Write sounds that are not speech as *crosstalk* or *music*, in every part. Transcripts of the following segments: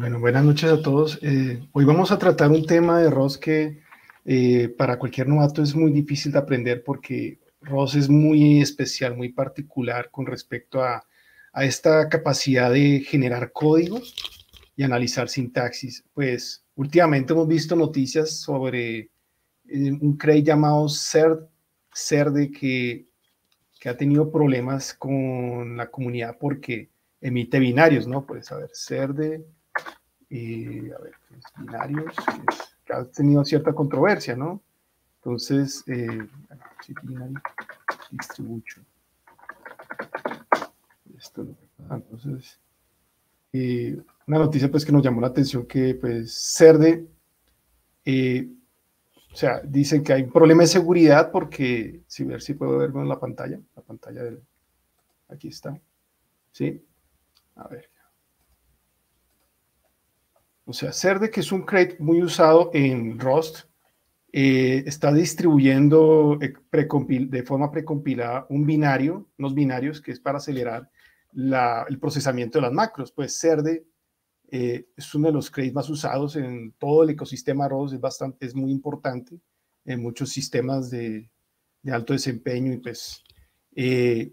Bueno, buenas noches a todos. Eh, hoy vamos a tratar un tema de ROS que eh, para cualquier novato es muy difícil de aprender porque ROS es muy especial, muy particular con respecto a, a esta capacidad de generar códigos y analizar sintaxis. Pues últimamente hemos visto noticias sobre eh, un CRE llamado CERD, que, que ha tenido problemas con la comunidad porque emite binarios, ¿no? Pues a ver, CERDE, y a ver, binarios, que ha tenido cierta controversia, ¿no? Entonces, eh, sí, distribution. Esto Entonces, eh, una noticia pues que nos llamó la atención que pues CERDE, eh, o sea, dicen que hay un problema de seguridad porque, si ver si puedo verlo en la pantalla, la pantalla del, aquí está, ¿sí? A ver. O sea, CERDE, que es un crate muy usado en Rust, eh, está distribuyendo eh, de forma precompilada un binario, unos binarios que es para acelerar el procesamiento de las macros. Pues CERDE eh, es uno de los crates más usados en todo el ecosistema ROS, es, bastante, es muy importante en muchos sistemas de, alto desempeño y pues en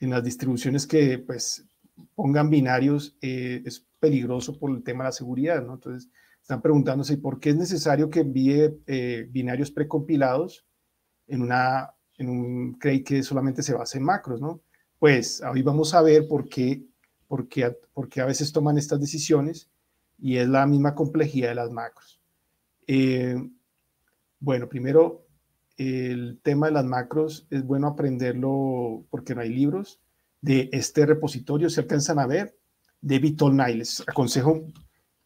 las distribuciones que pues pongan binarios eh, es peligroso por el tema de la seguridad, ¿no? Entonces están preguntándose por qué es necesario que envíe eh, binarios precompilados en, una, en un crate que solamente se basa en macros, ¿no? Pues hoy vamos a ver por qué porque, a veces toman estas decisiones y es la misma complejidad de las macros. Eh, bueno, primero, el tema de las macros es bueno aprenderlo porque no hay libros de este repositorio, se alcanzan a ver, de Vitol Les aconsejo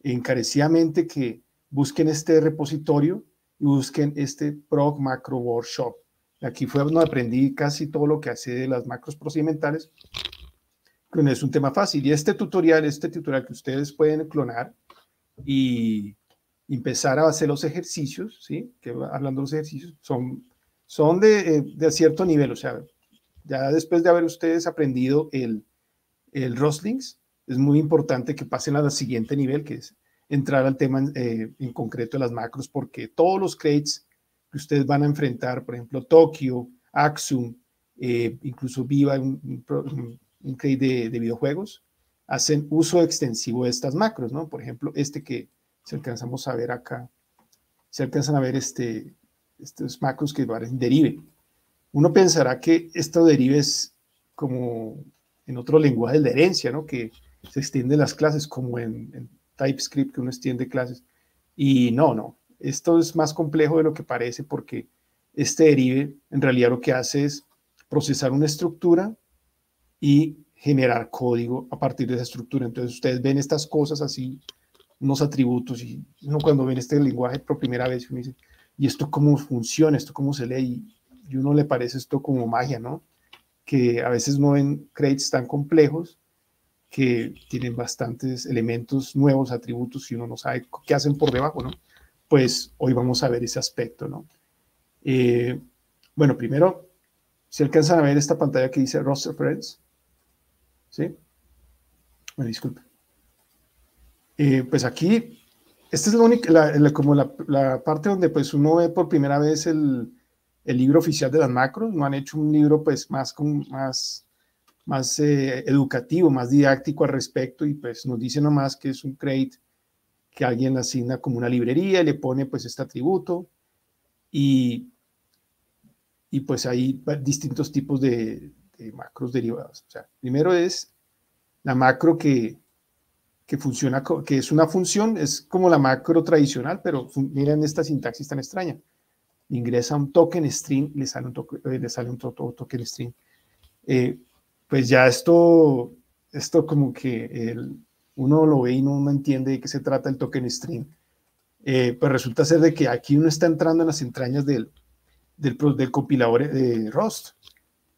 encarecidamente que busquen este repositorio y busquen este Prog Macro Workshop. Aquí fue donde aprendí casi todo lo que hace de las macros procedimentales no es un tema fácil. Y este tutorial, este tutorial que ustedes pueden clonar y empezar a hacer los ejercicios, ¿sí? Que hablando de los ejercicios, son, son de, eh, de cierto nivel, o sea, ya después de haber ustedes aprendido el, el Roslings, es muy importante que pasen al siguiente nivel, que es entrar al tema eh, en concreto de las macros, porque todos los crates que ustedes van a enfrentar, por ejemplo, Tokio, Axum, eh, incluso Viva, un, un crate de, videojuegos, hacen uso extensivo de estas macros, ¿no? Por ejemplo, este que si alcanzamos a ver acá, se alcanzan a ver este, estos macros que van en derive. Uno pensará que esto derive es como en otro lenguaje de herencia, ¿no? Que se extienden las clases, como en, TypeScript, que uno extiende clases. Y no, no, esto es más complejo de lo que parece porque este derive en realidad lo que hace es procesar una estructura y generar código a partir de esa estructura. Entonces ustedes ven estas cosas así, unos atributos, y uno cuando ven este lenguaje por primera vez, uno dice, ¿y esto cómo funciona? ¿Esto cómo se lee? Y, uno le parece esto como magia, ¿no? Que a veces no ven crates tan complejos que tienen bastantes elementos nuevos, atributos, y uno no sabe qué hacen por debajo, ¿no? Pues hoy vamos a ver ese aspecto, ¿no? Eh, bueno, primero, si alcanzan a ver esta pantalla que dice Roster Friends, ¿sí? Me disculpe. Eh, pues aquí, esta es la única, como la, parte donde pues uno ve por primera vez el, libro oficial de las macros, no han hecho un libro pues más, con, más, más eh, educativo, más didáctico al respecto y pues nos dice nomás que es un crate que alguien asigna como una librería y le pone pues este atributo y, y pues hay distintos tipos de, macros derivadas. O sea, primero es la macro que, que funciona, que es una función, es como la macro tradicional, pero miren esta sintaxis tan extraña. Ingresa un token string, le sale un, eh, token string. Eh, pues ya esto, esto como que el, uno lo ve y no, entiende de qué se trata el token string. Eh, pues resulta ser de que aquí uno está entrando en las entrañas del, del, compilador de Rust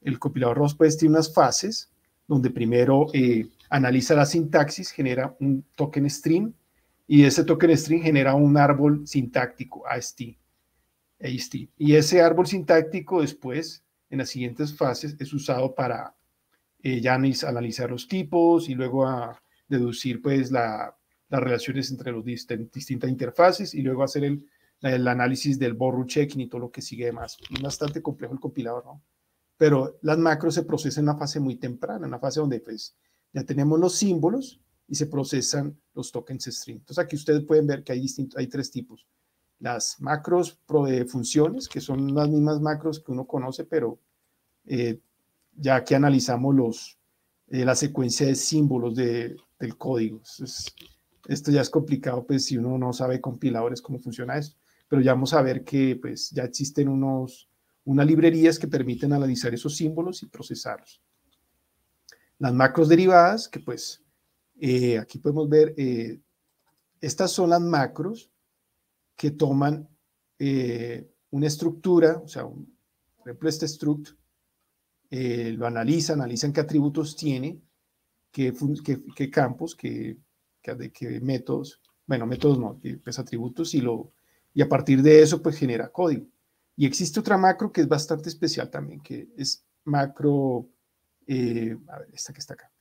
el compilador ROS pues tiene unas fases donde primero eh, analiza la sintaxis, genera un token string y ese token string genera un árbol sintáctico, AST. AST. Y ese árbol sintáctico después, en las siguientes fases, es usado para eh, ya analizar los tipos y luego a deducir pues la, las relaciones entre las distintas interfaces y luego hacer el, análisis del borrow checking y todo lo que sigue más. Es bastante complejo el compilador, ¿no? Pero las macros se procesan en una fase muy temprana, en una fase donde pues ya tenemos los símbolos y se procesan los tokens string. Entonces aquí ustedes pueden ver que hay, hay tres tipos. Las macros de funciones, que son las mismas macros que uno conoce, pero eh, ya que analizamos los, eh, la secuencia de símbolos de, del código. esto ya es complicado, pues si uno no sabe compiladores cómo funciona esto, pero ya vamos a ver que pues ya existen unos, unas librerías que permiten analizar esos símbolos y procesarlos. Las macros derivadas, que pues eh, aquí podemos ver, eh, estas son las macros que toman una estructura, o sea, por ejemplo, este struct, lo analizan, analizan qué atributos tiene, qué, qué, campos, qué, qué, métodos, bueno, métodos no, pues atributos y, lo, y a partir de eso pues genera código. Y existe otra macro que es bastante especial también, que es macro, eh, a ver, esta que está acá,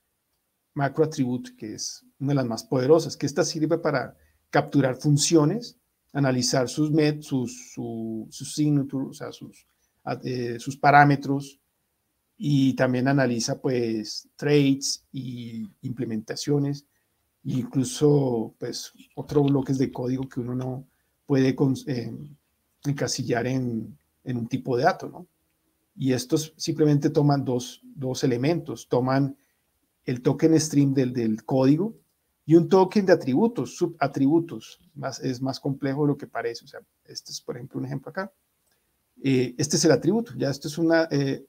macro attribute, que es una de las más poderosas, que esta sirve para capturar funciones, analizar sus, met, sus, su, sus o sea, sus, eh, sus parámetros, y también analiza pues traits y implementaciones, incluso pues otros bloques de código que uno no puede eh, encasillar en, en, un tipo de dato, ¿no? Y estos simplemente toman dos, dos elementos, toman el token stream del, del, código y un token de atributos, subatributos, más, es más complejo de lo que parece, o sea, este es por ejemplo un ejemplo acá. Eh, este es el atributo, ya esto es una, eh,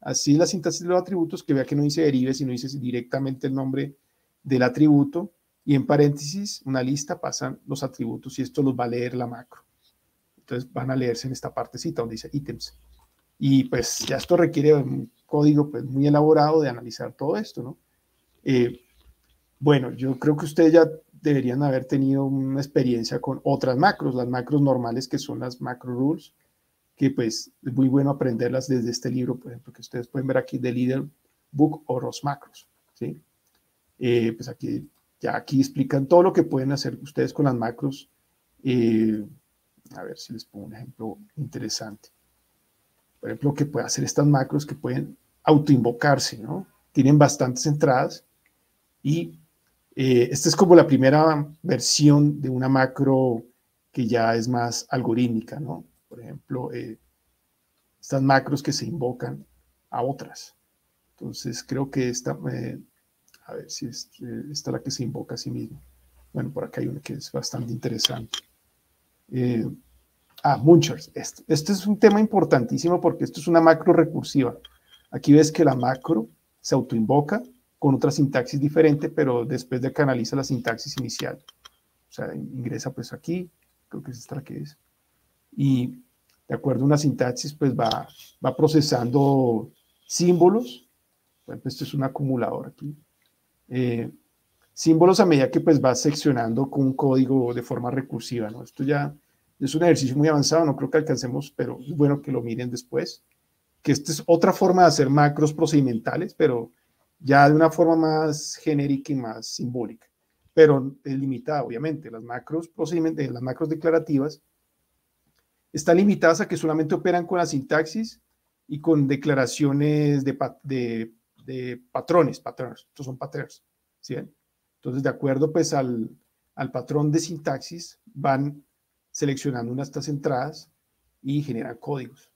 Así la sintaxis de los atributos, que vea que no dice derive, sino dice directamente el nombre del atributo. Y en paréntesis, una lista, pasan los atributos y esto los va a leer la macro. Entonces van a leerse en esta partecita donde dice ítems. Y pues ya esto requiere un código pues, muy elaborado de analizar todo esto, ¿no? Eh, bueno, yo creo que ustedes ya deberían haber tenido una experiencia con otras macros, las macros normales que son las macro rules, que pues es muy bueno aprenderlas desde este libro, por ejemplo, que ustedes pueden ver aquí de Leader Book o los macros, ¿sí? Eh, pues aquí, ya aquí explican todo lo que pueden hacer ustedes con las macros. Eh, a ver si les pongo un ejemplo interesante. Por ejemplo, que puede hacer estas macros que pueden autoinvocarse, ¿no? Tienen bastantes entradas y eh, esta es como la primera versión de una macro que ya es más algorítmica, ¿no? Por ejemplo, eh, estas macros que se invocan a otras. Entonces, creo que esta, eh, a ver si es, eh, esta es la que se invoca a sí misma. Bueno, por acá hay una que es bastante interesante. ah, Munchers. Este, este es un tema importantísimo porque esto es una macro recursiva. Aquí ves que la macro se autoinvoca con otra sintaxis diferente, pero después de que analiza la sintaxis inicial. O sea, ingresa pues aquí, creo que es esta la que es y de acuerdo a una sintaxis, pues va, va procesando símbolos. Por esto es un acumulador aquí. Eh, símbolos a medida que pues va seccionando con un código de forma recursiva. Esto ya es un ejercicio muy avanzado, no creo que alcancemos, pero es bueno que lo miren después. Que esta es otra forma de hacer macros procedimentales, pero ya de una forma más genérica y más simbólica, pero es limitada, obviamente. Las macros procedimentales, las macros declarativas, están limitadas a que solamente operan con la sintaxis y con declaraciones de, de, patrones, patrones, estos son patterns, ¿sí? Entonces, de acuerdo pues al, al patrón de sintaxis, van seleccionando unas estas entradas y generan códigos,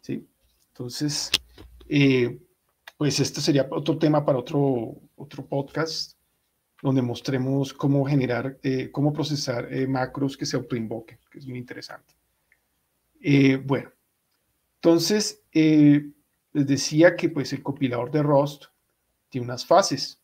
¿sí? Entonces, eh, pues esto sería otro tema para otro, otro podcast, donde mostremos cómo generar, eh, cómo procesar eh, macros que se autoinvoquen, que es muy interesante. Eh, bueno, entonces eh, les decía que pues el compilador de Rust tiene unas fases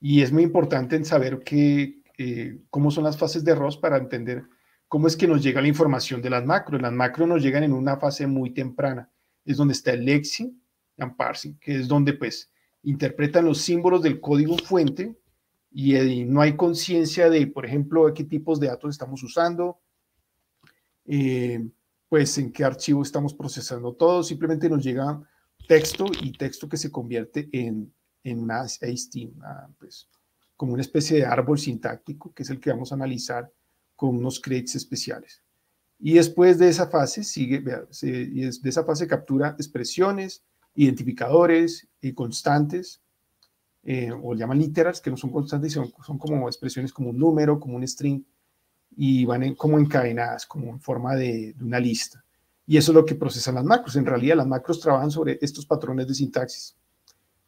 y es muy importante en saber que, eh, cómo son las fases de Rust para entender cómo es que nos llega la información de las macros. Las macros nos llegan en una fase muy temprana, es donde está el lexing and parsing, que es donde pues interpretan los símbolos del código fuente y, no hay conciencia de, por ejemplo, qué tipos de datos estamos usando. Pues en qué archivo estamos procesando todo, simplemente nos llega texto y texto que se convierte en, en una pues, como una especie de árbol sintáctico, que es el que vamos a analizar con unos crates especiales. Y después de esa fase sigue, de esa fase captura expresiones, identificadores y constantes, eh, o llaman literals, que no son constantes, son, son como expresiones como un número, como un string, y van como encadenadas, como en forma de, una lista. Y eso es lo que procesan las macros. En realidad las macros trabajan sobre estos patrones de sintaxis,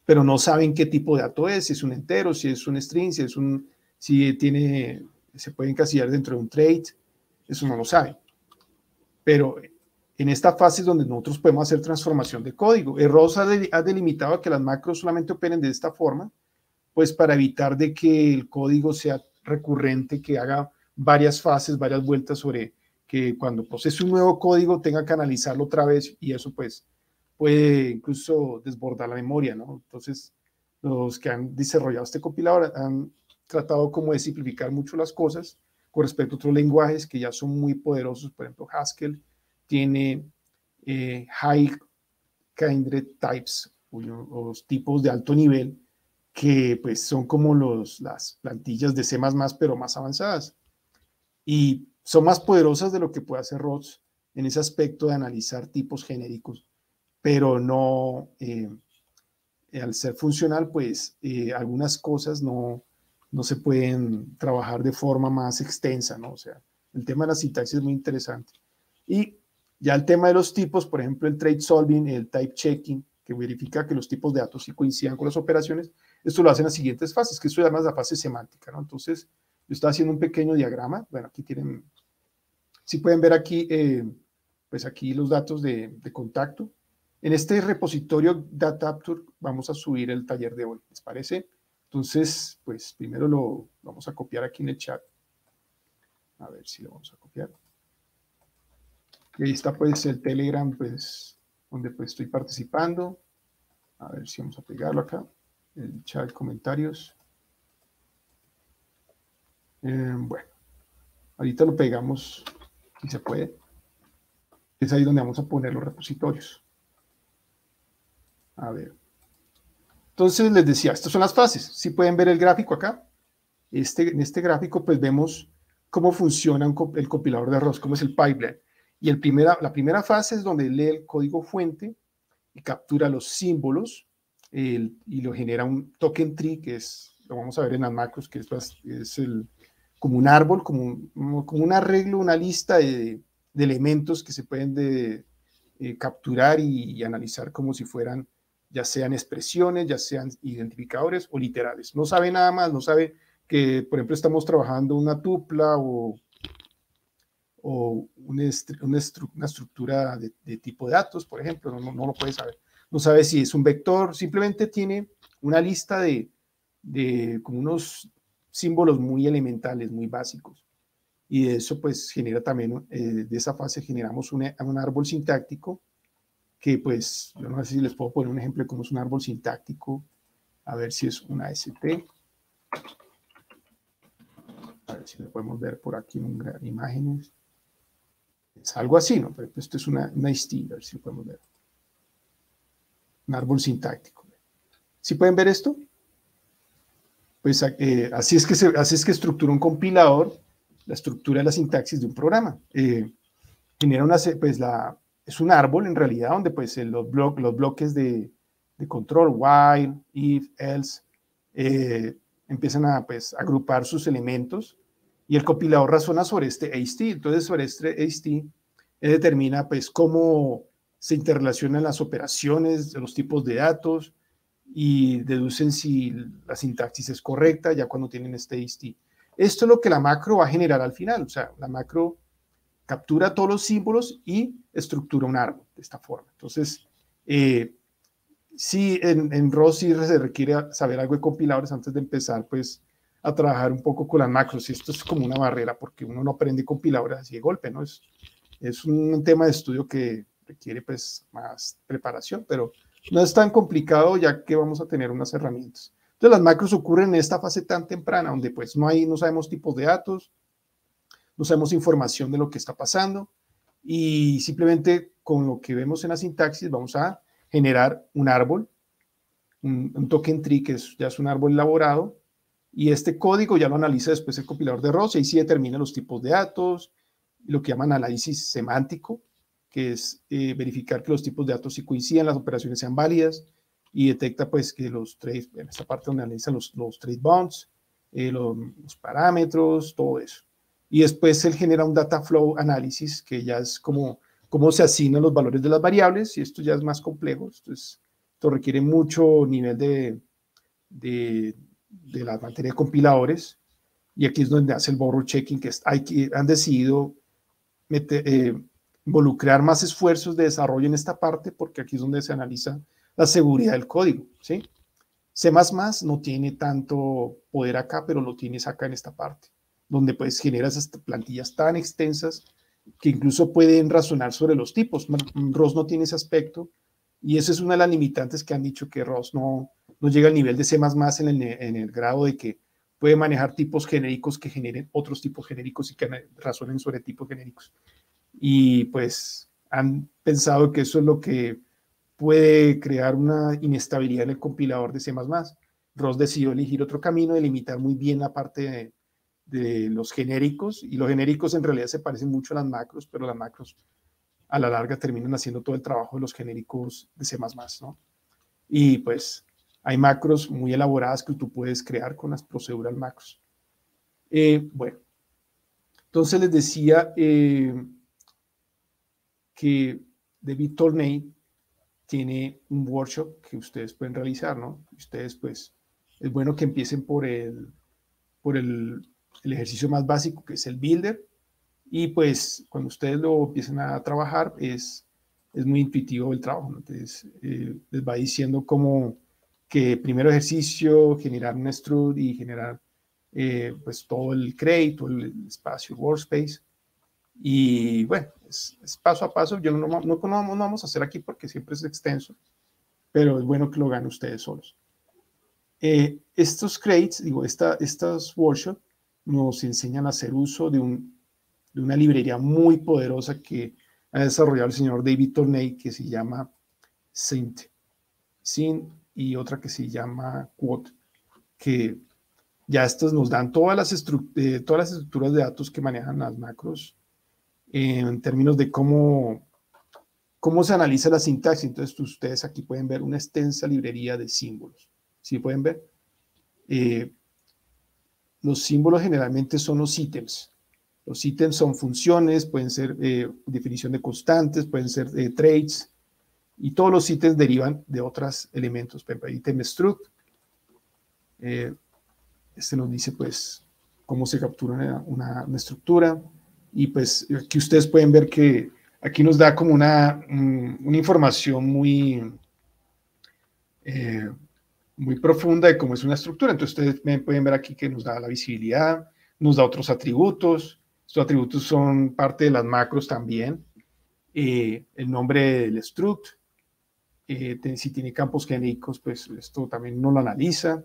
pero no saben qué tipo de dato es, si es un entero, si es un string, si es un, si tiene, se puede encasillar dentro de un trait, eso no lo saben. Pero en esta fase es donde nosotros podemos hacer transformación de código. Ross ha, ha delimitado que las macros solamente operen de esta forma, pues para evitar de que el código sea recurrente, que haga varias fases, varias vueltas sobre que cuando procese un nuevo código tenga que analizarlo otra vez y eso pues puede incluso desbordar la memoria, ¿no? Entonces, los que han desarrollado este compilador han tratado como de simplificar mucho las cosas con respecto a otros lenguajes que ya son muy poderosos, por ejemplo, Haskell tiene eh, high kindred types, o, tipos de alto nivel, que pues son como los, las plantillas de C++, pero más avanzadas y son más poderosas de lo que puede hacer ROTS en ese aspecto de analizar tipos genéricos, pero no, eh, al ser funcional, pues eh, algunas cosas no, no se pueden trabajar de forma más extensa, ¿no? O sea, el tema de la sintaxis es muy interesante. Y ya el tema de los tipos, por ejemplo, el trade solving, el type checking, que verifica que los tipos de datos sí coincidan con las operaciones, esto lo hacen en las siguientes fases, que eso llama la fase semántica, ¿no? Entonces, yo estaba haciendo un pequeño diagrama. Bueno, aquí tienen, si pueden ver aquí, eh, pues aquí los datos de, contacto. En este repositorio DataApture vamos a subir el taller de hoy, ¿les parece? Entonces, pues primero lo vamos a copiar aquí en el chat. A ver si lo vamos a copiar. Y ahí está pues el Telegram, pues, donde pues estoy participando. A ver si vamos a pegarlo acá. El chat comentarios. Eh, bueno, ahorita lo pegamos si se puede. Es ahí donde vamos a poner los repositorios. A ver. Entonces les decía, estas son las fases. Si pueden ver el gráfico acá. Este, en este gráfico pues vemos cómo funciona el compilador de arroz, cómo es el pipeline. Y el primera, la primera fase es donde lee el código fuente y captura los símbolos y lo genera un token tree, que es, lo vamos a ver en las macros, que es el, como un árbol, como un, como un arreglo, una lista de, elementos que se pueden de, eh, capturar y, analizar como si fueran, ya sean expresiones, ya sean identificadores o literales. No sabe nada más, no sabe que, por ejemplo, estamos trabajando una tupla o, o una, una, estructura de, tipo de datos, por ejemplo, no, no, lo puede saber. No sabe si es un vector, simplemente tiene una lista de, de como unos símbolos muy elementales, muy básicos. Y eso pues genera también, eh, de esa fase generamos un, un árbol sintáctico que pues, yo no sé si les puedo poner un ejemplo de cómo es un árbol sintáctico, a ver si es una ST. A ver si lo podemos ver por aquí en imágenes. Es algo así, ¿no? Pero esto es una, una ST, a ver si lo podemos ver. Un árbol sintáctico. ¿Sí pueden ver esto? Pues eh, así, es que se, así es que estructura un compilador la estructura de la sintaxis de un programa. Eh, genera una, pues la, es un árbol en realidad donde pues los, los bloques de, de, control, while, if, else, eh, empiezan a pues agrupar sus elementos y el compilador razona sobre este AST. Entonces sobre este AST determina pues cómo se interrelacionan las operaciones los tipos de datos, y deducen si la sintaxis es correcta ya cuando tienen este IST. Esto es lo que la macro va a generar al final, o sea, la macro captura todos los símbolos y estructura un árbol de esta forma. Entonces, eh, sí, en, en ROS se requiere saber algo de compiladores antes de empezar, pues, a trabajar un poco con las macros. Y esto es como una barrera porque uno no aprende compiladores así de golpe, ¿no? Es, es un tema de estudio que requiere, pues, más preparación, pero no es tan complicado ya que vamos a tener unas herramientas. Entonces las macros ocurren en esta fase tan temprana donde pues no hay, no sabemos tipos de datos, no sabemos información de lo que está pasando y simplemente con lo que vemos en la sintaxis vamos a generar un árbol, un, token tree que ya es un árbol elaborado Y este código ya lo analiza después el compilador de ROS y ahí sí determina los tipos de datos, lo que llaman análisis semántico, que es eh, verificar que los tipos de datos sí coincidan, las operaciones sean válidas y detecta pues que los trades, en esta parte donde analiza los, los trade bonds, eh, los, parámetros, todo eso. Y después él genera un data flow análisis que ya es como cómo se asignan los valores de las variables y esto ya es más complejo. Esto, esto requiere mucho nivel de, de, de la materia de compiladores. Y aquí es donde hace el borrow checking, que, hay que han decidido eh, involucrar más esfuerzos de desarrollo en esta parte, porque aquí es donde se analiza la seguridad del código. ¿sí? C++ no tiene tanto poder acá, pero lo tienes acá en esta parte, donde pues generas estas plantillas tan extensas que incluso pueden razonar sobre los tipos. ROS no tiene ese aspecto y eso es una de las limitantes que han dicho que ROS no, no llega al nivel de C++ en el, en el grado de que puede manejar tipos genéricos que generen otros tipos genéricos y que razonen sobre tipos genéricos. Y pues han pensado que eso es lo que puede crear una inestabilidad en el compilador de C++. ROS decidió elegir otro camino, de limitar muy bien la parte de, los genéricos, y los genéricos en realidad se parecen mucho a las macros, pero las macros a la larga terminan haciendo todo el trabajo de los genéricos de C++, ¿no? Y pues hay macros muy elaboradas que tú puedes crear con las proceduras macros. Eh, bueno, entonces les decía eh, que David Torney tiene un workshop que ustedes pueden realizar, ¿no? Ustedes, pues, es bueno que empiecen por el, por el, el ejercicio más básico, que es el builder, y pues cuando ustedes lo empiecen a trabajar, es, es muy intuitivo el trabajo, ¿no? Entonces, eh, les va diciendo cómo que primero ejercicio, generar un strut y generar eh, pues todo el crédito, el espacio, workspace. Y bueno, es, paso a paso. Yo no, no, no, vamos a hacer aquí porque siempre es extenso, pero es bueno que lo hagan ustedes solos. Eh, estos crates, digo, esta, estos workshops nos enseñan a hacer uso de, un, de una librería muy poderosa que ha desarrollado el señor David Torney que se llama Sint. Sint y otra que se llama Quote, que ya estos nos dan todas las, eh, todas las estructuras de datos que manejan las macros en términos de cómo, cómo se analiza la sintaxis. Entonces, ustedes aquí pueden ver una extensa librería de símbolos. ¿Sí pueden ver? Eh, los símbolos generalmente son los ítems. Los ítems son funciones, pueden ser eh, definición de constantes, pueden ser traits, y todos los ítems derivan de otros elementos. Por ejemplo, ítem struct. Eh, este nos dice, pues, cómo se captura una, estructura. Y pues aquí ustedes pueden ver que aquí nos da como una, una información muy, eh, muy profunda de cómo es una estructura. Entonces ustedes pueden ver aquí que nos da la visibilidad, nos da otros atributos. Estos atributos son parte de las macros también. Eh, el nombre del struct, eh, si tiene campos genéricos, pues esto también uno lo analiza.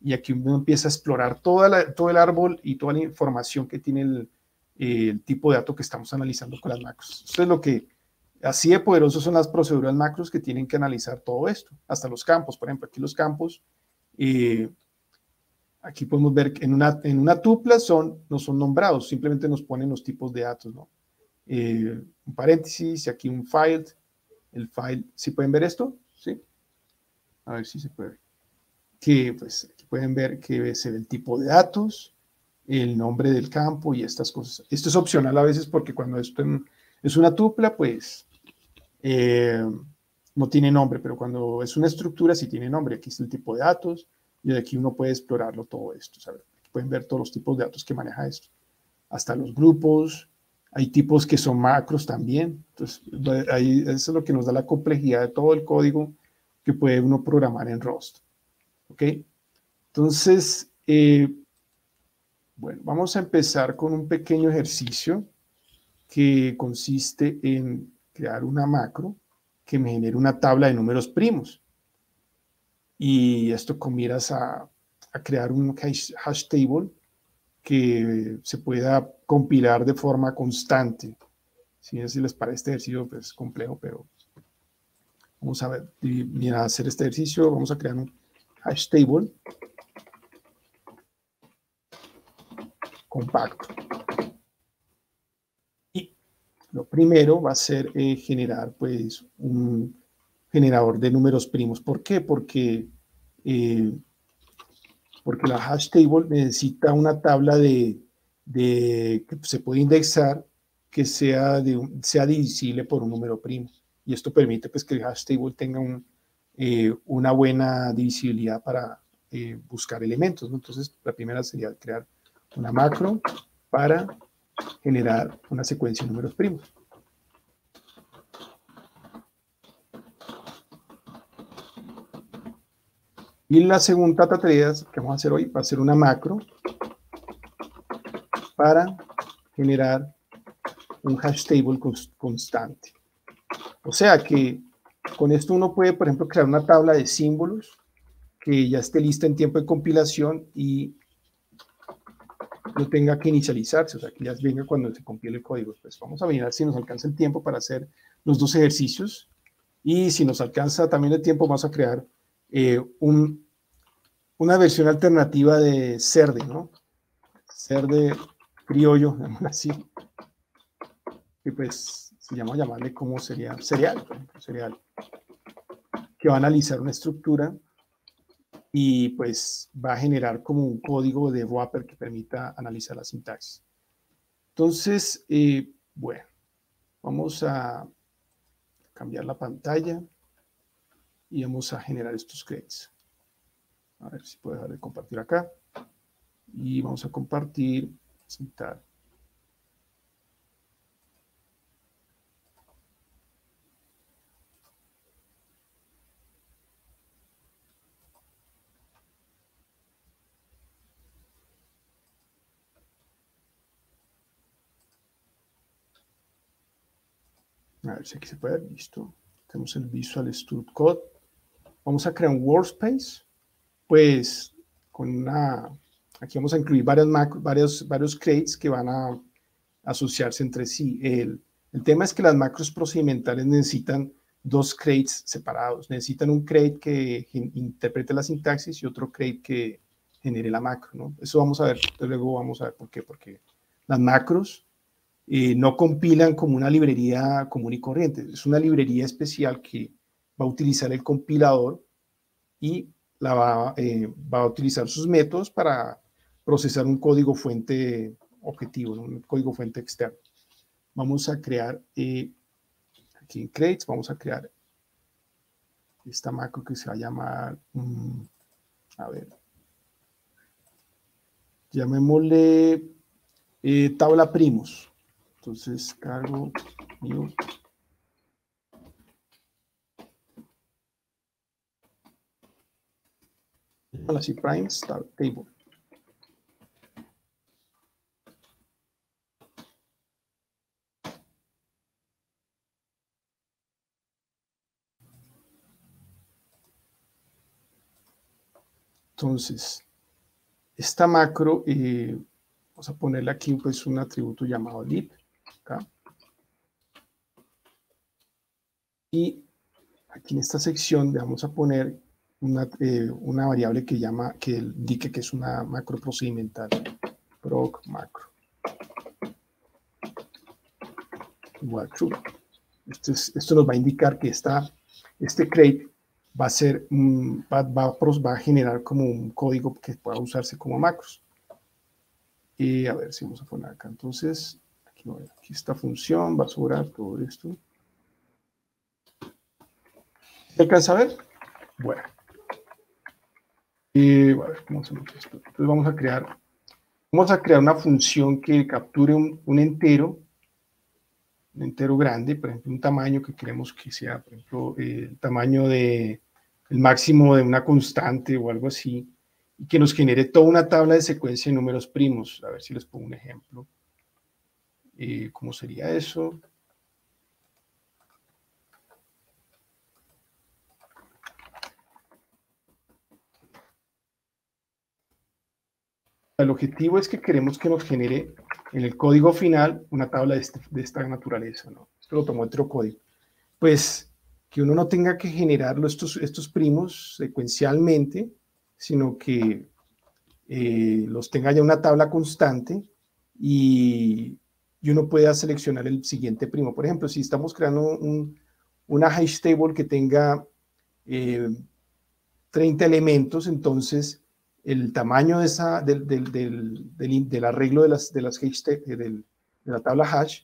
Y aquí uno empieza a explorar toda todo el árbol y toda la información que tiene el, el, tipo de dato que estamos analizando con las macros. Esto es lo que, así de poderosos son las proceduras macros que tienen que analizar todo esto, hasta los campos. Por ejemplo, aquí los campos, eh, aquí podemos ver que en una, en una tupla son, no son nombrados, simplemente nos ponen los tipos de datos, ¿no? Eh, un paréntesis y aquí un file el file. ¿Sí pueden ver esto? ¿Sí? A ver si se puede. Que pues aquí pueden ver que se ve el tipo de datos, el nombre del campo y estas cosas. Esto es opcional a veces porque cuando esto es una tupla, pues eh, no tiene nombre, pero cuando es una estructura sí tiene nombre. Aquí está el tipo de datos y de aquí uno puede explorarlo todo esto. Pueden ver todos los tipos de datos que maneja esto. Hasta los grupos, hay tipos que son macros también. Entonces, ahí, eso es lo que nos da la complejidad de todo el código que puede uno programar en Rust. ¿Ok? Entonces, eh, bueno, vamos a empezar con un pequeño ejercicio que consiste en crear una macro que me genere una tabla de números primos. Y esto con miras a, a crear un hash table que se pueda compilar de forma constante. Si si les parece este ejercicio pues complejo, pero vamos a ver, mira, hacer este ejercicio, vamos a crear un hash table. Compacto. Y lo primero va a ser eh, generar pues un generador de números primos. ¿Por qué? Porque, eh, porque la hash table necesita una tabla de, de que se puede indexar que sea, de, sea divisible por un número primo. Y esto permite pues, que el hash table tenga eh, una buena divisibilidad para buscar elementos. Entonces, la primera sería crear una macro para generar una secuencia de números primos. Y la segunda tarea que vamos a hacer hoy va a ser una macro para generar un hash table constante. O sea que con esto uno puede, por ejemplo, crear una tabla de símbolos que ya esté lista en tiempo de compilación y no tenga que inicializarse, o sea, que ya venga cuando se compile el código. Pues vamos a mirar si nos alcanza el tiempo para hacer los dos ejercicios y si nos alcanza también el tiempo vamos a crear eh, un, una versión alternativa de CERDE, ¿no? CERDE criollo, *laughs* así. Y pues se llama llamarle como sería cereal, cereal, que va a analizar una estructura y pues va a generar como un código de wrapper que permita analizar la sintaxis. Entonces, eh, bueno, vamos a cambiar la pantalla y vamos a generar estos crates. A ver si puedo dejar de compartir acá. Y vamos a compartir, A ver si aquí se puede, listo. Tenemos el Visual Studio Code. Vamos a crear un workspace, pues con una, aquí vamos a incluir varios, varios, varios crates que van a asociarse entre sí. El, el tema es que las macros procedimentales necesitan dos crates separados. Necesitan un crate que interprete la sintaxis y otro crate que genere la macro. ¿no? Eso vamos a ver, luego vamos a ver por qué. Porque las macros eh, no compilan como una librería común y corriente. Es una librería especial que va a utilizar el compilador y la va, eh, va a utilizar sus métodos para procesar un código fuente objetivo, un código fuente externo. Vamos a crear, eh, aquí en crates, vamos a crear esta macro que se va a llamar, mm, a ver, llamémosle tabla primos. Entonces, cargo new. Así, prime start table. Entonces, esta macro, eh, vamos a ponerle aquí pues un atributo llamado Y aquí en esta sección le vamos a poner una, eh, variable que llama, que indique que es una macro procedimental, proc macro. Igual true. Esto, esto nos va a indicar que esta, este crate va a ser, va, va, va, a generar como un código que pueda usarse como macros. Y a ver si vamos a poner acá. Entonces, aquí esta función va a sobrar todo esto. ¿Se alcanza a ver? Bueno. Entonces vamos a crear, vamos a crear una función que capture un, entero, un entero grande, por ejemplo, un tamaño que queremos que sea, por ejemplo, el tamaño de, el máximo de una constante o algo así, y que nos genere toda una tabla de secuencia de números primos. A ver si les pongo un ejemplo. Eh, ¿Cómo sería eso? El objetivo es que queremos que nos genere en el código final una tabla de, este, esta naturaleza, ¿no? Esto lo tomó otro código. Pues que uno no tenga que generar estos, primos secuencialmente, sino que eh, los tenga ya una tabla constante y, uno puede seleccionar el siguiente primo. Por ejemplo, si estamos creando una hash table que tenga 30 eh, elementos, entonces el tamaño de esa, del, del, arreglo de las, de las hash, de la tabla hash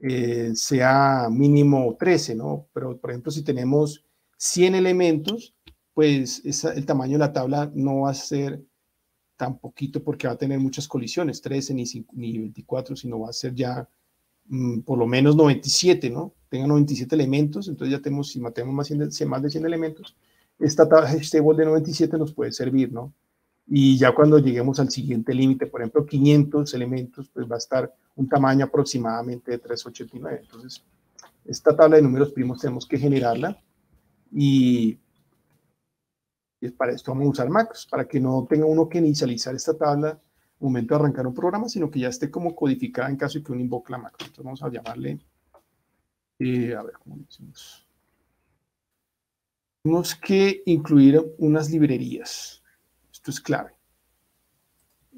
eh, sea mínimo 13, ¿no? Pero, por ejemplo, si tenemos 100 elementos, pues el tamaño de la tabla no va a ser tan poquito porque va a tener muchas colisiones, 13 ni, ni 24, sino va a ser ya mm, por lo menos 97, ¿no? Tenga 97 elementos, entonces ya tenemos, si matemos más, más de 100 elementos, esta tabla table de 97 nos puede servir, ¿no? Y ya cuando lleguemos al siguiente límite, por ejemplo, 500 elementos, pues va a estar un tamaño aproximadamente de 389. Entonces, esta tabla de números primos tenemos que generarla y, para esto vamos a usar macros, para que no tenga uno que inicializar esta tabla al momento de arrancar un programa, sino que ya esté como codificada en caso de que uno invoque la macro. Entonces vamos a llamarle, eh, a ver, ¿cómo decimos? Tenemos que incluir unas librerías es clave.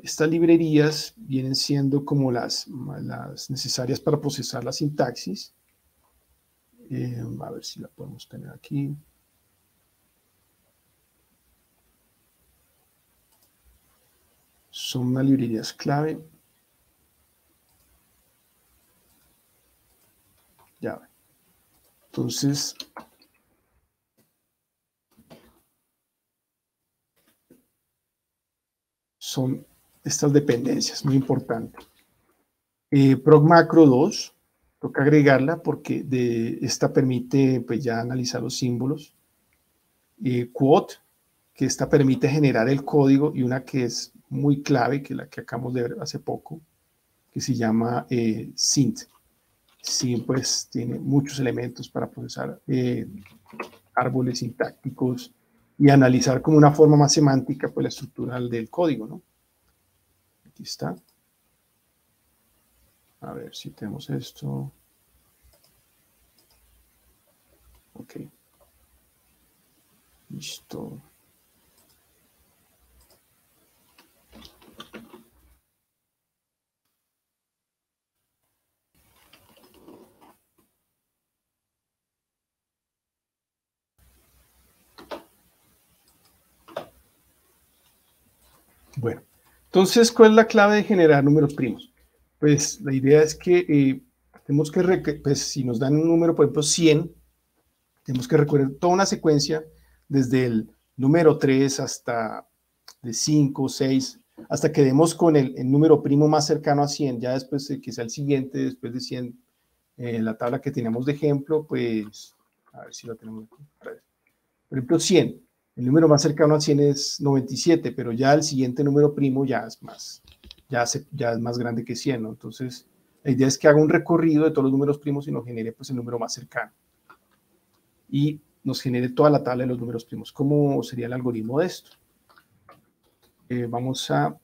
Estas librerías vienen siendo como las, las necesarias para procesar la sintaxis. Eh, a ver si la podemos tener aquí. Son unas librerías clave. Ya. Entonces, son estas dependencias, muy importante. Eh, Macro 2, toca agregarla porque de, esta permite pues, ya analizar los símbolos. Eh, quote, que esta permite generar el código y una que es muy clave, que la que acabamos de ver hace poco, que se llama eh, Sint. Sint pues tiene muchos elementos para procesar eh, árboles sintácticos, y analizar como una forma más semántica pues, la estructura del código, ¿no? Aquí está. A ver si tenemos esto. Ok. Listo. Bueno, entonces, ¿cuál es la clave de generar números primos? Pues la idea es que eh, tenemos que, pues si nos dan un número, por ejemplo, 100, tenemos que recorrer toda una secuencia desde el número 3 hasta de 5, 6, hasta que demos con el, número primo más cercano a 100, ya después de que sea el siguiente, después de 100, en eh, la tabla que tenemos de ejemplo, pues, a ver si la tenemos aquí. Por ejemplo, 100. El número más cercano a 100 es 97, pero ya el siguiente número primo ya es más, ya, es más grande que 100, ¿no? Entonces, la idea es que haga un recorrido de todos los números primos y nos genere pues el número más cercano. Y nos genere toda la tabla de los números primos. ¿Cómo sería el algoritmo de esto? Eh, vamos a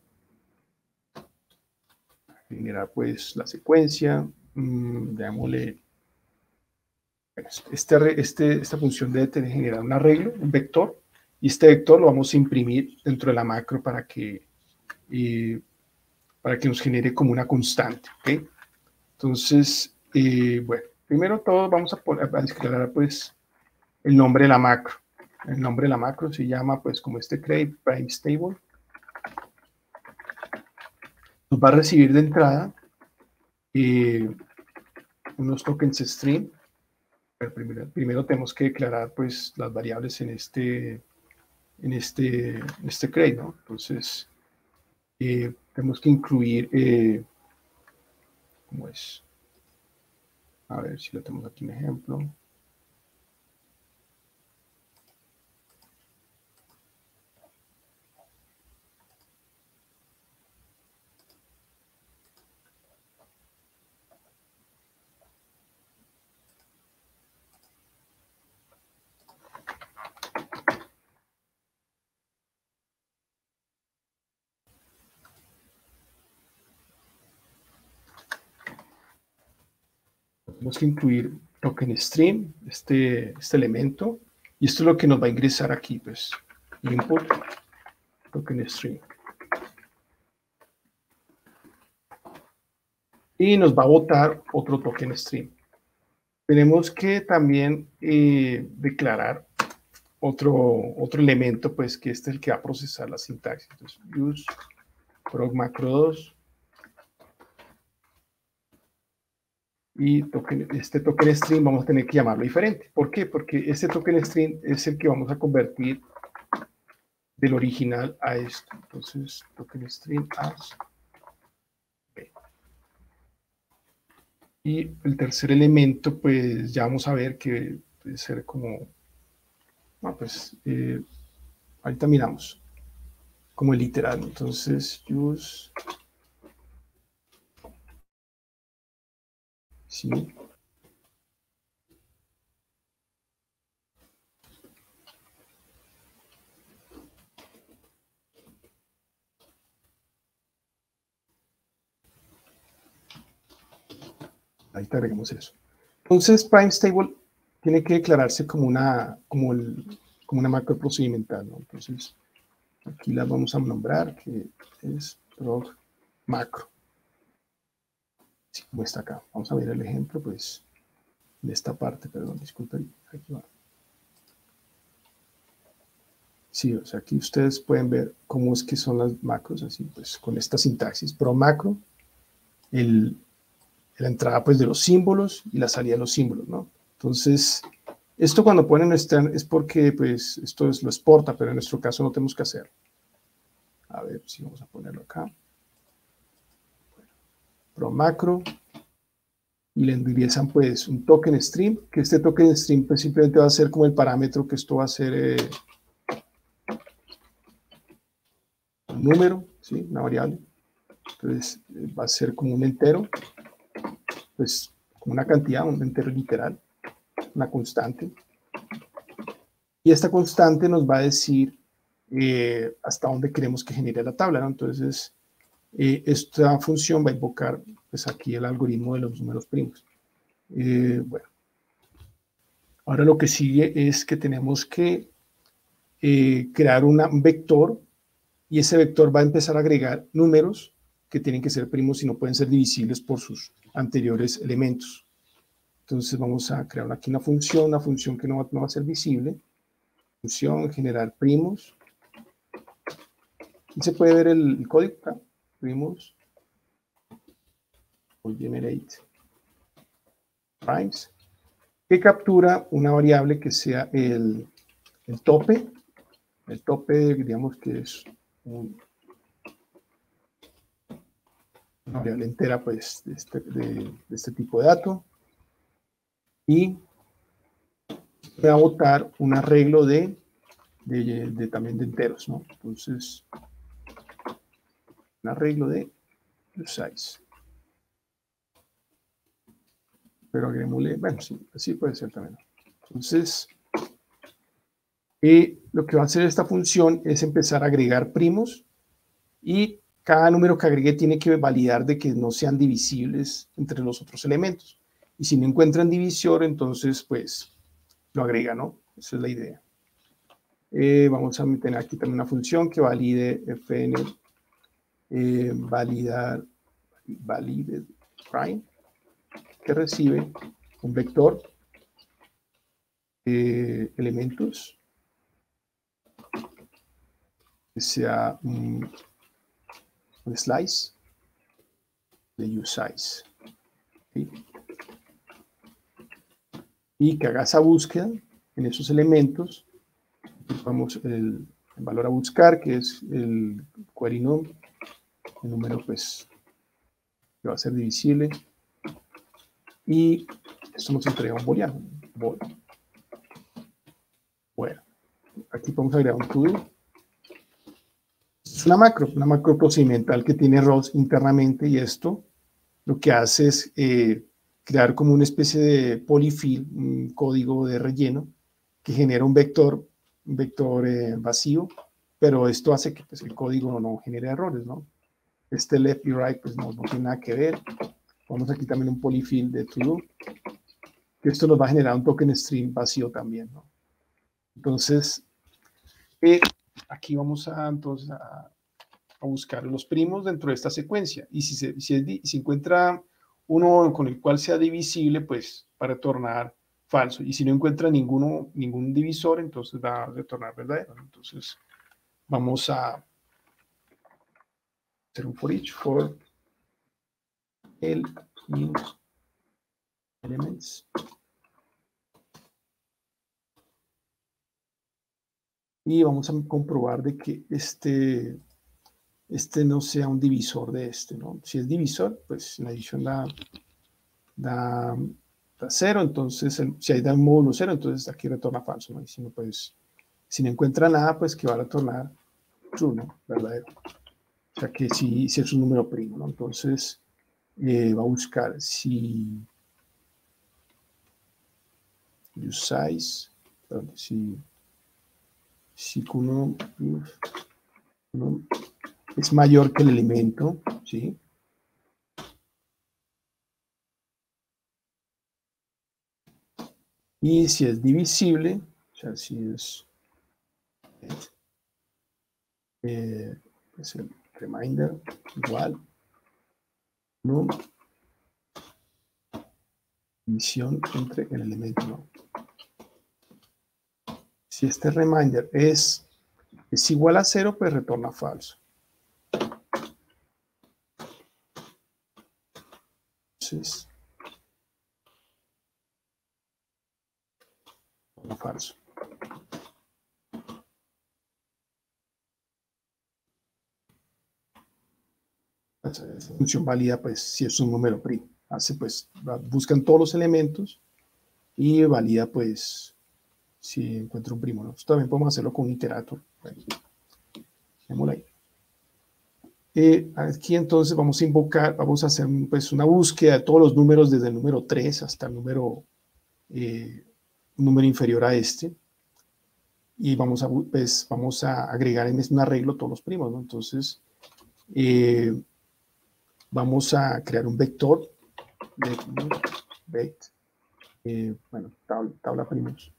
generar pues la secuencia. Mm, este, este, esta función debe generar un arreglo, un vector, y este vector lo vamos a imprimir dentro de la macro para que, para que nos genere como una constante. ¿okay? Entonces, eh, bueno, primero todo vamos a, declarar pues el nombre de la macro. El nombre de la macro se llama pues como este create prime stable. Nos va a recibir de entrada eh, unos tokens. Pero primero, primero tenemos que declarar pues las variables en este en este, este crate, ¿no? Entonces, eh, tenemos que incluir, eh, ¿cómo es? A ver si lo tenemos aquí un ejemplo. Tenemos que incluir token stream, este, este elemento, y esto es lo que nos va a ingresar aquí, pues, input token stream. y nos va a botar otro token stream. Tenemos que también eh, declarar otro, otro elemento, pues que este es el que va a procesar la sintaxis. Entonces, use proc macro 2 y este token string vamos a tener que llamarlo diferente. ¿Por qué? Porque este token string es el que vamos a convertir del original a esto. Entonces, token string as Y el tercer elemento, pues ya vamos a ver que puede ser como, ah, pues eh, ahorita miramos, como el literal. Entonces, use Sí. Ahí te agregamos eso. Entonces, Prime Stable tiene que declararse como una, como el, como una macro procedimental. Entonces, aquí la vamos a nombrar, que es prog macro como está acá. Vamos a ver el ejemplo, pues, de esta parte, perdón, disculpen, aquí va. Sí, o sea, aquí ustedes pueden ver cómo es que son las macros, así, pues, con esta sintaxis. Pro macro, el, la entrada, pues, de los símbolos y la salida de los símbolos, ¿no? Entonces, esto cuando ponen están es porque, pues, esto es, lo exporta, pero en nuestro caso no tenemos que hacer. A ver si vamos a ponerlo acá pro macro y le endiviesan pues un token stream, que este token stream pues simplemente va a ser como el parámetro que esto va a ser eh, un número, ¿sí? una variable. Entonces va a ser como un entero, pues como una cantidad, un entero literal, una constante. Y esta constante nos va a decir eh, hasta dónde queremos que genere la tabla, ¿no? Entonces, eh, esta función va a invocar pues aquí el algoritmo de los números primos. Eh, bueno, ahora lo que sigue es que tenemos que eh, crear un vector y ese vector va a empezar a agregar números que tienen que ser primos y no pueden ser divisibles por sus anteriores elementos. Entonces vamos a crear aquí una función, una función que no va, a ser visible. Función, generar primos. Y se puede ver el, el código acá primos. Generate primes. Que captura una variable que sea el, el tope. El tope digamos que es un, una variable entera pues de este, este tipo de dato. Y voy a botar un arreglo de, de, también de enteros, ¿no? Entonces, arreglo de size. Pero agreguémosle, bueno, sí, así puede ser también. Entonces, y lo que va a hacer esta función es empezar a agregar primos y cada número que agregue tiene que validar de que no sean divisibles entre los otros elementos. Y si no encuentran divisor, entonces pues lo agrega, ¿no? Esa es la idea. Eh, vamos a meter aquí también una función que valide fn eh, validar valided prime que recibe un vector de elementos que sea un, slice de useSize y que haga esa búsqueda en esos elementos vamos el, valor a buscar que es el query el número pues que va a ser divisible. Y esto nos entrega un booleano bueno aquí podemos agregar un to es una macro una macro procedimental que tiene rows internamente y esto lo que hace es eh, crear como una especie de polyfill un código de relleno que genera un vector un vector eh, vacío pero esto hace que pues, el código no genere errores, ¿no? Este left y right, pues no, tiene nada que ver. Vamos aquí también un polyfill de to que esto nos va a generar un token stream vacío también, ¿no? Entonces, eh, aquí vamos a, entonces, a, buscar los primos dentro de esta secuencia. Y si se, si, encuentra uno con el cual sea divisible, pues va a retornar falso. Y si no encuentra ninguno, ningún divisor, entonces va a retornar verdadero. Entonces vamos a un for each for el elements. Y vamos a comprobar de que este, este no sea un divisor de este, ¿no? Si es divisor, pues la adición da, da, cero, entonces si hay da un módulo cero, entonces aquí retorna falso, ¿no? Y si no, pues, si no encuentra nada, pues que va a retornar true, ¿no? Verdadero. O sea que si, si es un número primo, ¿no? Entonces eh, va a buscar si perdón, si, si uno, uno es mayor que el elemento, ¿sí? Y si es divisible, o sea, si es, eh, es el reminder igual, no división entre el elemento. Si este reminder es, es igual a cero, pues retorna falso. Entonces, falso. Función válida, pues, si es un número primo. Hace, pues, buscan todos los elementos y valida, pues, si encuentra un primo. ¿no? también podemos hacerlo con un iterator. ahí. Eh, aquí entonces vamos a invocar, vamos a hacer pues, una búsqueda de todos los números desde el número 3 hasta el número, eh, un número inferior a este. Y vamos a, pues, vamos a agregar en un arreglo todos los primos. ¿no? Entonces, eh, vamos a crear un vector. De, bueno, tabla, tabla primos.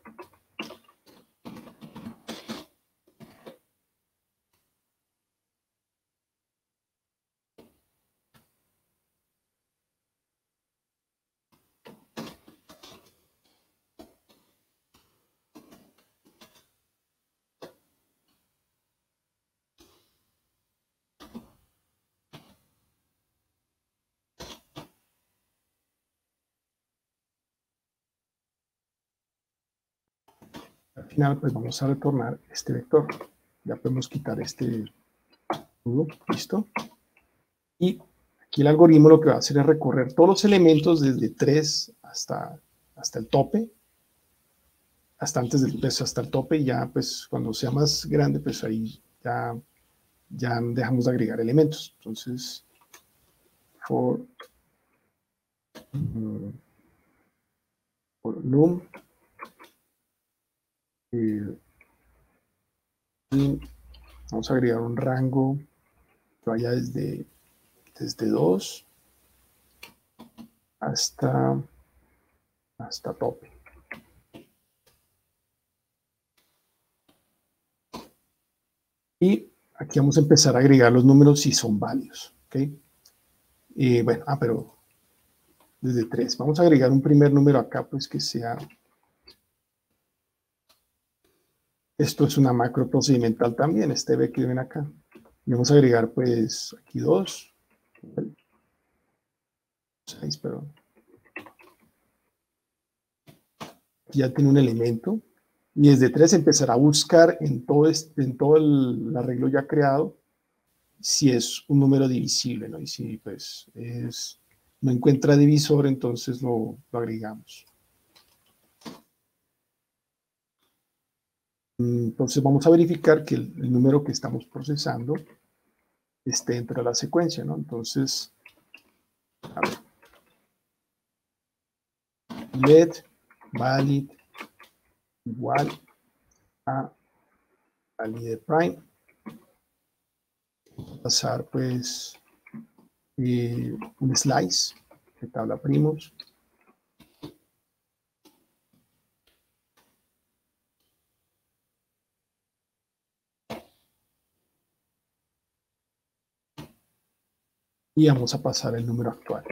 Final, pues vamos a retornar este vector. Ya podemos quitar este nudo, listo. Y aquí el algoritmo lo que va a hacer es recorrer todos los elementos desde 3 hasta, hasta el tope, hasta antes del peso, hasta el tope, y ya pues cuando sea más grande, pues ahí ya, ya dejamos de agregar elementos. Entonces, for, mm, for num vamos a agregar un rango que vaya desde, desde 2 hasta, hasta tope. Y aquí vamos a empezar a agregar los números si son válidos. ¿ok? Y bueno, ah, pero desde 3. Vamos a agregar un primer número acá, pues que sea Esto es una macro procedimental también, este B que ven acá. Vamos a agregar pues aquí dos. Seis, perdón. Ya tiene un elemento. Y desde tres empezará a buscar en todo, este, en todo el, arreglo ya creado si es un número divisible, ¿no? Y si pues es, no encuentra divisor, entonces lo agregamos. Entonces vamos a verificar que el, número que estamos procesando esté dentro de la secuencia, ¿no? Entonces, a ver. let valid igual a valid prime. Pasar pues eh, un slice de tabla primos. Y vamos a pasar el número actual.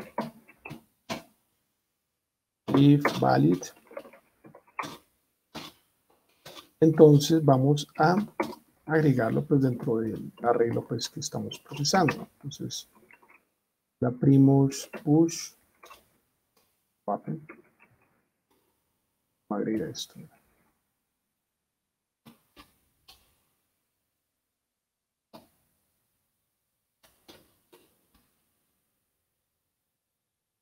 if valid. Entonces vamos a agregarlo pues dentro del arreglo pues que estamos procesando. Entonces, la primos push button. Agrega esto.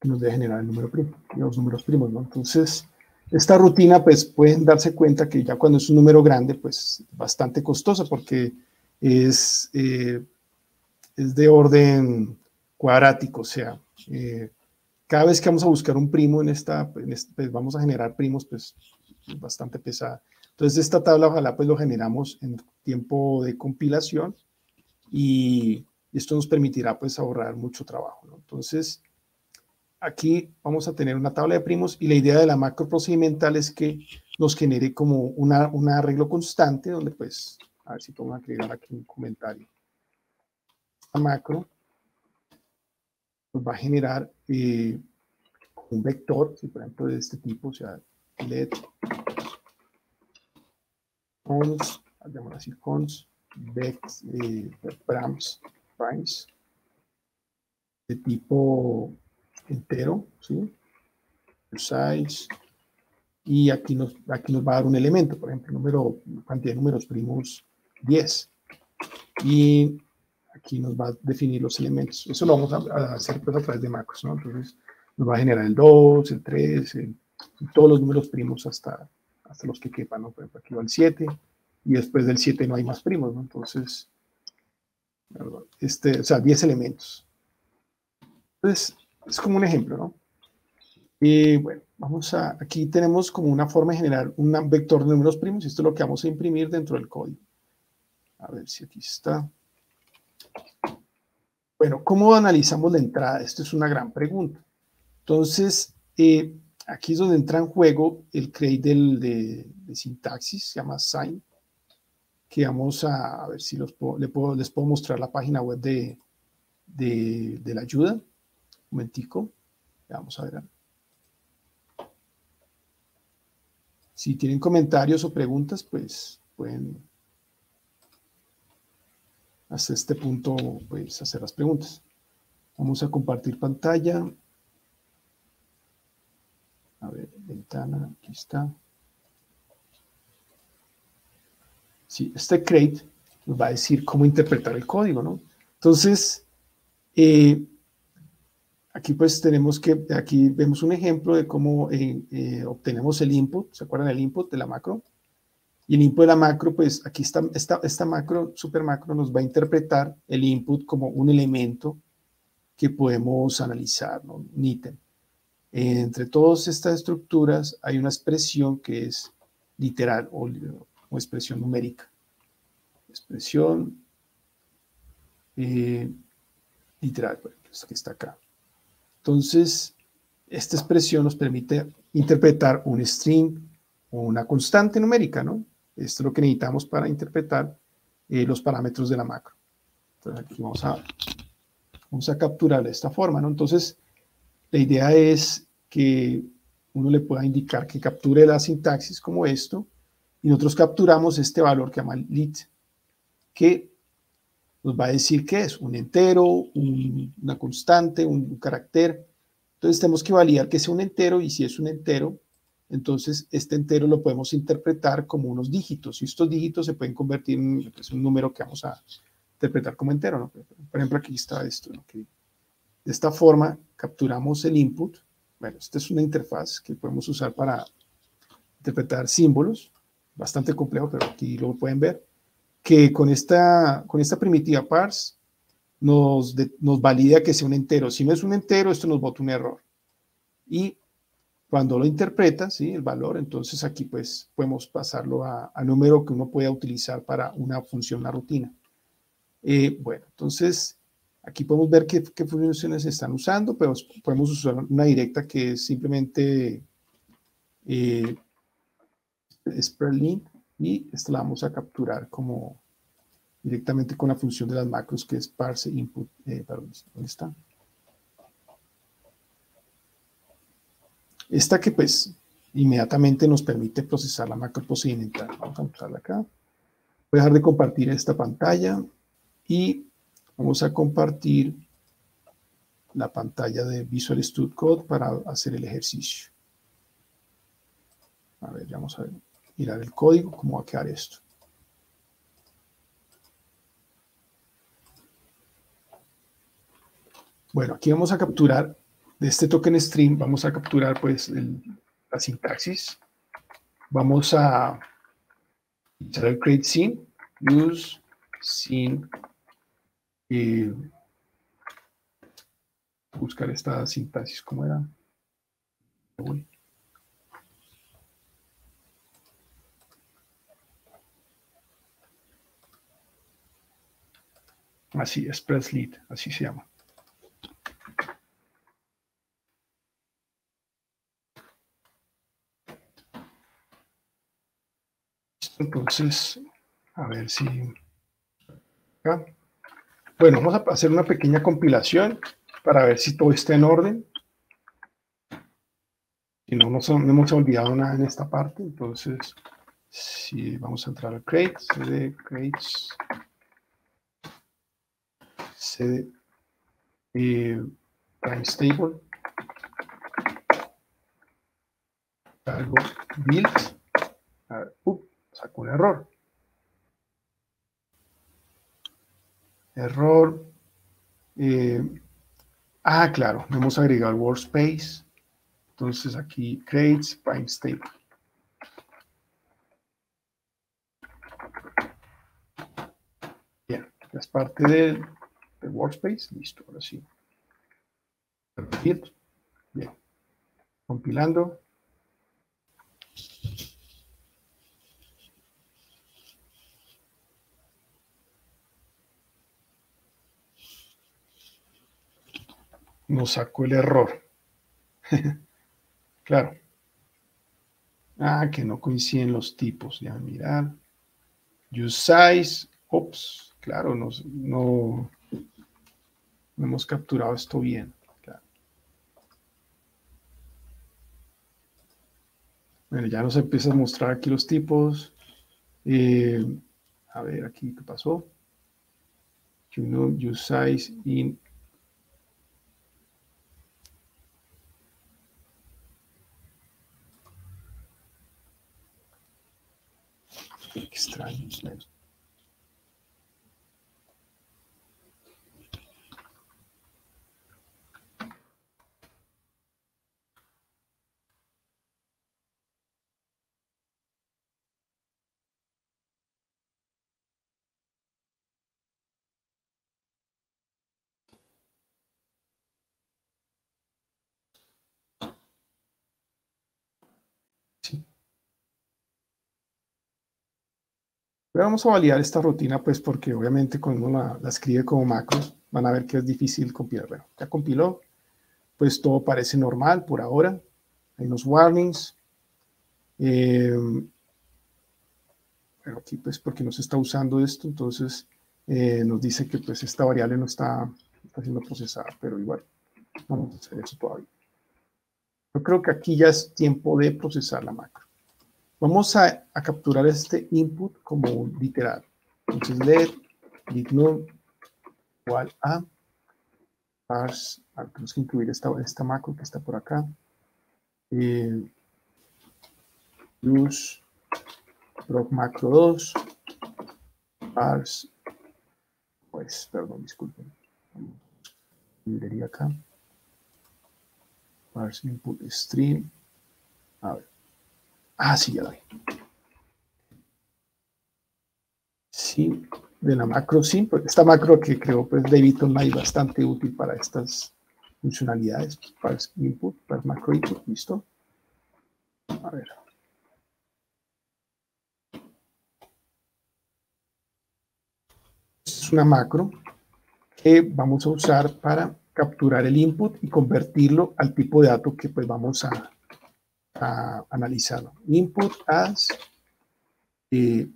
Que nos debe generar el número primo los números primos, ¿no? Entonces, esta rutina, pues pueden darse cuenta que ya cuando es un número grande, pues bastante costosa porque es, eh, es de orden cuadrático, o sea, eh, cada vez que vamos a buscar un primo en esta, pues vamos a generar primos, pues bastante pesada. Entonces, esta tabla ojalá pues lo generamos en tiempo de compilación y esto nos permitirá pues ahorrar mucho trabajo. ¿no? Entonces, aquí vamos a tener una tabla de primos y la idea de la macro procedimental es que nos genere como una, un arreglo constante donde pues, a ver si podemos agregar aquí un comentario. Esta macro nos va a generar eh, un vector, si por ejemplo de este tipo, o sea, let cons, llamar así cons, vex, eh, primes, de tipo entero, ¿sí? Size. Y aquí nos, aquí nos va a dar un elemento, por ejemplo, número, cantidad de números primos 10. Y aquí nos va a definir los elementos. Eso lo vamos a, hacer pues, a través de macros, ¿no? Entonces nos va a generar el 2, el 3, todos los números primos hasta, hasta los que quepan, ¿no? Por ejemplo, aquí va el 7 y después del 7 no hay más primos, ¿no? Entonces, este, o sea, 10 elementos. Entonces, es como un ejemplo, ¿no? Y bueno, vamos a, aquí tenemos como una forma de generar un vector de números primos, y esto es lo que vamos a imprimir dentro del código. A ver si aquí está. Bueno, ¿cómo analizamos la entrada? Esto es una gran pregunta. Entonces, eh, aquí es donde entra en juego el create del, de, sintaxis, se llama sign, que vamos a, ver si los les puedo mostrar la página web de, de la ayuda momentico. Vamos a ver. Si tienen comentarios o preguntas, pues pueden hasta este punto pues hacer las preguntas. Vamos a compartir pantalla. A ver, ventana, aquí está. Sí, este crate nos va a decir cómo interpretar el código, ¿no? Entonces, eh, Aquí pues tenemos que, aquí vemos un ejemplo de cómo eh, eh, obtenemos el input, ¿se acuerdan el input de la macro? Y el input de la macro, pues aquí está, esta, esta macro, super macro, nos va a interpretar el input como un elemento que podemos analizar, ¿no? un ítem. Entre todas estas estructuras hay una expresión que es literal o, expresión numérica. Expresión eh, literal, pues, que está acá. Entonces, esta expresión nos permite interpretar un string o una constante numérica, ¿no? Esto es lo que necesitamos para interpretar eh, los parámetros de la macro. Entonces, aquí vamos a, vamos a capturar de esta forma, ¿no? Entonces, la idea es que uno le pueda indicar que capture la sintaxis como esto, y nosotros capturamos este valor que llama lit, que nos va a decir qué es, un entero, una constante, un, carácter. Entonces tenemos que validar que sea un entero y si es un entero, entonces este entero lo podemos interpretar como unos dígitos y estos dígitos se pueden convertir en pues, un número que vamos a interpretar como entero. ¿no? Por ejemplo, aquí está esto. de esta forma capturamos el input. Bueno, esta es una interfaz que podemos usar para interpretar símbolos, bastante complejo, pero aquí lo pueden ver que con esta, con esta primitiva parse nos, nos valida que sea un entero. Si no es un entero, esto nos bota un error. Y cuando lo interpreta, ¿sí? el valor, entonces aquí pues podemos pasarlo a, número que uno pueda utilizar para una función, una rutina. Eh, bueno, entonces aquí podemos ver qué, qué, funciones están usando, pero podemos usar una directa que es simplemente eh, y esta la vamos a capturar como directamente con la función de las macros que es parse input, eh, perdón, ¿dónde está? Esta que pues inmediatamente nos permite procesar la macro procedimental. Vamos a mostrarla acá. Voy a dejar de compartir esta pantalla y vamos a compartir la pantalla de Visual Studio Code para hacer el ejercicio. A ver, vamos a mirar el código, cómo va a quedar esto. Bueno, aquí vamos a capturar de este token stream, vamos a capturar pues la sintaxis. Vamos a usar el create scene, use scene, y buscar esta sintaxis, ¿cómo era? Así, Express Lead, así se llama. Entonces, a ver si... Bueno, vamos a hacer una pequeña compilación para ver si todo está en orden. Si no, no, hemos olvidado nada en esta parte, entonces, si vamos a entrar a create, cd creates, cd eh, time stable, cargo build, a ver, sacó un error. Error. Eh, ah, claro, hemos agregado workspace. Entonces aquí creates prime stable. Bien, es parte workspace. Listo, ahora sí. Bien. Compilando. nos sacó el error. *laughs* claro. Ah, que no coinciden los tipos. Ya mirar. Use size. Ops, claro, no, no hemos capturado esto bien. Bueno, ya nos empieza a mostrar aquí los tipos. Eh, a ver, aquí, ¿qué pasó? You know, use size in extraño. Vamos a validar esta rutina, pues porque obviamente cuando uno la, escribe como macro, van a ver que es difícil compilar. Bueno, ya compiló, pues todo parece normal por ahora. Hay unos warnings. Eh, pero aquí pues porque no se está usando esto, entonces eh, nos dice que pues esta variable no está, está siendo procesada, pero igual vamos a hacer eso todavía. Yo creo que aquí ya es tiempo de procesar la macro. Vamos a, capturar este input como literal. Entonces, let ignore igual a parse, tenemos que incluir esta, esta macro que está por acá. Eh, use proc macro 2 parse pues perdón disculpen librería acá parse input stream a ver Ah, sí, ya vi. Sí, de la macro sí, esta macro que creo pues David Online bastante útil para estas funcionalidades, para input, para macro input, listo. A ver. Es una macro que vamos a usar para capturar el input y convertirlo al tipo de dato que pues vamos a, a analizarlo. Input as eh,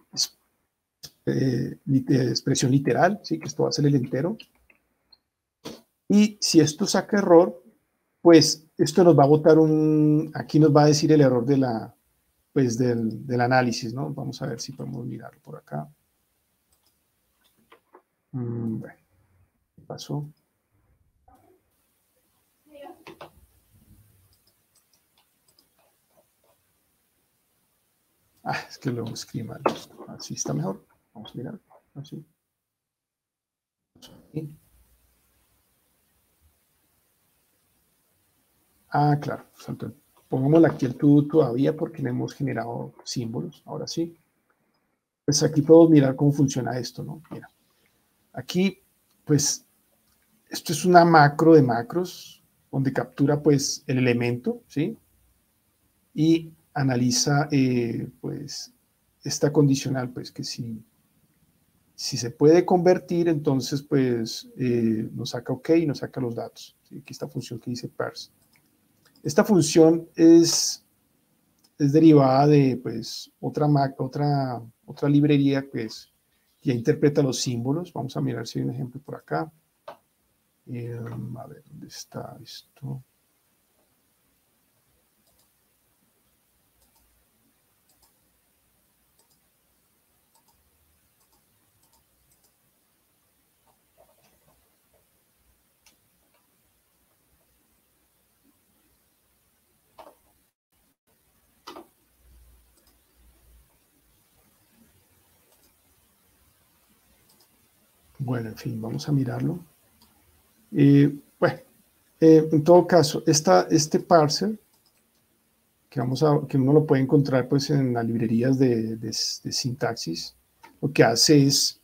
eh, expresión literal, ¿sí? que esto va a ser el entero. Y si esto saca error, pues esto nos va a botar un, aquí nos va a decir el error de la, pues del, del análisis, ¿no? Vamos a ver si podemos mirarlo por acá. Mm, bueno, ¿qué pasó? Ah, es que lo escribí mal. Así está mejor. Vamos a mirar. Así. Ah, claro. Pongámosle aquí el to todavía porque le hemos generado símbolos. Ahora sí. Pues aquí podemos mirar cómo funciona esto, ¿no? Mira. Aquí, pues, esto es una macro de macros donde captura, pues, el elemento, ¿sí? Y analiza eh, pues esta condicional, pues que si, si se puede convertir, entonces pues eh, nos saca OK y nos saca los datos. Aquí esta función que dice parse. Esta función es, es derivada de pues otra, otra, otra librería pues, que ya interpreta los símbolos. Vamos a mirar si hay un ejemplo por acá. Eh, a ver, ¿dónde está esto? Bueno, en fin, vamos a mirarlo. Eh, bueno, eh, en todo caso, esta, este parser, que, vamos a, que uno lo puede encontrar pues, en las librerías de, de, sintaxis, lo que hace es,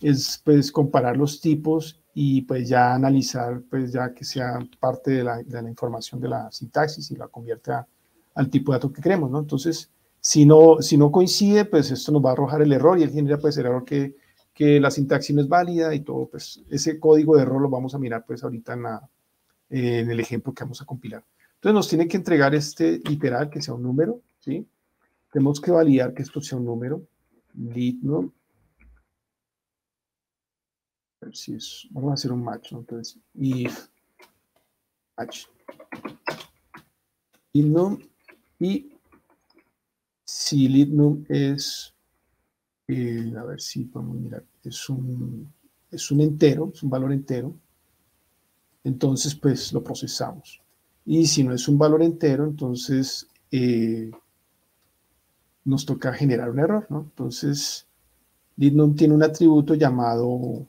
es pues, comparar los tipos y pues ya analizar, pues ya que sea parte de la, de la información de la sintaxis y la convierte al tipo de dato que queremos, ¿no? Entonces, si no, si no coincide, pues esto nos va a arrojar el error y él genera pues el error que, que la sintaxis no es válida y todo, pues ese código de error lo vamos a mirar pues ahorita en, el ejemplo que vamos a compilar. Entonces nos tiene que entregar este literal que sea un número, ¿sí? Tenemos que validar que esto sea un número, ¿no? A ver si es, vamos a hacer un match, ¿no? Entonces, if match y num y si lead num es eh, a ver si podemos mirar, es un, es un entero, es un valor entero, entonces pues lo procesamos. Y si no es un valor entero, entonces eh, nos toca generar un error, ¿no? Entonces, LeadNum tiene un atributo llamado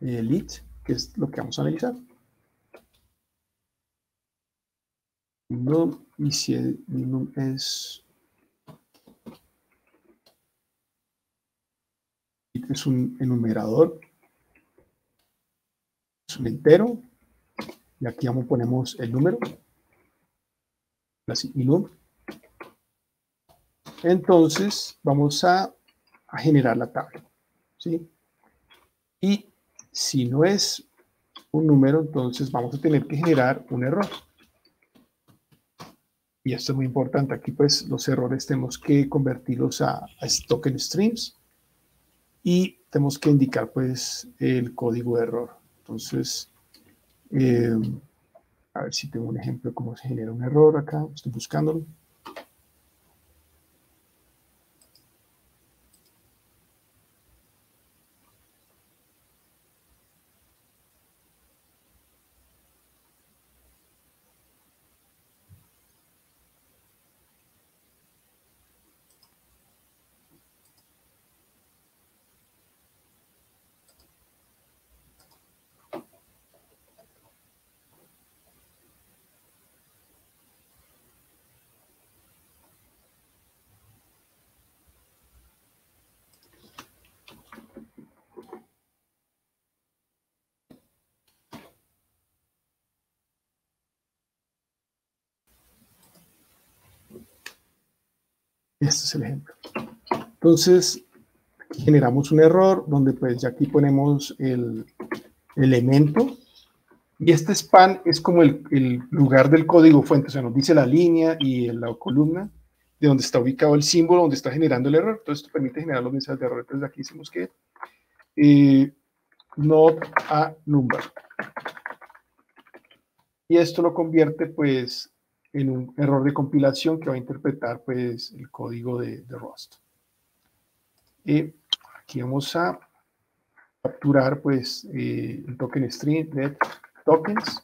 eh, lead, que es lo que vamos a analizar. Y si el es es un enumerador, es un entero, y aquí vamos, ponemos el número, así, número. Entonces, vamos a, generar la tabla, ¿sí? Y si no es un número, entonces vamos a tener que generar un error. Y esto es muy importante. Aquí, pues, los errores tenemos que convertirlos a, a token streams y tenemos que indicar pues el código error. Entonces, eh, a ver si tengo un ejemplo de cómo se genera un error acá, estoy buscándolo. Este es el ejemplo. Entonces, generamos un error donde pues ya aquí ponemos el elemento y este span es como el, lugar del código fuente, o sea, nos dice la línea y la columna de donde está ubicado el símbolo, donde está generando el error. Entonces, esto permite generar los mensajes de error. Entonces, aquí hicimos que eh, not a number. y esto lo convierte pues en un error de compilación que va a interpretar pues el código de, Rust. Y aquí vamos a capturar pues eh, el token string de tokens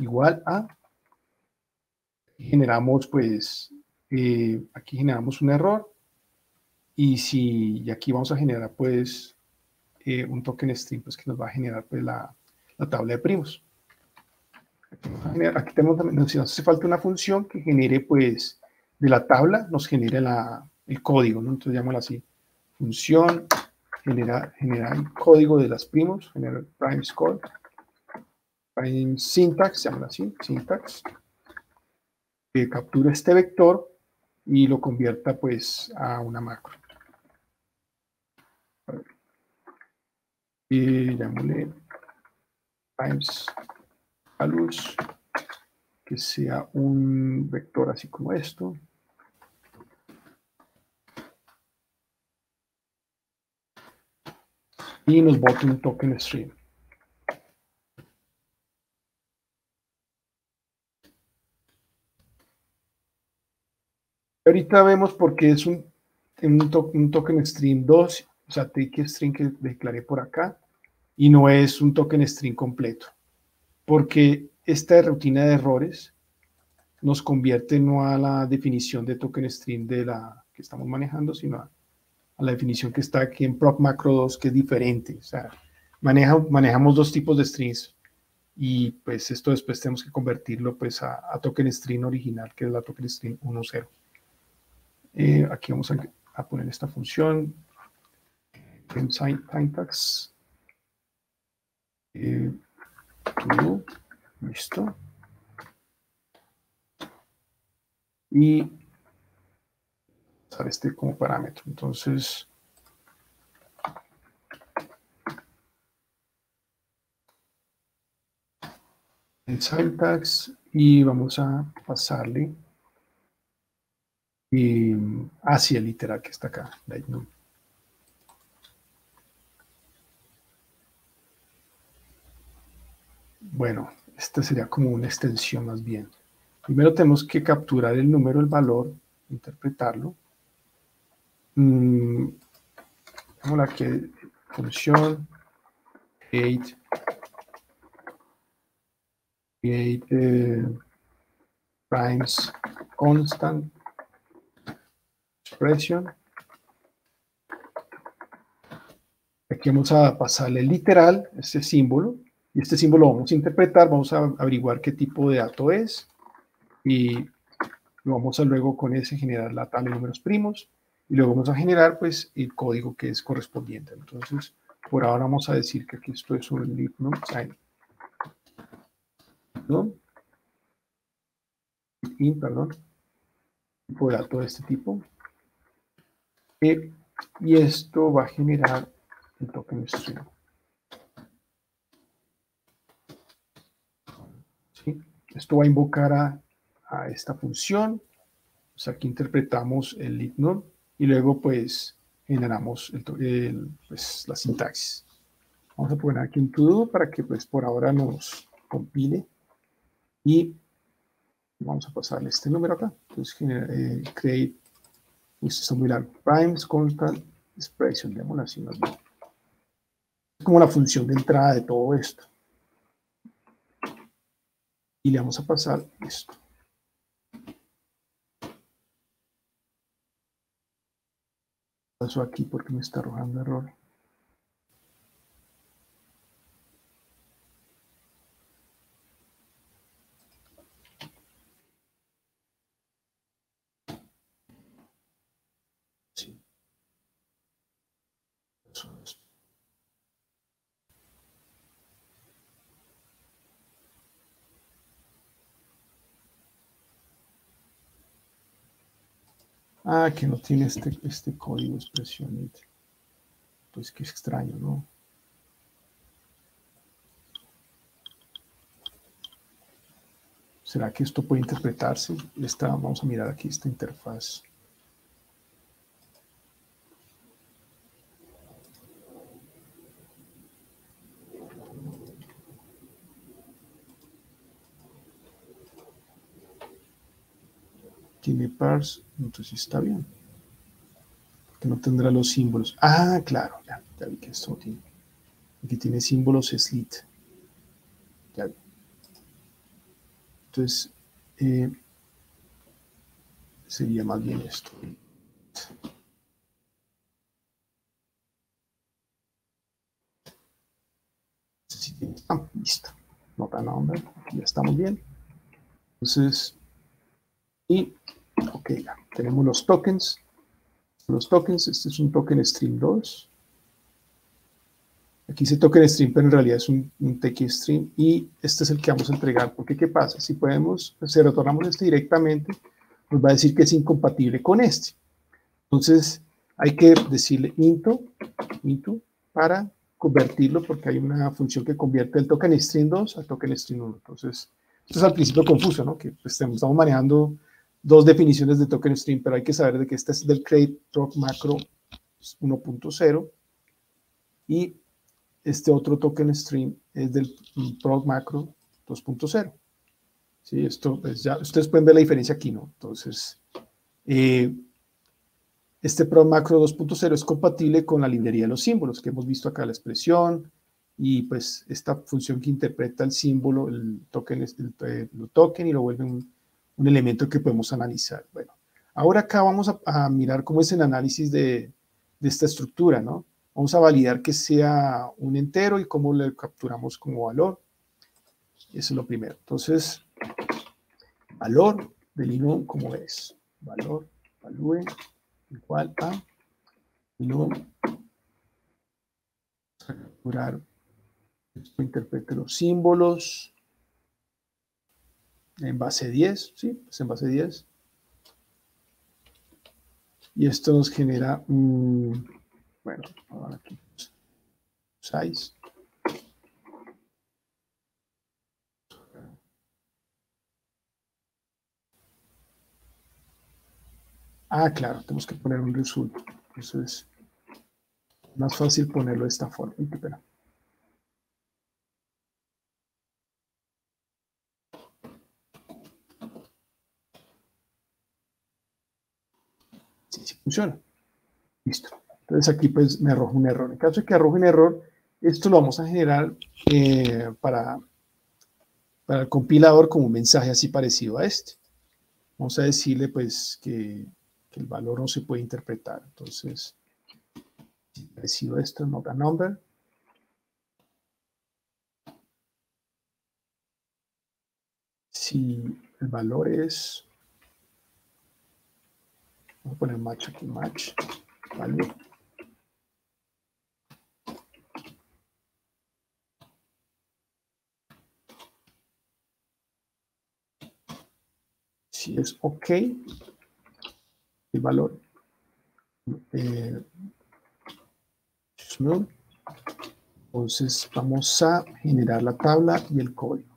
igual a generamos pues eh, aquí generamos un error y si y aquí vamos a generar pues eh, un token string pues que nos va a generar pues la tabla de primos aquí tenemos nos hace falta una función que genere pues de la tabla nos genere la, el código ¿no? entonces llamémoslo así. Función genera, código de las primos genera prime score. Prime syntax llamémoslo así syntax. Que captura este vector y lo convierta pues a una macro. Y llamémosle times a luz que sea un vector así como esto. Y nos bota un token stream. Ahorita vemos por qué es un, un, token string 2, o sea, take string que declaré por acá, y no es un token string completo porque esta rutina de errores nos convierte no a la definición de token string de la que estamos manejando, sino a, la definición que está aquí en proc macro 2, que es diferente. O sea, maneja, manejamos dos tipos de strings y pues esto después tenemos que convertirlo pues a, token string original, que es la token string 1.0. Eh, aquí vamos a, poner esta función en syntax. Eh, listo. Y usar este como parámetro. Entonces, el syntax y vamos a pasarle y hacia el literal que está acá, Bueno, esta sería como una extensión más bien. Primero tenemos que capturar el número, el valor, interpretarlo. Mm, la que función create, create eh, primes constant expression. Aquí vamos a pasarle literal, este símbolo, y este símbolo lo vamos a interpretar, vamos a averiguar qué tipo de dato es y vamos a luego con ese generar la tabla de números primos y luego vamos a generar pues el código que es correspondiente. Entonces, por ahora vamos a decir que aquí esto es un lib ¿no? ¿no? perdón, tipo de dato de este tipo. Eh, y esto va a generar el token string. Esto va a invocar a, esta función. Pues aquí interpretamos el ignore y luego pues generamos pues, la sintaxis. Vamos a poner aquí un todo para que pues por ahora nos compile y vamos a pasarle este número acá. Entonces, eh, create, esto está muy largo, primes constant expression, digamos así más bien. Es como la función de entrada de todo esto y le vamos a pasar esto. Paso aquí porque me está arrojando error. Ah, que no tiene este, este código de. Pues qué extraño, ¿no? ¿Será que esto puede interpretarse? Esta, vamos a mirar aquí esta interfaz. Parse, entonces está bien. Que no tendrá los símbolos. Ah, claro, ya, ya vi que esto tiene. Aquí tiene símbolos slit. Ya vi. Entonces, eh, sería más bien esto. Ah, listo. Nota nombre. Ya estamos bien. Entonces, y, ok, ya. Tenemos los tokens. Los tokens, este es un token stream 2. Aquí dice token stream, pero en realidad es un, un stream y este es el que vamos a entregar. Porque, ¿qué pasa? Si podemos, si retornamos este directamente, nos va a decir que es incompatible con este. Entonces, hay que decirle into, into, para convertirlo, porque hay una función que convierte el token string 2 al token string 1. Entonces, esto es al principio confuso, ¿no? Que pues, estamos manejando dos definiciones de token string, pero hay que saber de que este es del create proc macro 1.0 y este otro token string es del proc macro 2.0. Sí, esto pues ya, ustedes pueden ver la diferencia aquí, ¿no? Entonces, eh, este Pro Macro 2.0 es compatible con la librería de los símbolos que hemos visto acá, la expresión y pues esta función que interpreta el símbolo, el token, el, eh, token y lo vuelve un, un, elemento que podemos analizar. Bueno, ahora acá vamos a, mirar cómo es el análisis de, de, esta estructura, ¿no? Vamos a validar que sea un entero y cómo le capturamos como valor. Eso es lo primero. Entonces, valor del inum como es. Valor, value, igual a inum. a capturar, interprete los símbolos en base 10, ¿sí? Pues en base 10. Y esto nos genera un, bueno, ahora aquí, size. Ah, claro, tenemos que poner un result. Eso es más fácil ponerlo de esta forma. Sí, sí funciona. Listo. Entonces aquí pues me arroja un error. En caso de que arroje un error, esto lo vamos a generar eh, para, para el compilador como un mensaje así parecido a este. Vamos a decirle pues que el valor no se puede interpretar. Entonces, si recibo esto, nota number. Si el valor es, vamos a poner match aquí, match, ¿vale? Si es OK, el valor. Eh, entonces vamos a generar la tabla y el código.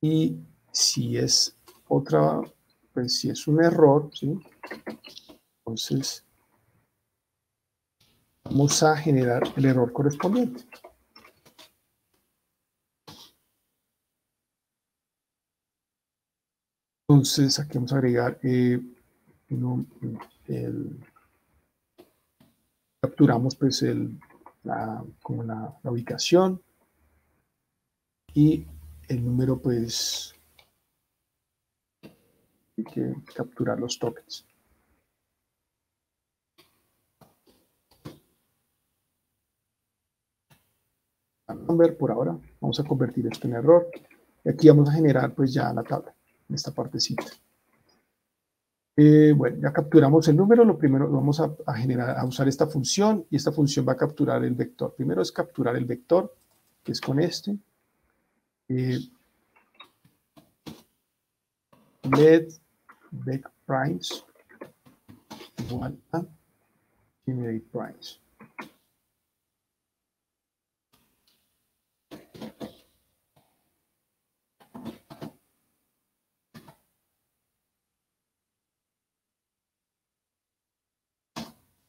Y si es otra, pues si es un error, ¿sí? entonces vamos a generar el error correspondiente. Entonces aquí vamos a agregar eh, capturamos pues el, la, como la, ubicación y el número pues hay que capturar los tokens. Number por ahora, vamos a convertir esto en error y aquí vamos a generar pues ya la tabla en esta partecita. Eh, bueno, ya capturamos el número, lo primero vamos a, generar, a usar esta función y esta función va a capturar el vector. Primero es capturar el vector, que es con este. Eh, let vec primes igual a generate primes.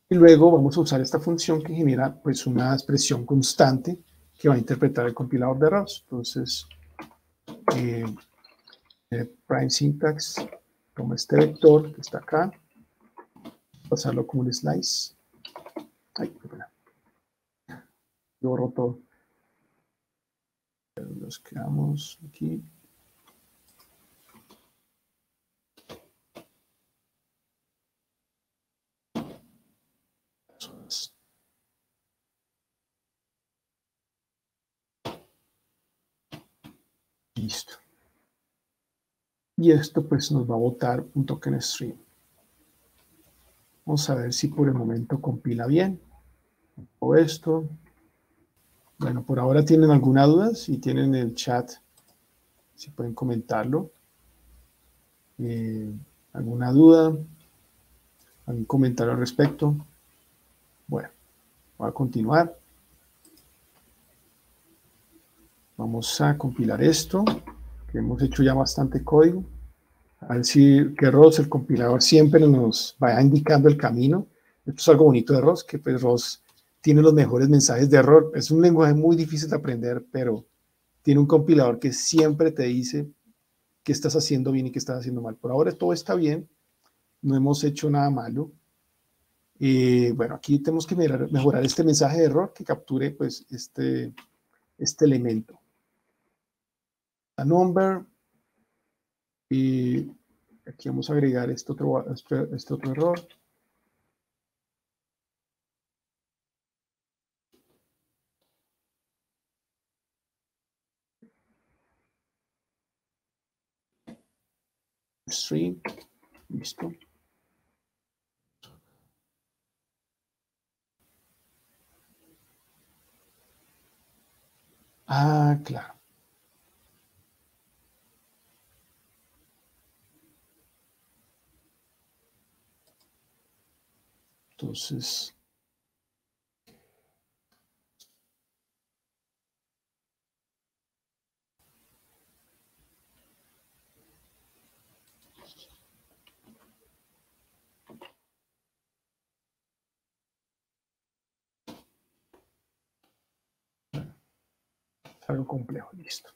Y luego vamos a usar esta función que genera pues una expresión constante que va a interpretar el compilador de ROS. Entonces, eh, eh, prime syntax Toma este vector que está acá, pasarlo como un slice. Ay, qué. Yo borro todo. Nos quedamos aquí. Listo. Y esto pues nos va a botar un token stream. Vamos a ver si por el momento compila bien. O esto. Bueno, por ahora tienen alguna duda, si tienen el chat, si pueden comentarlo. Eh, ¿Alguna duda? ¿Algún comentario al respecto? Bueno, voy a continuar. Vamos a compilar esto, que hemos hecho ya bastante código. A ver si que ROS, el compilador, siempre nos vaya indicando el camino. Esto es algo bonito de ROS, que pues ROS tiene los mejores mensajes de error. Es un lenguaje muy difícil de aprender, pero tiene un compilador que siempre te dice qué estás haciendo bien y qué estás haciendo mal. Por ahora todo está bien, no hemos hecho nada malo. Y bueno, aquí tenemos que mejorar, este mensaje de error que capture pues este, este elemento a number y aquí vamos a agregar este otro, este, este otro error. String, listo. Ah, claro. Entonces, algo complejo, listo.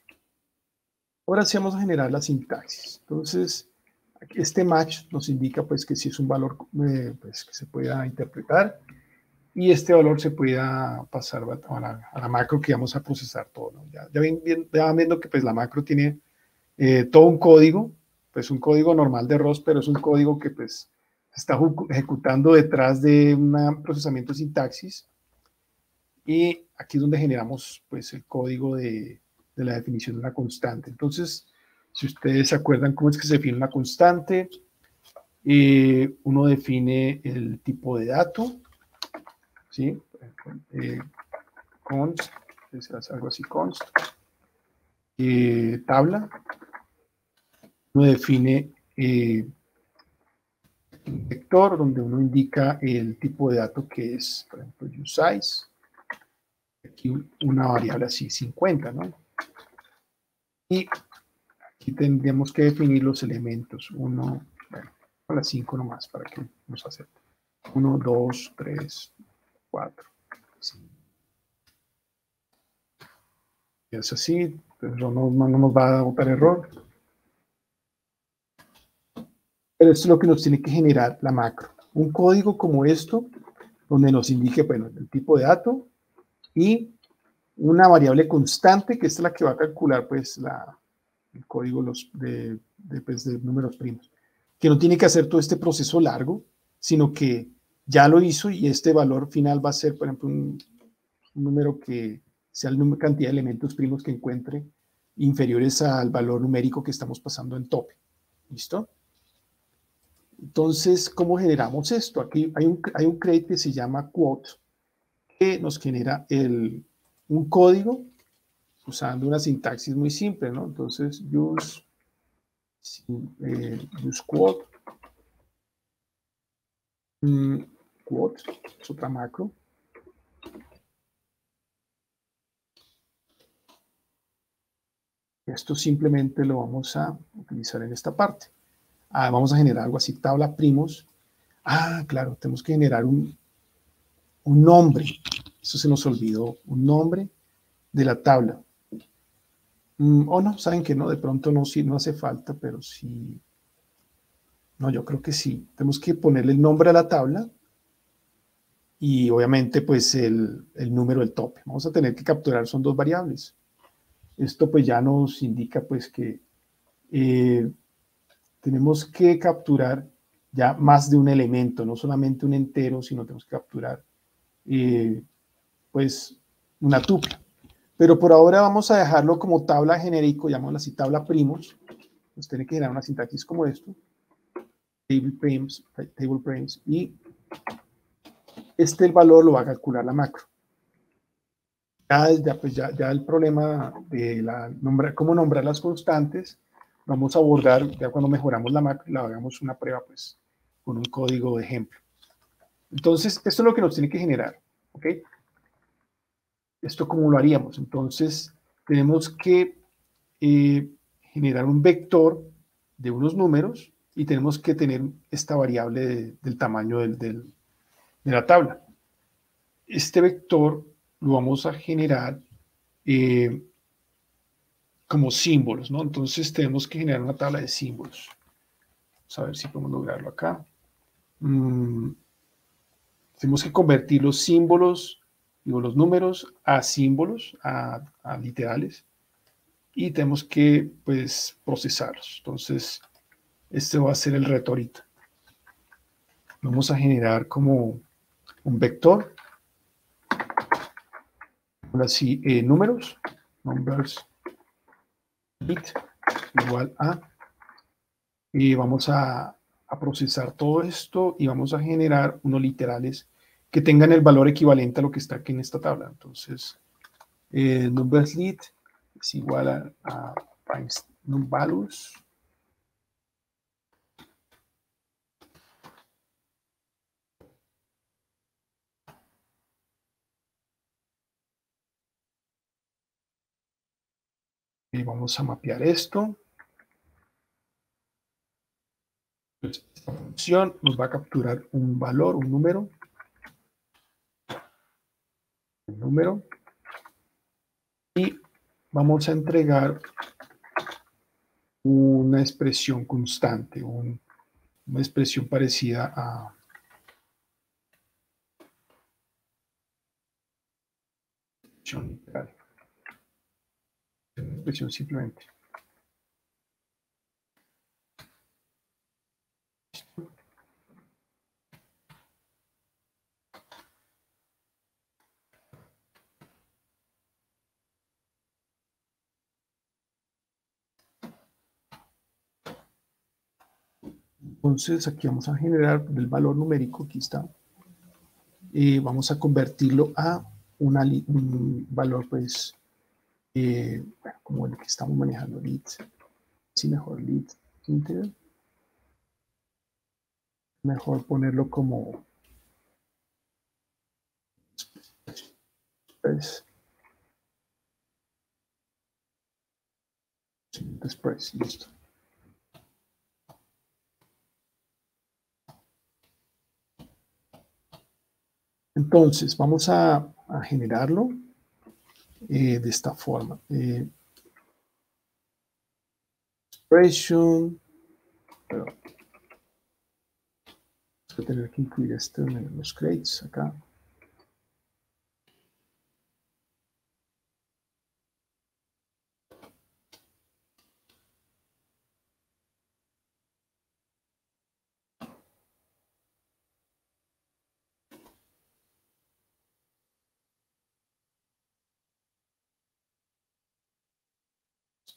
Ahora sí vamos a generar la sintaxis. Entonces, este match nos indica pues que si es un valor eh, pues, que se pueda interpretar y este valor se pueda pasar a la, macro que vamos a procesar todo. Ya, ya, van viendo que pues la macro tiene eh, todo un código, pues un código normal de ROS, pero es un código que pues se está ejecutando detrás de un procesamiento de sintaxis y aquí es donde generamos pues el código de, de la definición de una constante. Entonces, si ustedes se acuerdan cómo es que se define una constante, eh, uno define el tipo de dato, ¿sí? Eh, const, algo así, const, eh, tabla, uno define un vector donde uno indica el tipo de dato que es, por ejemplo, useSize, aquí una variable así, 50, ¿no? Y Aquí tendríamos que definir los elementos. Uno, a las cinco nomás para que nos acepte. Uno, dos, tres, cuatro. Y es así, pero no, no nos va a botar error. Pero esto es lo que nos tiene que generar la macro. Un código como esto, donde nos indique, bueno, el tipo de dato y una variable constante, que es la que va a calcular, pues, la, el código pues, de, números primos, que no tiene que hacer todo este proceso largo, sino que ya lo hizo y este valor final va a ser, por ejemplo, un, número que sea la cantidad de elementos primos que encuentre inferiores al valor numérico que estamos pasando en tope. ¿Listo? Entonces, ¿cómo generamos esto? Aquí hay un, hay un crate que se llama quote, que nos genera el, un código usando una sintaxis muy simple, ¿no? Entonces, use, eh, use quote, mm, quote, es otra macro. Esto simplemente lo vamos a utilizar en esta parte. Ah, vamos a generar algo así, tabla primos. Ah, claro, tenemos que generar un, un nombre. Eso se nos olvidó, un nombre de la tabla. Mm, o no, saben que no, de pronto no, sí, no hace falta, pero sí. No, yo creo que sí. Tenemos que ponerle el nombre a la tabla y obviamente pues el, número del tope. Vamos a tener que capturar, son dos variables. Esto pues ya nos indica pues que eh, tenemos que capturar ya más de un elemento, no solamente un entero, sino tenemos que capturar eh, pues una tupla. Pero por ahora vamos a dejarlo como tabla genérico, llamémosla así tabla primos. Pues tiene que generar una sintaxis como esto. Table prims, table prims y este el valor lo va a calcular la macro. Ya, pues ya, el problema de la cómo nombrar las constantes, vamos a abordar ya cuando mejoramos la macro, la hagamos una prueba pues con un código de ejemplo. Entonces, esto es lo que nos tiene que generar, ¿ok? ¿Esto cómo lo haríamos? Entonces, tenemos que eh, generar un vector de unos números y tenemos que tener esta variable del tamaño de la tabla. Este vector lo vamos a generar eh, como símbolos, ¿no? Entonces tenemos que generar una tabla de símbolos. Vamos a ver si podemos lograrlo acá. Mm, tenemos que convertir los símbolos, digo, los números a símbolos, a, literales, y tenemos que, pues, procesarlos. Entonces, este va a ser el reto ahorita. Vamos a generar como un vector. Ahora sí, eh, números, numbers, bit, igual a, y vamos a, procesar todo esto y vamos a generar unos literales que tengan el valor equivalente a lo que está aquí en esta tabla. Entonces, eh, numbers lit es igual a, a values Y vamos a mapear esto. esta función nos va a capturar un valor, un número. Un número. Y vamos a entregar una expresión constante, una expresión parecida a expresión simplemente. Entonces aquí vamos a generar el valor numérico, aquí está. y vamos a convertirlo a un valor pues eh, como el que estamos manejando lead, sí, mejor lead integer. Mejor ponerlo como express. Express, listo. Entonces, vamos a, generarlo eh, de esta forma. Eh, expression, pero voy a tener que incluir esto en los crates acá.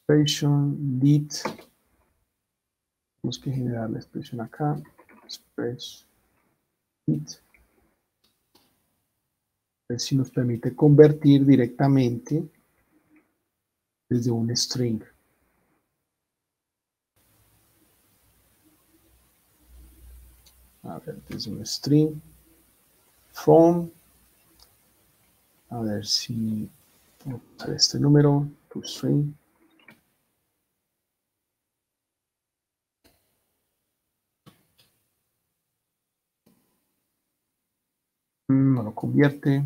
Expression lead. Tenemos que generar la expresión acá. Express lead. A ver si nos permite convertir directamente desde un string. A ver, desde un string. From. A ver si este número, to string. No lo convierte.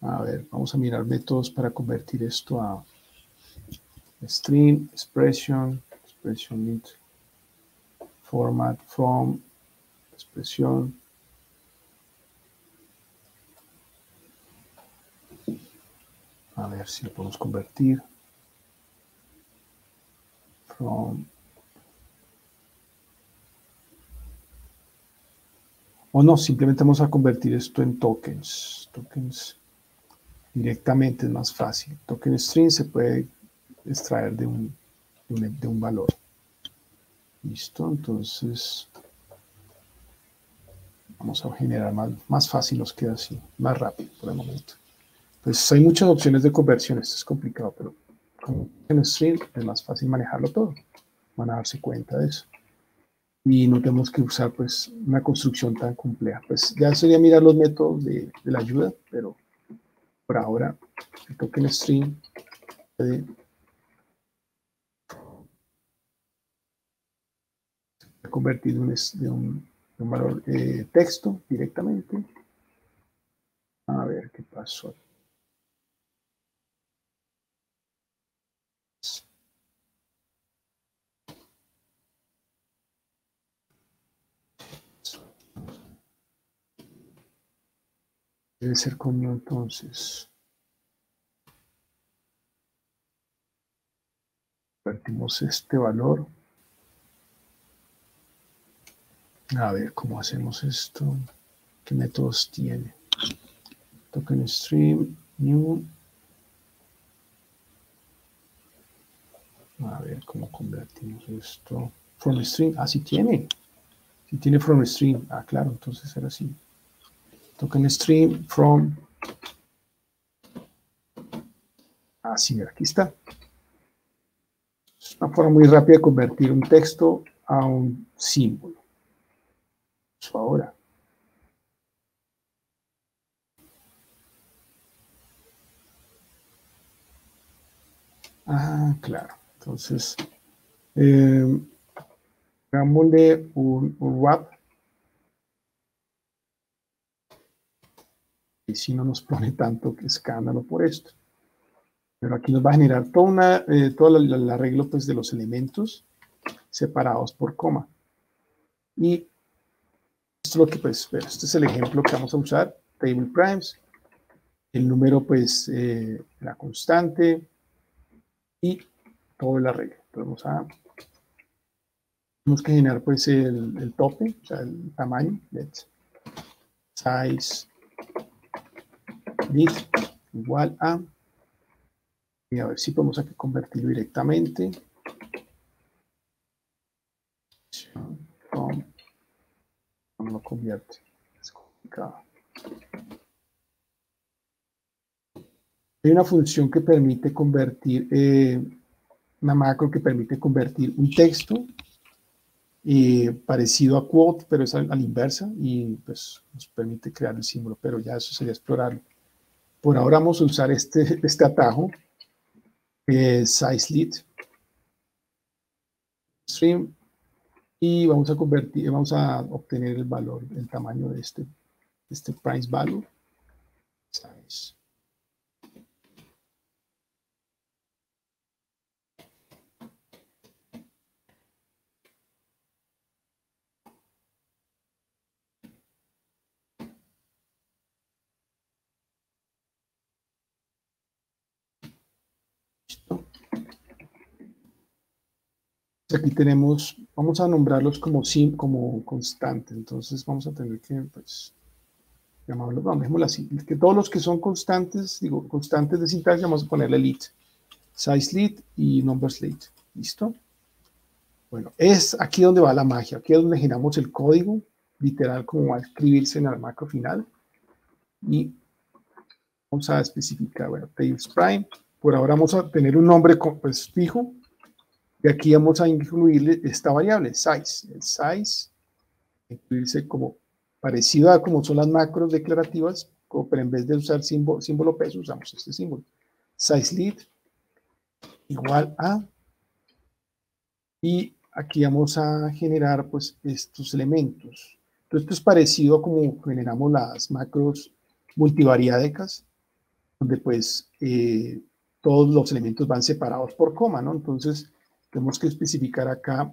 A ver, vamos a mirar métodos para convertir esto a string, expression, expression int. format from, expresión. A ver si lo podemos convertir. From. O no, simplemente vamos a convertir esto en tokens. Tokens directamente es más fácil. Token string se puede extraer de un, de un, valor. Listo, entonces vamos a generar más, más fácil, nos queda así, más rápido por el momento. Pues hay muchas opciones de conversión, esto es complicado, pero con en string es más fácil manejarlo todo. Van a darse cuenta de eso. Y no tenemos que usar pues una construcción tan compleja. Pues ya sería mirar los métodos de, de la ayuda, pero por ahora el token string puede convertir un, de un, un valor eh, texto directamente. A ver qué pasó. Debe ser como entonces. Convertimos este valor. A ver cómo hacemos esto. ¿Qué métodos tiene? Token stream, new. A ver cómo convertimos esto. From stream. Ah, sí tiene. Si tiene from stream. Ah, claro, entonces era así token stream from así, ah, aquí está. Es una forma muy rápida de convertir un texto a un símbolo. Eso ahora. Ah, claro. Entonces, eh, hagámosle un, un wrap no nos pone tanto escándalo por esto. Pero aquí nos va a generar toda una, eh, todo el, arreglo pues, de los elementos separados por coma. Y esto es lo que, pues, este es el ejemplo que vamos a usar, table primes, el número, pues, eh, la constante y todo el arreglo. Entonces vamos a, tenemos que generar, pues, el, el tope, o sea, el tamaño, let's, size, igual a, y a ver si podemos aquí convertirlo directamente. No, lo convierte, es complicado. Hay una función que permite convertir, eh, una macro que permite convertir un texto eh, parecido a quote, pero es a, la inversa y pues nos permite crear el símbolo, pero ya eso sería explorarlo. Por ahora vamos a usar este, *laughs* este atajo, eh, sizeLit stream, y vamos a convertir, vamos a obtener el valor, el tamaño de este, este price value. Size. Aquí tenemos, vamos a nombrarlos como, como constante, entonces vamos a tener que, pues, llamarlos, vamos así, que todos los que son constantes, digo, constantes de sintaxis, vamos a ponerle lit, size lit y numbers lit, ¿listo? Bueno, es aquí donde va la magia, aquí es donde generamos el código, literal, como va a escribirse en el macro final, y vamos a especificar, bueno, tables prime, por ahora vamos a tener un nombre pues, fijo, y aquí vamos a incluirle esta variable, size. El size, incluirse como parecido a como son las macros declarativas, pero en vez de usar símbolo, símbolo peso, usamos este símbolo. Size lead igual a, y aquí vamos a generar pues estos elementos. Entonces esto es parecido a como generamos las macros multivariádicas, donde pues eh, todos los elementos van separados por coma, ¿no? Entonces, tenemos que especificar acá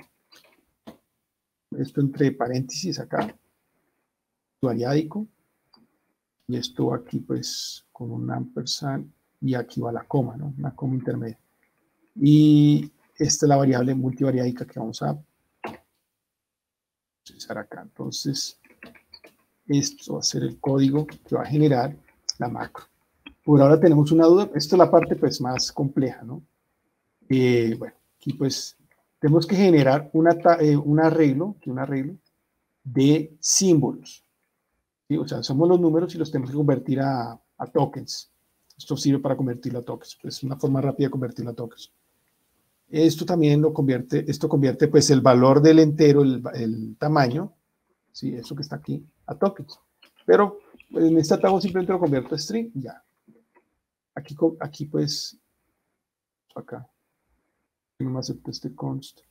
esto entre paréntesis acá, variádico, y esto aquí pues con un ampersand, y aquí va la coma, ¿no? Una coma intermedia. Y esta es la variable multivariádica que vamos a utilizar acá. Entonces, esto va a ser el código que va a generar la macro. Por ahora tenemos una duda, esto es la parte pues más compleja, ¿no? Eh, bueno, aquí pues tenemos que generar eh, un arreglo, un arreglo de símbolos. O sea, somos los números y los tenemos que convertir a, tokens. Esto sirve para convertirlo a tokens. Es una forma rápida de convertirlo a tokens. Esto también lo convierte, esto convierte pues el valor del entero, el, tamaño, ¿sí? eso que está aquí, a tokens. Pero en este atajo simplemente lo convierto a string, ya. Aquí, aquí pues, acá, no me acepto este const.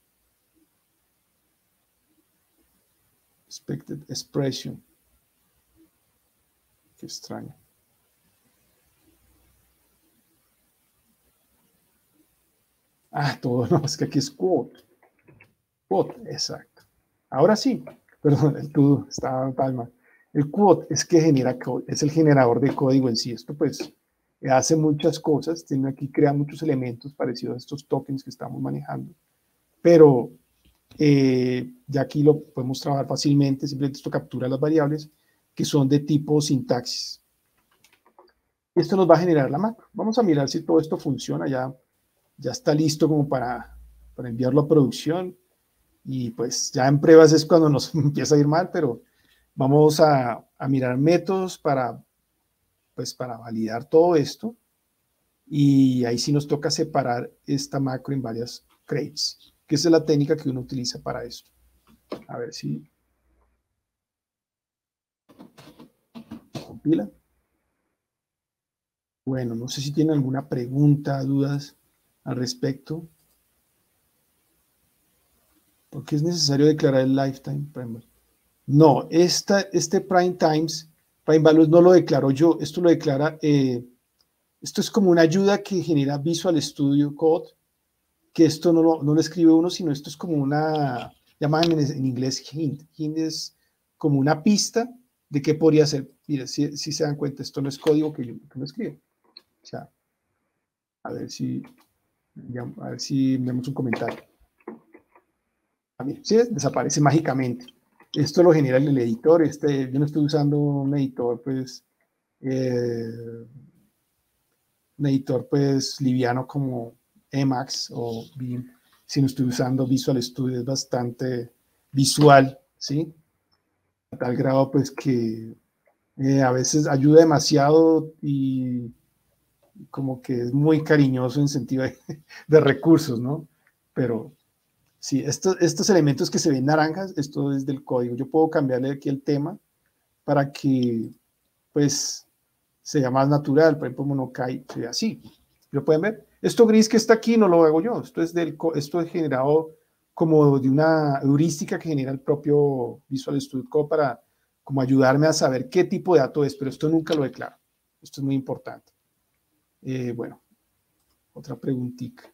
Expected expression. Qué extraño. Ah, todo, no, es que aquí es quote. Quote, exacto. Ahora sí, perdón, el todo está mal. El quote es que genera, es el generador de código en sí. Esto pues hace muchas cosas, tiene aquí, crea muchos elementos parecidos a estos tokens que estamos manejando, pero eh, ya aquí lo podemos trabajar fácilmente, simplemente esto captura las variables que son de tipo sintaxis. Esto nos va a generar la macro. Vamos a mirar si todo esto funciona, ya, ya está listo como para, para enviarlo a producción y pues ya en pruebas es cuando nos *laughs* empieza a ir mal, pero vamos a mirar métodos para pues para validar todo esto. Y ahí sí nos toca separar esta macro en varias crates, que es la técnica que uno utiliza para esto. A ver si compila. Bueno, no sé si tienen alguna pregunta, dudas al respecto. ¿Por qué es necesario declarar el lifetime No, esta, este prime times Prime Values no lo declaro yo, esto lo declara, eh, esto es como una ayuda que genera Visual Studio Code, que esto no lo, no escribe uno, sino esto es como una, llaman en, inglés hint, hint es como una pista de qué podría ser. Mira, si, se dan cuenta, esto no es código que yo que no escribo. O sea, a ver si, a ver si vemos un comentario. A mí, ¿sí? Desaparece mágicamente esto lo genera el editor. Este, yo no estoy usando un editor, pues, eh, un editor, pues, liviano como Emacs o Beam, sino estoy usando Visual Studio, es bastante visual, ¿sí? A tal grado, pues, que eh, a veces ayuda demasiado y como que es muy cariñoso en sentido de, *laughs* de recursos, ¿no? Pero Sí, estos elementos que se ven naranjas, esto es del código. Yo puedo cambiarle aquí el tema para que, pues, sea más natural. Por ejemplo, Monokai sea así. ¿Lo pueden ver? Esto gris que está aquí no lo hago yo. Esto es, del, esto es generado como de una heurística que genera el propio Visual Studio Code para como ayudarme a saber qué tipo de dato es, pero esto nunca lo declaro. Esto es muy importante. Eh, bueno, otra preguntita.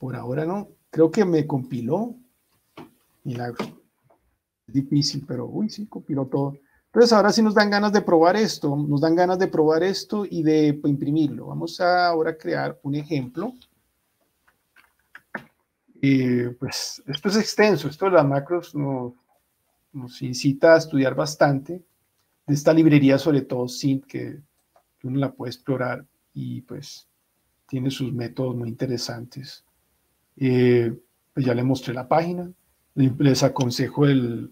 Por ahora no. Creo que me compiló. Milagro. Es difícil, pero uy, sí, compiló todo. Entonces ahora sí nos dan ganas de probar esto, nos dan ganas de probar esto y de pues, imprimirlo. Vamos a ahora crear un ejemplo. Eh, pues esto es extenso, esto de las macros nos, incita a estudiar bastante de esta librería, sobre todo SINT, que uno la puede explorar y pues tiene sus métodos muy interesantes. Eh, pues ya le mostré la página, les aconsejo el,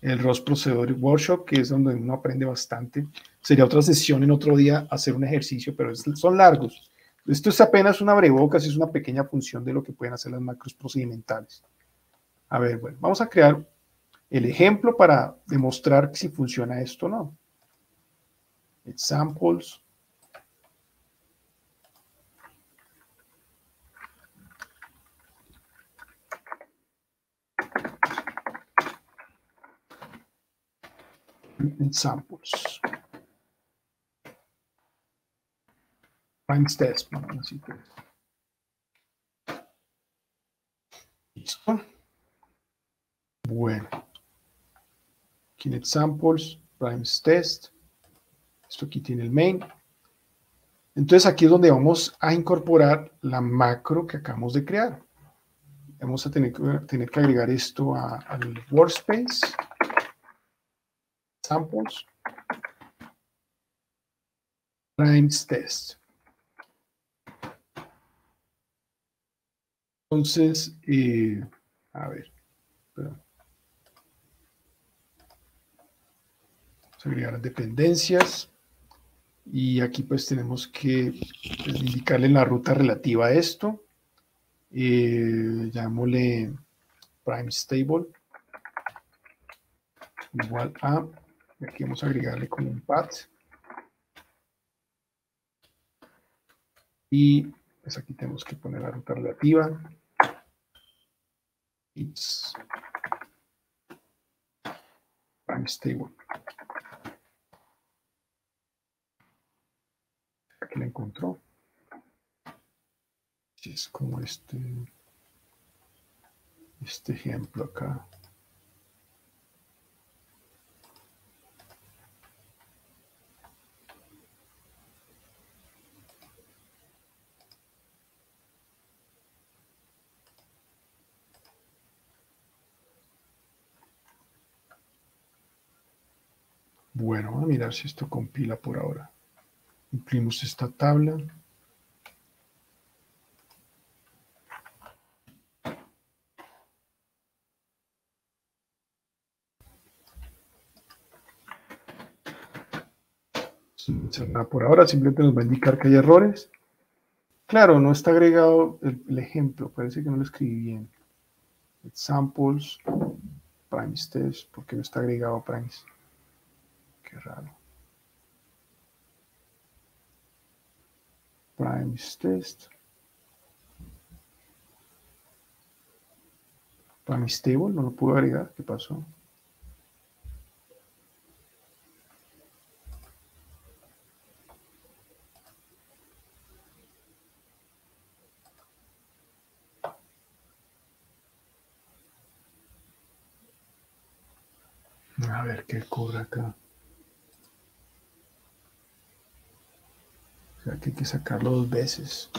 el ROS Procedure Workshop, que es donde uno aprende bastante. Sería otra sesión en otro día hacer un ejercicio, pero son largos. Esto es apenas una brevocas, es una pequeña función de lo que pueden hacer las macros procedimentales. A ver, bueno, vamos a crear el ejemplo para demostrar si funciona esto o no. Examples. Examples. Ranks test, que Listo. Bueno. Kinet samples, primes test. Esto aquí tiene el main. Entonces aquí es donde vamos a incorporar la macro que acabamos de crear. Vamos a tener que, tener que agregar esto al workspace. Samples. Primes test. Entonces, eh, a ver, Vamos a agregar dependencias. Y aquí pues tenemos que pues, indicarle la ruta relativa a esto. Eh, llamémosle prime stable igual a, aquí vamos a agregarle como un path. Y pues aquí tenemos que poner la ruta relativa. It's prime stable. Aquí la encontró. Es como este, este ejemplo acá. Bueno, vamos a mirar si esto compila por ahora. Imprimimos esta tabla. Por ahora simplemente nos va a indicar que hay errores. Claro, no está agregado el, ejemplo, parece que no lo escribí bien. Examples, primes test, porque no está agregado primes. Qué raro. Primes test. Primes table, no lo puedo agregar. ¿Qué pasó? A ver qué ocurre acá. Que hay que sacarlo dos veces.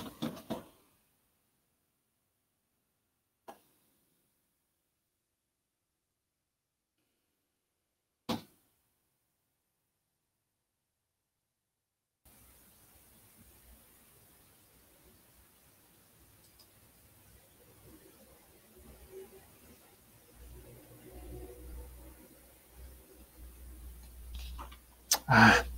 Ah.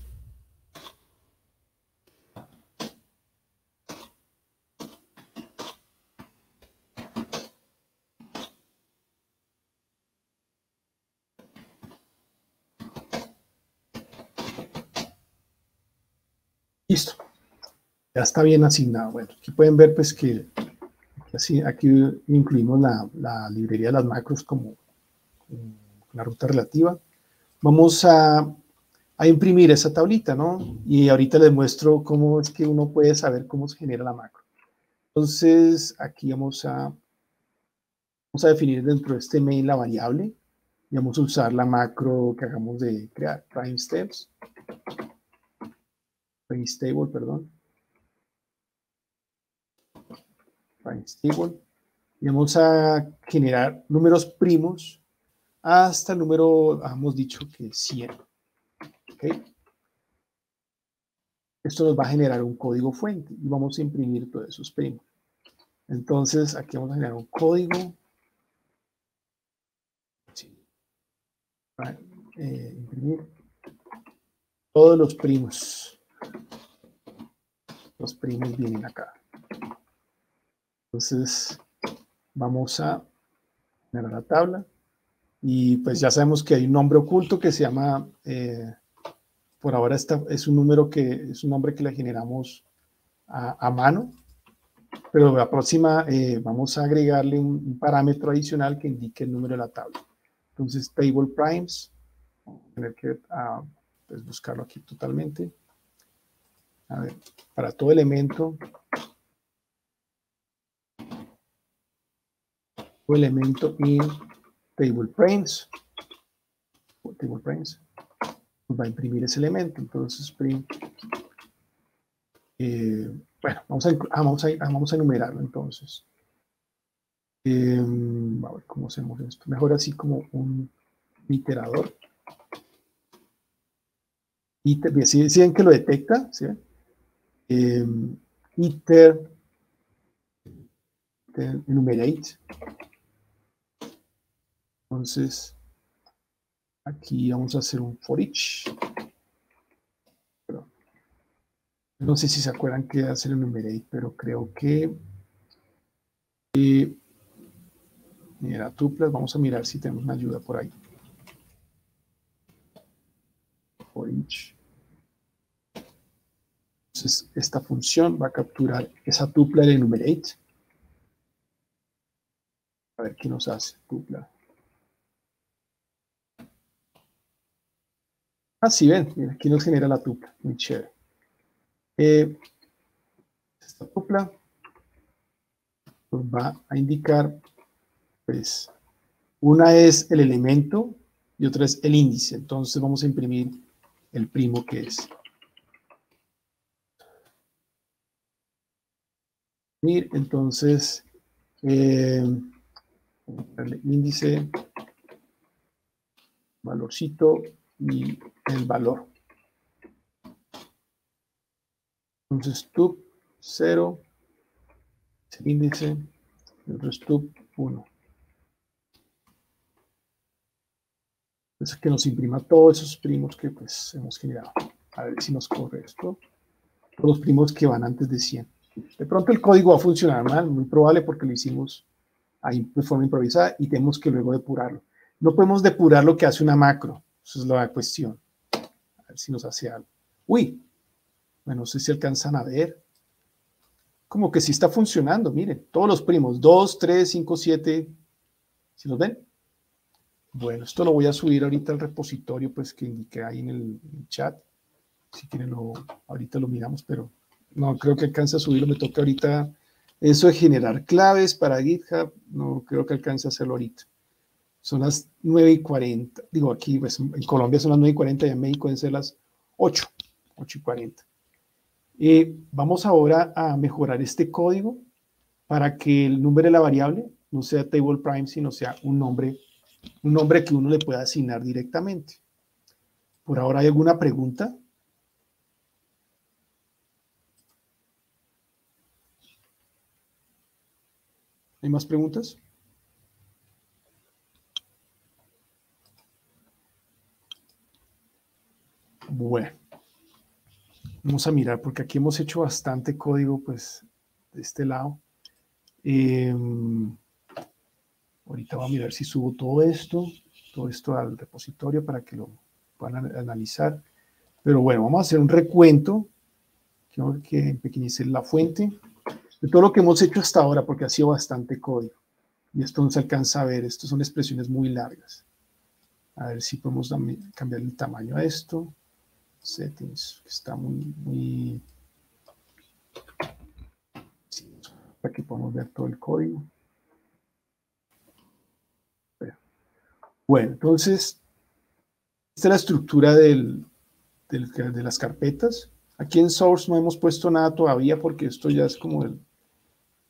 Listo. Ya está bien asignado. Bueno, aquí pueden ver pues que así, aquí incluimos la, librería de las macros como, la ruta relativa. Vamos a, a, imprimir esa tablita, ¿no? Y ahorita les muestro cómo es que uno puede saber cómo se genera la macro. Entonces, aquí vamos a, vamos a definir dentro de este main la variable y vamos a usar la macro que hagamos de crear, prime steps stable, perdón. stable. Y vamos a generar números primos hasta el número, hemos dicho que 100. Esto nos va a generar un código fuente y vamos a imprimir todos esos primos. Entonces, aquí vamos a generar un código. Eh, imprimir todos los primos. Los primos vienen acá. Entonces, vamos a generar la tabla. Y pues ya sabemos que hay un nombre oculto que se llama, eh, por ahora está, es un número que es un nombre que le generamos a, mano, pero la próxima eh, vamos a agregarle un, parámetro adicional que indique el número de la tabla. Entonces, table primes, vamos a tener que ah, pues, buscarlo aquí totalmente. A ver, para todo elemento elemento in table frames. Table frames. Va a imprimir ese elemento. Entonces, print. Eh, bueno, vamos a, ah, vamos, a, ah, vamos a enumerarlo entonces. Eh, a ver cómo hacemos esto. Mejor así como un iterador. Iter, ¿sí, ven que lo detecta? ¿sí? Eh, iter, enumerate. Entonces, aquí vamos a hacer un for each. no sé si se acuerdan que hacer enumerate, pero creo que eh, mira, tuplas, vamos a mirar si tenemos una ayuda por ahí. For each. Entonces, esta función va a capturar esa tupla de enumerate. A ver qué nos hace tupla. Ah, sí, ven, aquí nos genera la tupla, muy chévere. Eh, esta tupla nos va a indicar, pues, una es el elemento y otra es el índice. Entonces vamos a imprimir el primo que es. Entonces, eh, el índice, valorcito y el valor. Entonces, tub 0, índice, el resto 1. Entonces, que nos imprima todos esos primos que pues hemos generado. A ver si nos corre esto. Todos los primos que van antes de 100. De pronto el código va a funcionar mal, muy probable porque lo hicimos ahí de forma improvisada y tenemos que luego depurarlo. No podemos depurar lo que hace una macro, esa es la cuestión. A ver si nos hace algo. Uy, bueno, no sé si alcanzan a ver. Como que sí está funcionando, miren, todos los primos, 2, 3, 5, 7, ¿sí los ven? Bueno, esto lo voy a subir ahorita al repositorio, pues que indiqué ahí en el, chat. Si quieren, lo, ahorita lo miramos, pero no creo que alcance a subirlo. Me toca ahorita eso de generar claves para GitHub. No creo que alcance a hacerlo ahorita. Son las 9 y 40. Digo, aquí pues, en Colombia son las 9 y 40 y en México deben ser las 8, 8 y 40. Eh, vamos ahora a mejorar este código para que el nombre de la variable no sea table prime, sino sea un nombre, un nombre que uno le pueda asignar directamente. Por ahora, ¿hay alguna pregunta? ¿Hay más preguntas? Bueno, vamos a mirar porque aquí hemos hecho bastante código pues de este lado. Em, ahorita voy a mirar si subo todo esto, todo esto al repositorio para que lo puedan analizar. Pero bueno, vamos a hacer un recuento. Quiero que empequeñecer la fuente de todo lo que hemos hecho hasta ahora, porque ha sido bastante código. Y esto no se alcanza a ver, estas son expresiones muy largas. A ver si podemos cambiar el tamaño a esto. Settings, que está muy, muy... aquí podemos ver todo el código. Bueno, entonces, esta es la estructura del, de las carpetas. Aquí en Source no hemos puesto nada todavía porque esto ya es como el,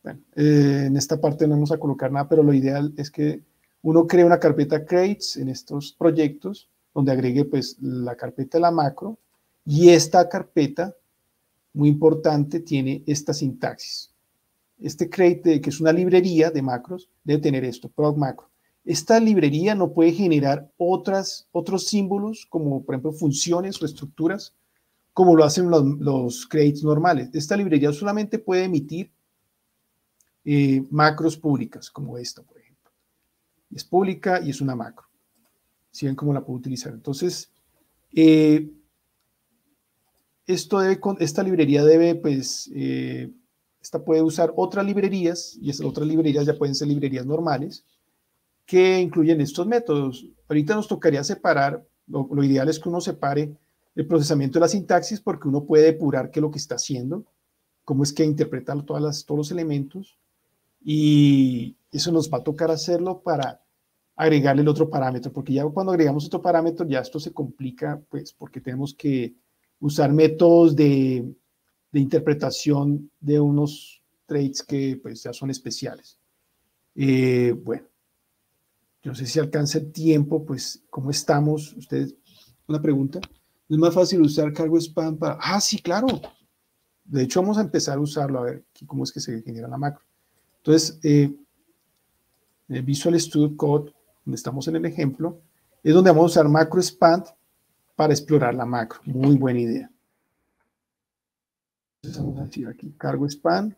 bueno, eh, en esta parte no vamos a colocar nada, pero lo ideal es que uno cree una carpeta crates en estos proyectos donde agregue pues la carpeta de la macro y esta carpeta, muy importante, tiene esta sintaxis. Este crate, que es una librería de macros, debe tener esto, prog macro. Esta librería no puede generar otras, otros símbolos, como por ejemplo funciones o estructuras, como lo hacen los, los crates normales. Esta librería solamente puede emitir eh, macros públicas, como esta, por ejemplo. Es pública y es una macro. Si ven cómo la puedo utilizar. Entonces, eh, esto debe, esta librería debe, pues, eh, esta puede usar otras librerías, y esas otras librerías ya pueden ser librerías normales, que incluyen estos métodos. Ahorita nos tocaría separar, lo, ideal es que uno separe el procesamiento de la sintaxis porque uno puede depurar qué es lo que está haciendo, cómo es que interpreta todas todos los elementos, y, eso nos va a tocar hacerlo para agregarle el otro parámetro, porque ya cuando agregamos otro parámetro ya esto se complica, pues porque tenemos que usar métodos de, de interpretación de unos traits que pues ya son especiales. Eh, bueno, yo no sé si alcanza el tiempo, pues, ¿cómo estamos? Ustedes, una pregunta. ¿No es más fácil usar cargo spam para...? Ah, sí, claro. De hecho, vamos a empezar a usarlo, a ver cómo es que se genera la macro. Entonces, eh, Visual Studio Code, donde estamos en el ejemplo, es donde vamos a usar macro expand para explorar la macro. Muy buena idea. Entonces, vamos a decir aquí cargo expand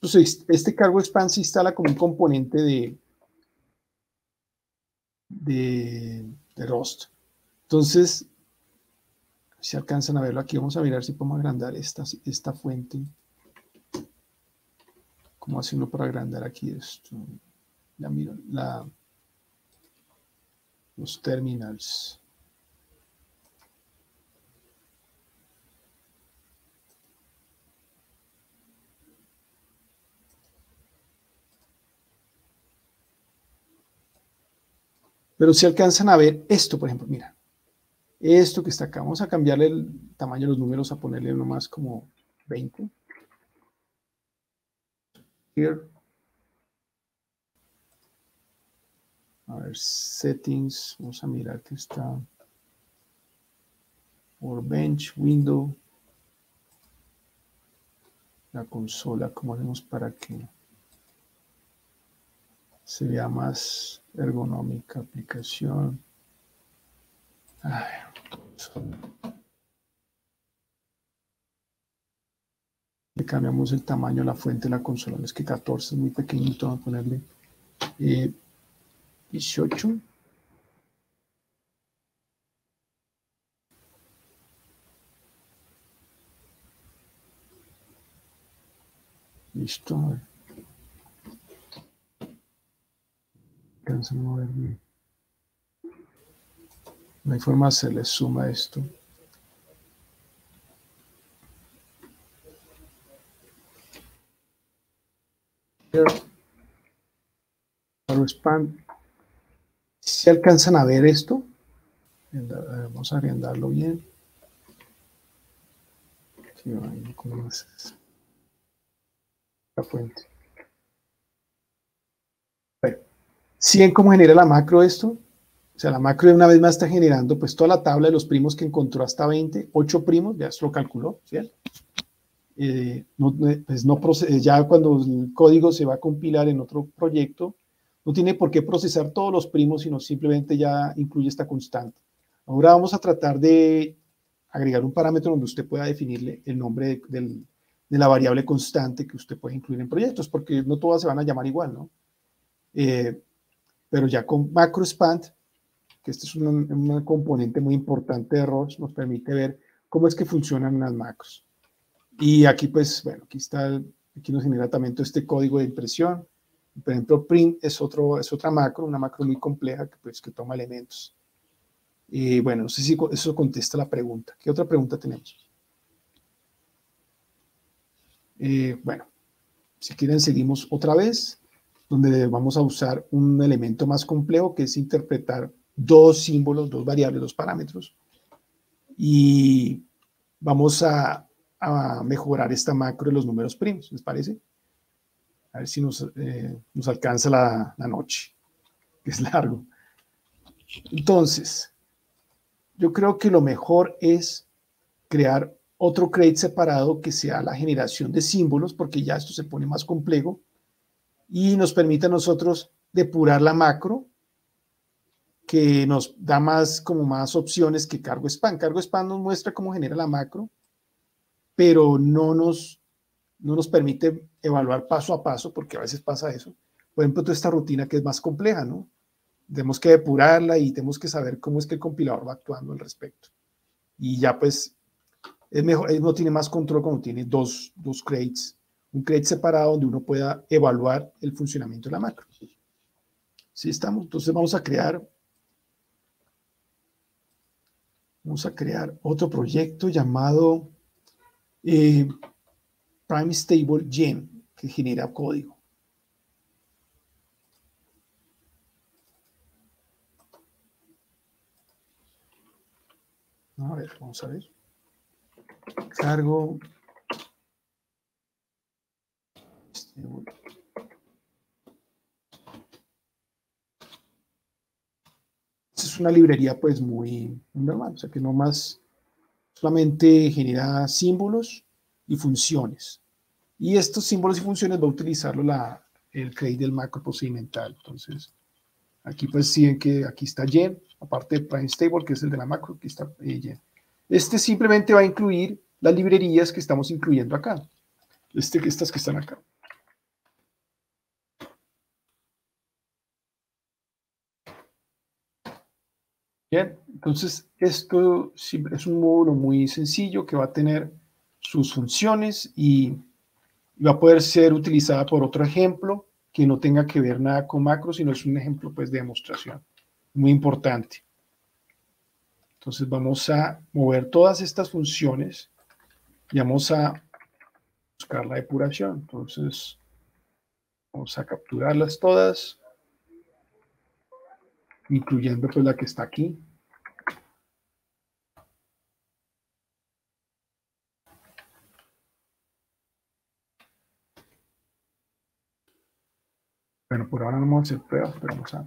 Entonces, este cargo expand se instala como un componente de, de, de Rust. Entonces, si alcanzan a verlo aquí, vamos a mirar si podemos agrandar esta, esta fuente. ¿Cómo hace para agrandar aquí esto? La, la, los terminals. Pero si alcanzan a ver esto, por ejemplo, mira, esto que está acá, vamos a cambiarle el tamaño de los números, a ponerle uno más como 20. Here. A ver, settings, vamos a mirar que está. Workbench, window. La consola, ¿cómo hacemos para que se vea más ergonómica aplicación. Le cambiamos el tamaño de la fuente de la consola. Es que 14 es muy pequeñito. Vamos a ponerle 18. Eh, Listo. alcanza a mover bien. No hay forma de hacerle suma esto. Si alcanzan a ver esto, vamos a agrandarlo bien. La fuente. Si ven cómo genera la macro esto? O sea, la macro de una vez más está generando pues toda la tabla de los primos que encontró hasta 20, 8 primos, ya se lo calculó, ¿cierto? Eh, no, pues no ya cuando el código se va a compilar en otro proyecto, no tiene por qué procesar todos los primos, sino simplemente ya incluye esta constante. Ahora vamos a tratar de agregar un parámetro donde usted pueda definirle el nombre de, la variable constante que usted puede incluir en proyectos, porque no todas se van a llamar igual, ¿no? Eh, pero ya con MacroSpand, que este es un componente muy importante de ROS, nos permite ver cómo es que funcionan las macros. Y aquí, pues, bueno, aquí está, aquí nos genera también todo este código de impresión. Por ejemplo, print es, otro, es otra macro, una macro muy compleja que, pues, que toma elementos. Y bueno, no sé si eso contesta la pregunta. ¿Qué otra pregunta tenemos? Eh, bueno, si quieren seguimos otra vez donde vamos a usar un elemento más complejo que es interpretar dos símbolos, dos variables, dos parámetros. Y vamos a, mejorar esta macro de los números primos, ¿les parece? A ver si nos, eh, nos alcanza la, noche, que es largo. Entonces, yo creo que lo mejor es crear otro crate separado que sea la generación de símbolos, porque ya esto se pone más complejo y nos permite a nosotros depurar la macro que nos da más como más opciones que cargo spam. Cargo spam nos muestra cómo genera la macro, pero no nos, no nos permite evaluar paso a paso, porque a veces pasa eso. Por ejemplo, toda esta rutina que es más compleja, ¿no? Tenemos que depurarla y tenemos que saber cómo es que el compilador va actuando al respecto. Y ya pues es mejor, no tiene más control cuando tiene dos, dos crates un crate separado donde uno pueda evaluar el funcionamiento de la macro. ¿Sí estamos? Entonces vamos a crear, vamos a crear otro proyecto llamado, eh, Prime Stable Gem, que genera código. A ver, vamos a ver. Cargo. Es una librería pues muy, normal, o sea que no más solamente genera símbolos y funciones. Y estos símbolos y funciones va a utilizarlo la, el create del macro procedimental. Entonces, aquí pues siguen que aquí está gen, aparte de prime stable, que es el de la macro, aquí está gen. Este simplemente va a incluir las librerías que estamos incluyendo acá. Este, estas que están acá. Bien, entonces esto es un módulo muy sencillo que va a tener sus funciones y va a poder ser utilizada por otro ejemplo que no tenga que ver nada con macro, sino es un ejemplo pues de demostración muy importante. Entonces vamos a mover todas estas funciones y vamos a buscar la depuración. Entonces vamos a capturarlas todas incluyendo pues la que está aquí. Bueno, por ahora no vamos a hacer pruebas, pero vamos a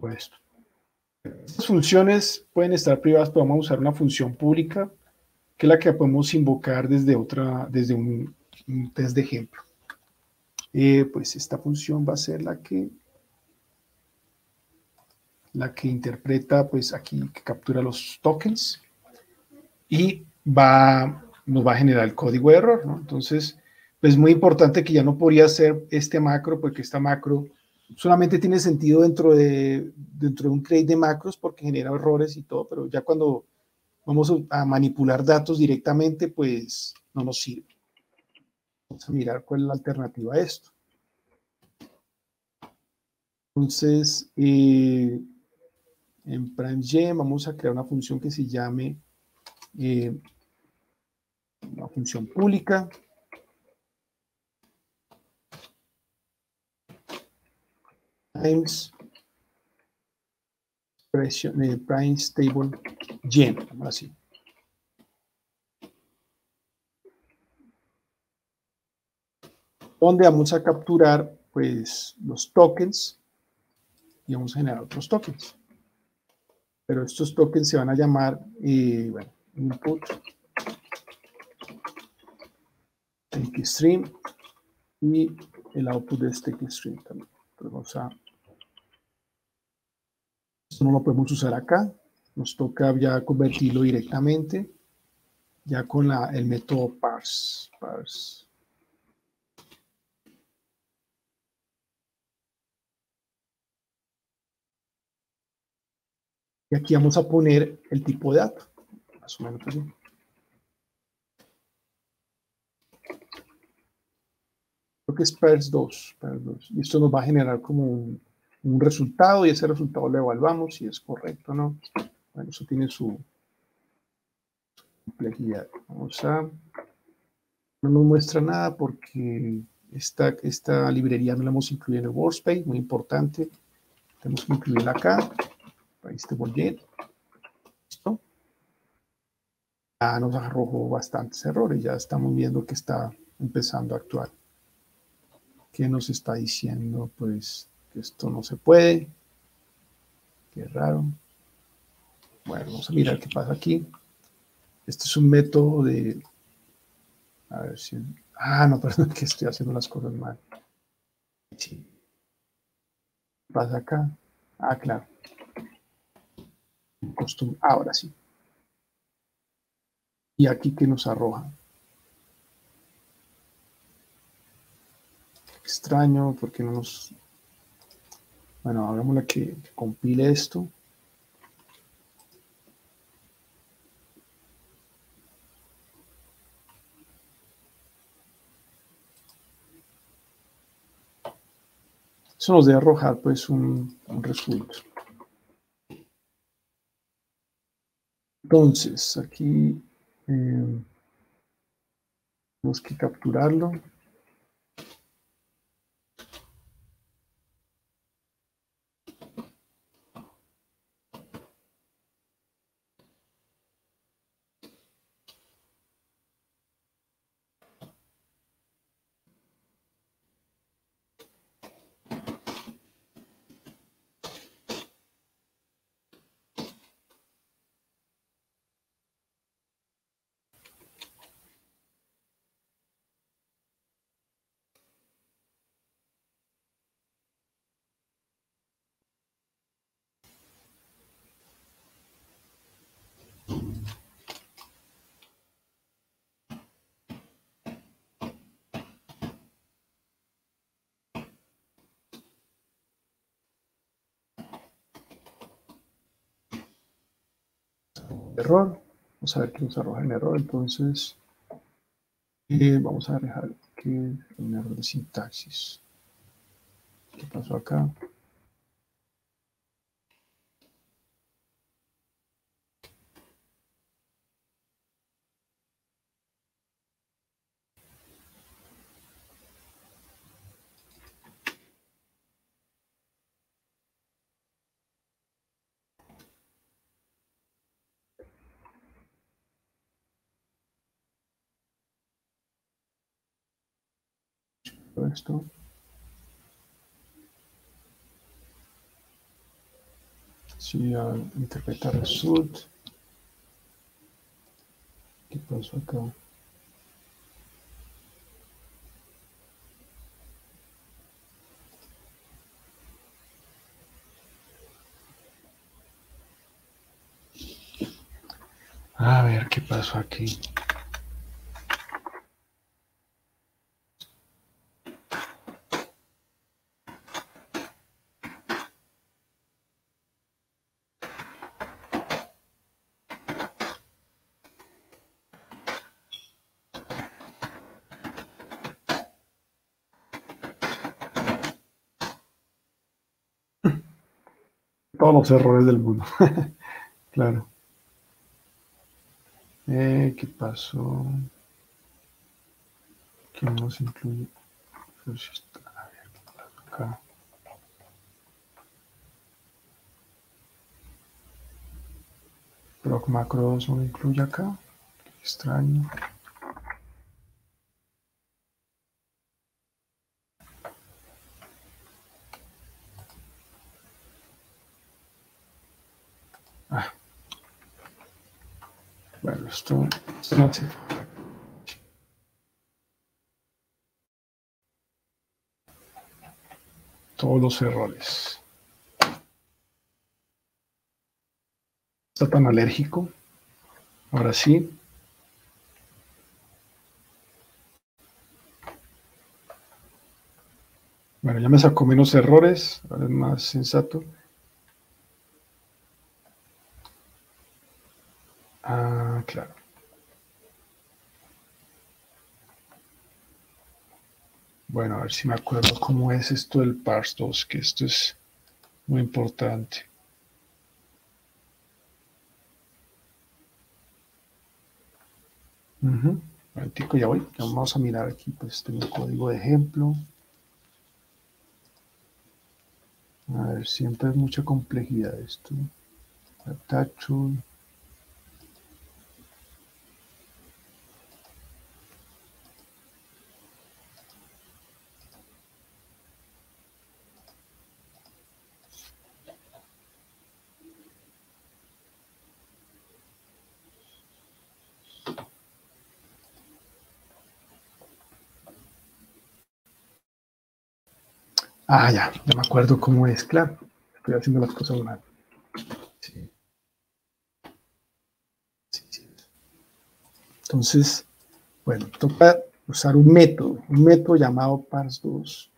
pues esto. Estas funciones pueden estar privadas, pero vamos a usar una función pública, que es la que podemos invocar desde otra, desde un, test de ejemplo. Eh, pues esta función va a ser la que la que interpreta, pues aquí, que captura los tokens y va, nos va a generar el código error, ¿no? Entonces, pues muy importante que ya no podría ser este macro, porque esta macro solamente tiene sentido dentro de, dentro de un crate de macros porque genera errores y todo, pero ya cuando vamos a manipular datos directamente, pues no nos sirve. Vamos a mirar cuál es la alternativa a esto. Entonces, eh, en PrimeGem vamos a crear una función que se llame eh, una función pública. Times eh, prime stable gem, así. Donde vamos a capturar pues los tokens y vamos a generar otros tokens pero estos tokens se van a llamar, eh, bueno, input, stream y el output de este stream también. Entonces vamos a, esto no lo podemos usar acá, nos toca ya convertirlo directamente, ya con la, el método parse, parse Y aquí vamos a poner el tipo de dato. Más o menos así. Creo que es PERS 2, 2. Y esto nos va a generar como un, resultado y ese resultado lo evaluamos si es correcto o no. Bueno, eso tiene su complejidad. Vamos a... No nos muestra nada porque esta, esta librería no la hemos incluido en el Workspace, muy importante. Tenemos que incluirla acá. Este ¿Listo? Ya nos arrojó bastantes errores, ya estamos viendo que está empezando a actuar. ¿Qué nos está diciendo? Pues que esto no se puede. Qué raro. Bueno, vamos a mirar qué pasa aquí. Este es un método de... A ver si... Ah, no, *laughs* perdón, que estoy haciendo las cosas mal. Sí. ¿Qué pasa acá? Ah, claro. Ahora sí. Y aquí que nos arroja. Extraño, porque no nos... Bueno, hagámosle que, que compile esto. Eso nos debe arrojar pues un, un resultado. Entonces, aquí... Eh, Tenemos que capturarlo. Error. Vamos a ver que nos arroja en error. Entonces, eh, vamos a dejar que un error de sintaxis. ¿Qué pasó acá? Esto. Si a interpretar sud. ¿Qué pasó acá? A ver qué pasó aquí. todos los errores del mundo. *laughs* claro. Eh, ¿Qué pasó? ¿Qué nos incluye? A ver, acá. Proc macros no incluye acá. Qué extraño. esto, Todos los errores. Está tan alérgico. Ahora sí. Bueno, ya me sacó menos errores. Es más sensato. Ah, claro. Bueno, a ver si me acuerdo cómo es esto del parse 2, que esto es muy importante. Uh ya voy. vamos a mirar aquí, pues tengo un código de ejemplo. A ver, siempre es mucha complejidad esto. Attach Ah, ya, ya me acuerdo cómo es, claro. Estoy haciendo las cosas mal. Sí. Sí, sí. Entonces, bueno, toca usar un método, un método llamado parse2.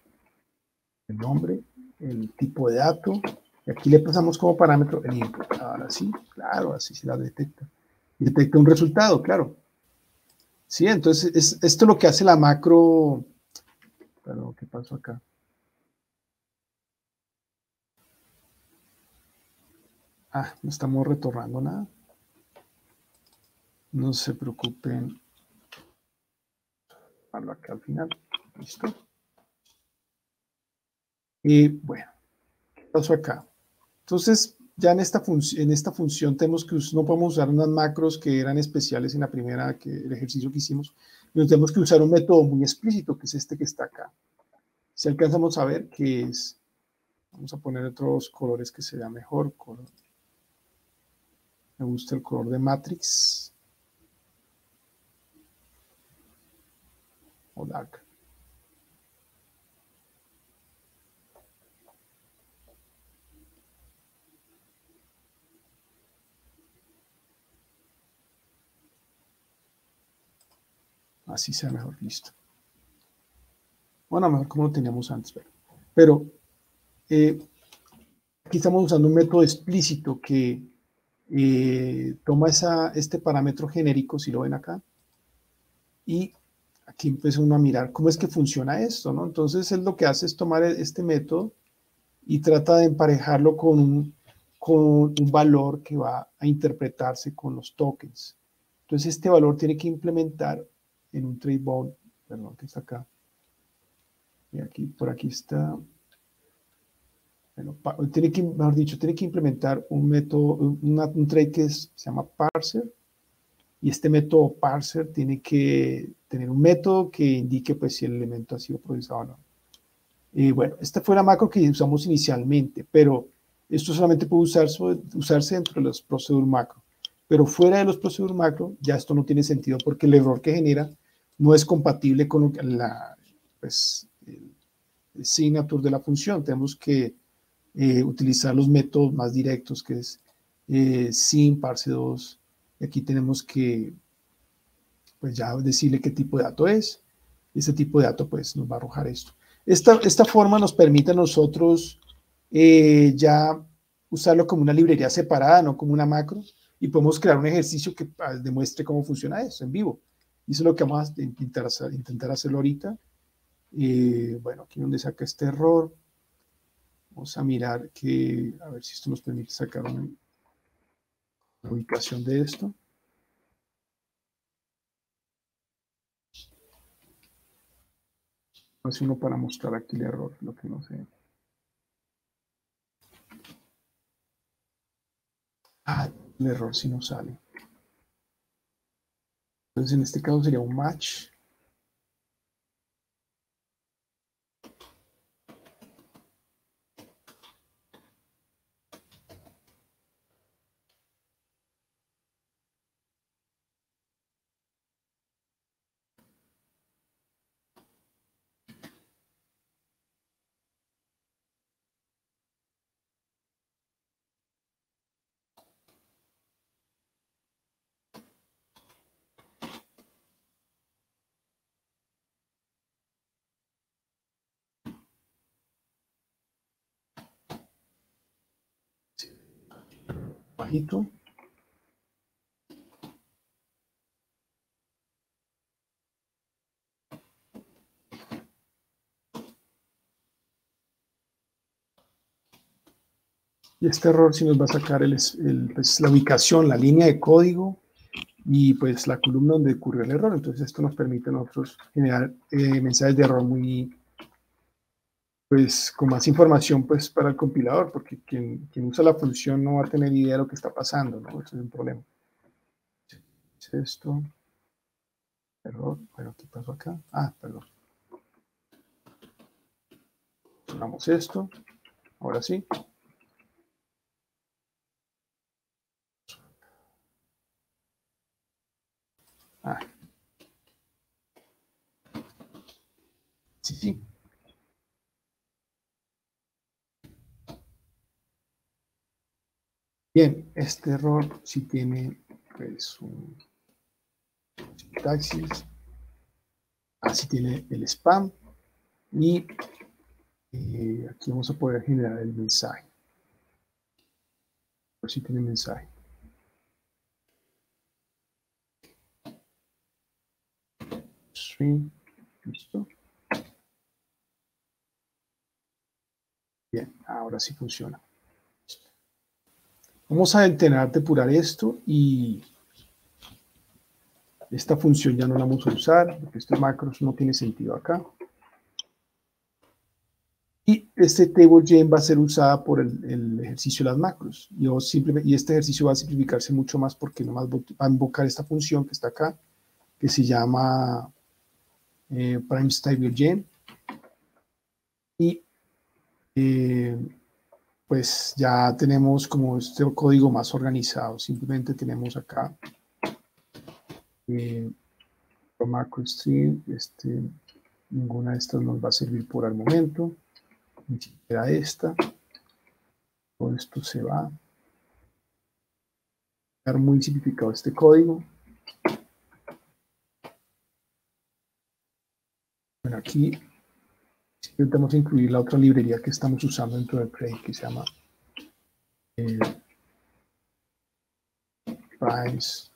El nombre, el tipo de dato, y aquí le pasamos como parámetro el input. Ahora sí, claro, así se la detecta. detecta un resultado, claro. Sí, entonces es, esto es lo que hace la macro. Pero, ¿qué pasó acá? Ah, no estamos retornando nada. No se preocupen. dejarlo acá al final. Listo. Y bueno, ¿qué pasó acá? Entonces, ya en esta, en esta función tenemos que no podemos usar unas macros que eran especiales en la primera, que el ejercicio que hicimos, pero tenemos que usar un método muy explícito, que es este que está acá. Si alcanzamos a ver que es, vamos a poner otros colores que se mejor. Me gusta el color de Matrix. O Dark. Así sea mejor, listo. Bueno, mejor como lo teníamos antes, pero, eh, aquí estamos usando un método explícito que eh, toma esa, este parámetro genérico, si lo ven acá, y aquí empieza uno a mirar cómo es que funciona esto, ¿no? Entonces, él lo que hace es tomar este método y trata de emparejarlo con un, con un valor que va a interpretarse con los tokens. Entonces, este valor tiene que implementar en un trade bond, perdón, que está acá. Y aquí, por aquí está. Bueno, tiene que, mejor dicho, tiene que implementar un método, un trade que se llama parser. Y este método parser tiene que tener un método que indique pues, si el elemento ha sido procesado o no. Y bueno, esta fue la macro que usamos inicialmente, pero esto solamente puede usarse, usarse dentro de los procedur macro. Pero fuera de los procedur macro, ya esto no tiene sentido porque el error que genera no es compatible con la pues, el signature de la función. Tenemos que eh, utilizar los métodos más directos, que es eh, sin parse2. Y aquí tenemos que pues ya decirle qué tipo de dato es. Ese tipo de dato pues nos va a arrojar esto. Esta, esta forma nos permite a nosotros eh, ya usarlo como una librería separada, no como una macro, y podemos crear un ejercicio que ah, demuestre cómo funciona eso en vivo. Y eso es lo que vamos a intentar, intentar hacerlo ahorita. Eh, bueno, aquí donde saca este error. Vamos a mirar que, a ver si esto nos permite sacar una, ubicación de esto. Hace uno para mostrar aquí el error, lo que no sé. Ah, el error si no sale. Entonces, en este caso sería un match. Y este error sí nos va a sacar pues, la ubicación, la línea de código y pues la columna donde ocurrió el error. Entonces esto nos permite a nosotros generar eh, mensajes de error muy, pues con más información pues para el compilador, porque quien, quien usa la función no va a tener idea de lo que está pasando, ¿no? Eso es un problema. ¿Es esto? Error. Bueno, ¿qué pasó acá? Ah, perdón. Ponemos esto. Ahora sí. Ah. Sí, sí. Bien, este error si tiene pues así tiene el spam y eh, aquí vamos a poder generar el mensaje. Por si tiene mensaje. listo. Bien, ahora sí funciona. Vamos a intentar depurar esto y Esta función ya no la vamos a usar, porque este macros no tiene sentido acá. Y este table gen va a ser usada por el, ejercicio de las macros. Yo simplemente, y este ejercicio va a simplificarse mucho más porque nomás va a invocar esta función que está acá, que se llama eh, prime stable gen. Y eh, pues ya tenemos como este código más organizado. Simplemente tenemos acá eh, macro string, este, ninguna de estas nos va a servir por el momento ni siquiera esta. Todo esto se va. a muy simplificado este código. Bueno, aquí intentamos incluir la otra librería que estamos usando dentro del Cray que se llama eh, Price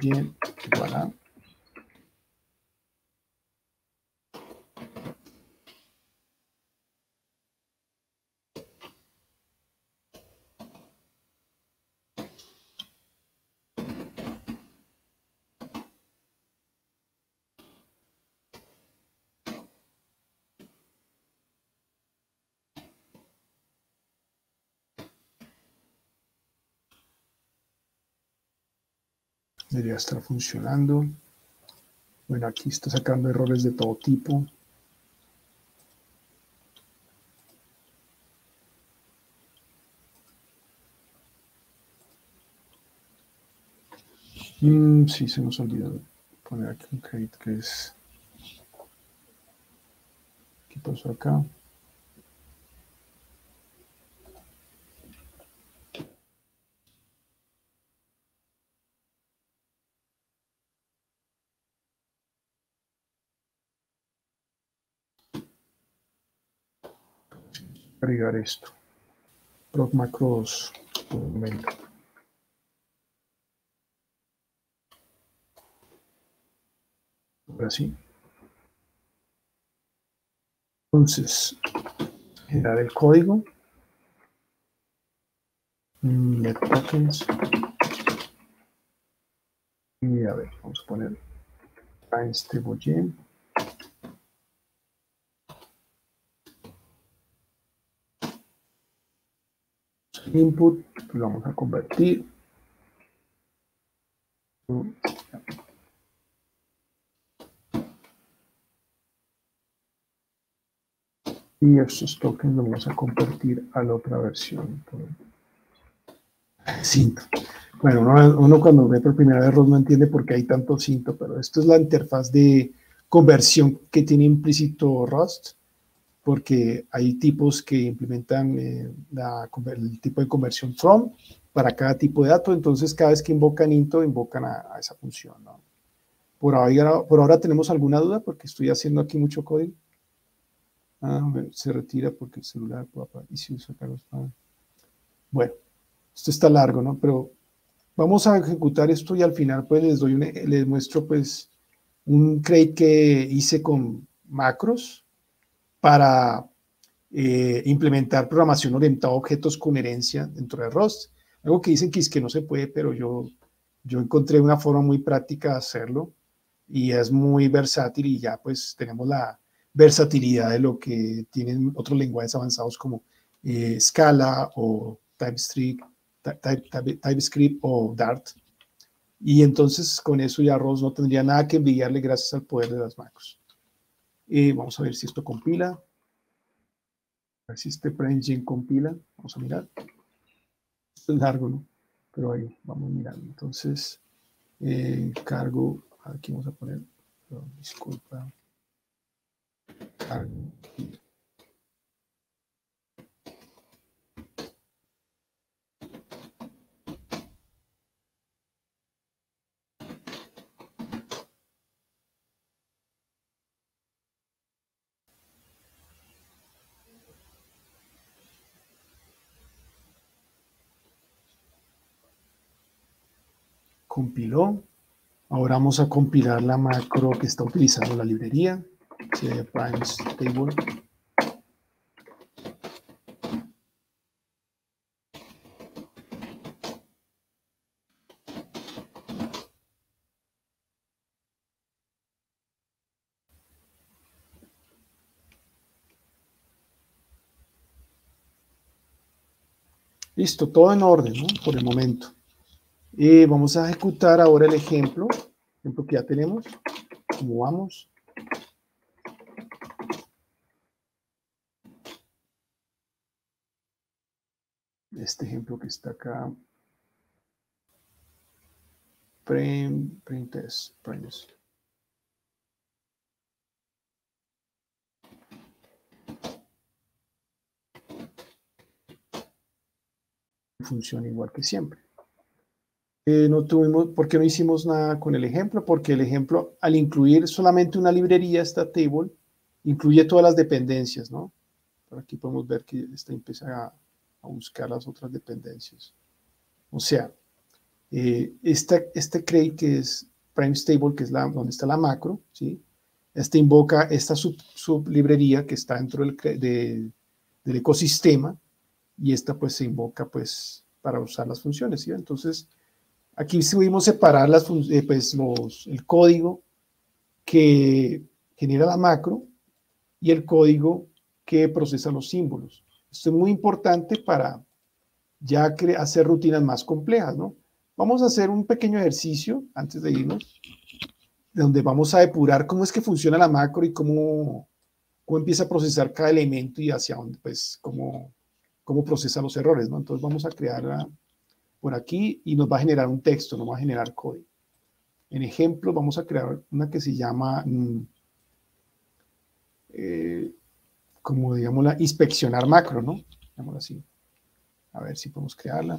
Bien, voilà. Debería estar funcionando. Bueno, aquí está sacando errores de todo tipo. Mm, sí, se nos olvidó poner aquí un create que es... ¿Qué pasó acá? Agregar esto. Proc macros momento. Ahora sí. Entonces, generar el código. Net tokens. Y a ver, vamos a poner times table input, lo vamos a convertir. Y estos tokens los vamos a convertir a la otra versión. Cinto. Bueno, uno, cuando ve por primera vez no entiende por qué hay tanto cinto, pero esto es la interfaz de conversión que tiene implícito Rust porque hay tipos que implementan eh, el tipo de conversión from para cada tipo de dato, entonces cada vez que invocan into, invocan a, esa función. Por, ahora, por ahora tenemos alguna duda porque estoy haciendo aquí mucho código. Ah, se retira porque el celular usa Bueno, esto está largo, ¿no? Pero vamos a ejecutar esto y al final pues les doy les muestro pues un crate que hice con macros para eh, implementar programación orientada a objetos con herencia dentro de Rust. Algo que dicen que es que no se puede, pero yo, yo encontré una forma muy práctica de hacerlo y es muy versátil y ya pues tenemos la versatilidad de lo que tienen otros lenguajes avanzados como eh, Scala o TypeScript, TypeScript o Dart. Y entonces con eso ya Rust no tendría nada que envidiarle gracias al poder de las macros. Y vamos a ver si esto compila. A ver si este engine compila. Vamos a mirar. Esto es largo, ¿no? Pero ahí vamos mirando. Entonces, eh, cargo, aquí vamos a poner, disculpa, cargo. compiló. Ahora vamos a compilar la macro que está utilizando la librería, primes table. Listo, todo en orden ¿no? por el momento. Eh, vamos a ejecutar ahora el ejemplo, ejemplo que ya tenemos. ¿Cómo vamos? Este ejemplo que está acá. Frame, print test, funciona igual que siempre. Eh, no tuvimos, ¿Por qué no hicimos nada con el ejemplo? Porque el ejemplo, al incluir solamente una librería, esta table, incluye todas las dependencias, ¿no? Por aquí podemos ver que esta empieza a, buscar las otras dependencias. O sea, eh, este, este crate que es prime stable, que es la, donde está la macro, ¿sí? Este invoca esta sub, librería que está dentro del, del ecosistema y esta pues se invoca pues para usar las funciones, ¿sí? Entonces, aquí subimos separar las, eh, pues, el código que genera la macro y el código que procesa los símbolos. Esto es muy importante para ya hacer rutinas más complejas, ¿no? Vamos a hacer un pequeño ejercicio antes de irnos, donde vamos a depurar cómo es que funciona la macro y cómo, cómo empieza a procesar cada elemento y hacia dónde, pues, cómo, cómo procesa los errores, ¿no? Entonces vamos a crear por aquí y nos va a generar un texto, no va a generar código. En ejemplo, vamos a crear una que se llama, mm, eh, como digamos, la inspeccionar macro, ¿no? Digámoslo así. A ver si podemos crearla.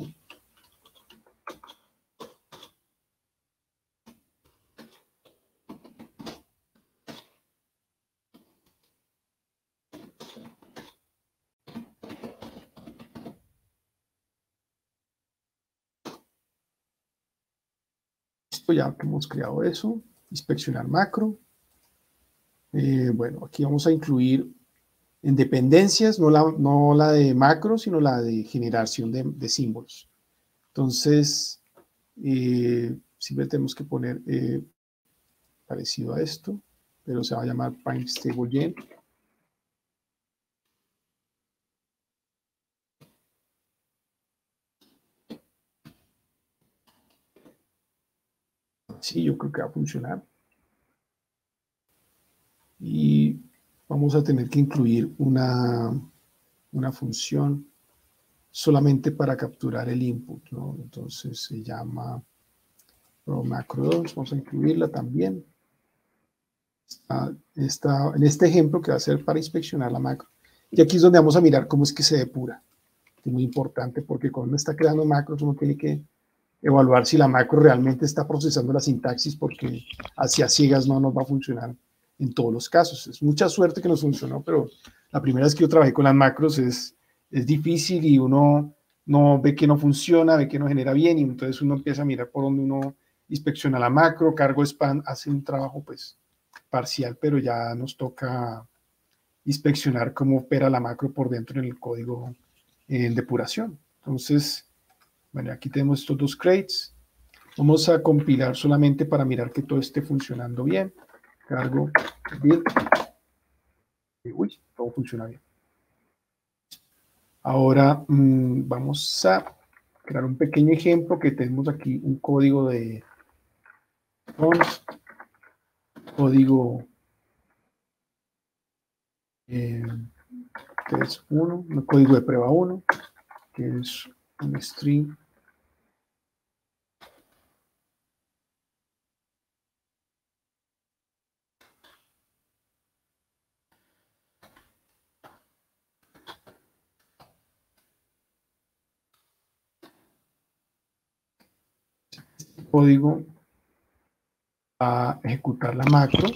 Ya que hemos creado eso, inspeccionar macro. Eh, bueno, aquí vamos a incluir en dependencias, no la, no la de macro, sino la de generación de, símbolos. Entonces, eh, siempre tenemos que poner eh, parecido a esto, pero se va a llamar Stable Sí, yo creo que va a funcionar. Y vamos a tener que incluir una, una función solamente para capturar el input, ¿no? Entonces se llama macro 2, vamos a incluirla también. Está, en este ejemplo que va a ser para inspeccionar la macro. Y aquí es donde vamos a mirar cómo es que se depura. Es muy importante porque cuando uno está creando macros uno tiene que evaluar si la macro realmente está procesando la sintaxis porque hacia ciegas no nos va a funcionar en todos los casos. Es mucha suerte que nos funcionó, pero la primera vez que yo trabajé con las macros es, es difícil y uno no ve que no funciona, ve que no genera bien y entonces uno empieza a mirar por donde uno inspecciona la macro, cargo spam, hace un trabajo pues parcial, pero ya nos toca inspeccionar cómo opera la macro por dentro en el código en depuración. Entonces, bueno, aquí tenemos estos dos crates. Vamos a compilar solamente para mirar que todo esté funcionando bien. Cargo, build. Uy, todo funciona bien. Ahora mm, vamos a crear un pequeño ejemplo que tenemos aquí un código de código eh, que es 1, un código de prueba 1, que es un string código a ejecutar la macro.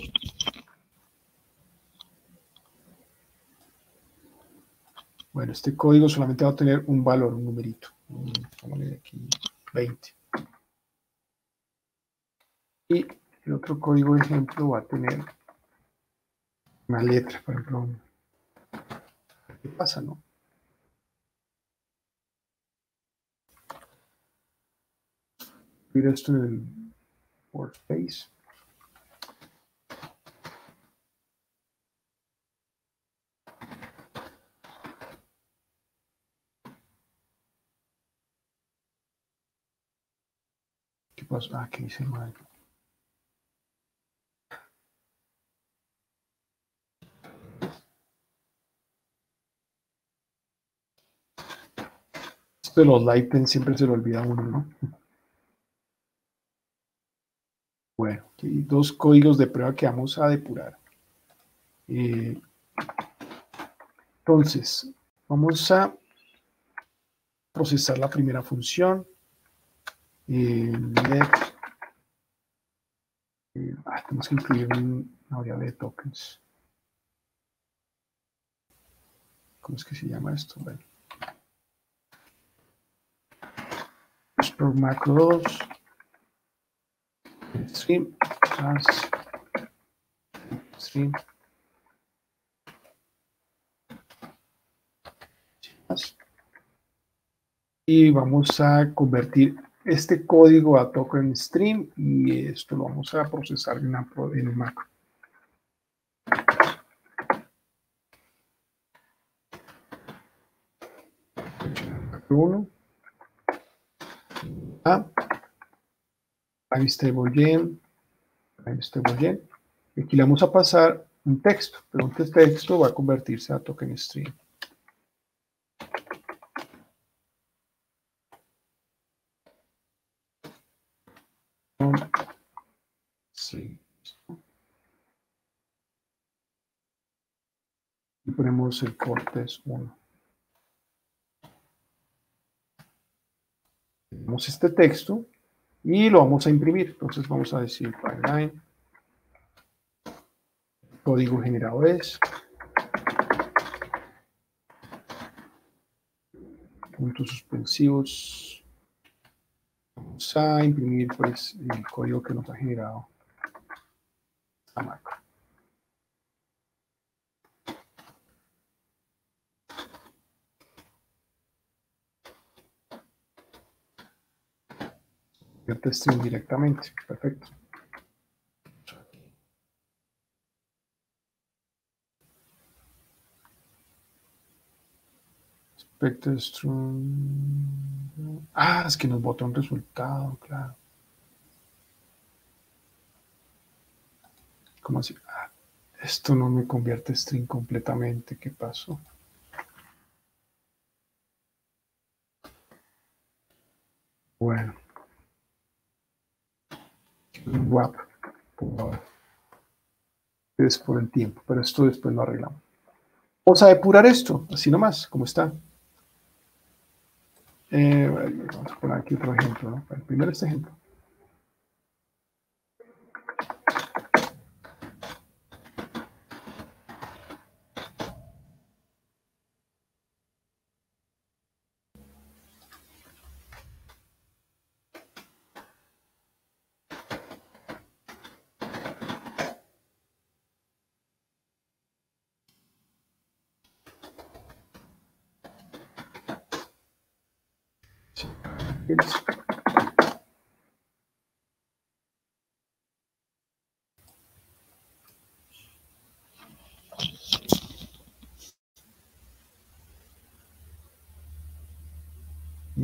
Bueno, este código solamente va a tener un valor, un numerito. Vamos a aquí 20. Y el otro código de ejemplo va a tener una letra, por ejemplo. ¿Qué pasa, no? esto en el workspace. Ah, ¿qué dice mal? Esto de los lighten siempre se lo olvida uno, ¿no? *laughs* Bueno, aquí dos códigos de prueba que vamos a depurar. Eh, entonces, vamos a procesar la primera función. Eh, ah, tenemos que incluir un, una variable de tokens. ¿Cómo es que se llama esto? Bueno. Por macro 2 stream as stream y vamos a convertir este código a token stream y esto lo vamos a procesar en, una, en un macro. Uno. A. Time stable gen. Time stable gen. Aquí le vamos a pasar un texto, pero este texto va a convertirse a token stream. Ponemos el cortes 1. Tenemos este texto y lo vamos a imprimir. Entonces vamos a decir pipeline. Código generado es. Puntos suspensivos. Vamos a imprimir pues el código que nos ha generado esta macro. Convierte stream directamente. Perfecto. Stream. Ah, es que nos bota un resultado, claro. ¿Cómo así? Ah, esto no me convierte string completamente. ¿Qué pasó? Bueno. WAP Es por el tiempo, pero esto después lo arreglamos. Vamos a depurar esto, así nomás, como está. Eh, vamos a poner aquí otro ejemplo, ¿no? Primero este ejemplo.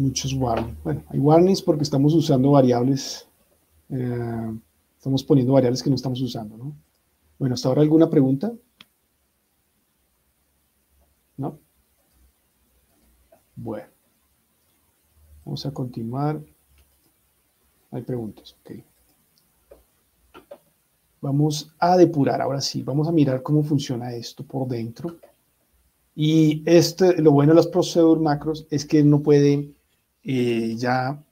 Muchos warnings. Bueno, hay warnings porque estamos usando variables, eh, estamos poniendo variables que no estamos usando, ¿no? Bueno, ¿hasta ahora alguna pregunta? ¿No? Bueno. Vamos a continuar. Hay preguntas, ok. Vamos a depurar, ahora sí, vamos a mirar cómo funciona esto por dentro. Y este, lo bueno de los procedure macros es que no puede eh, ya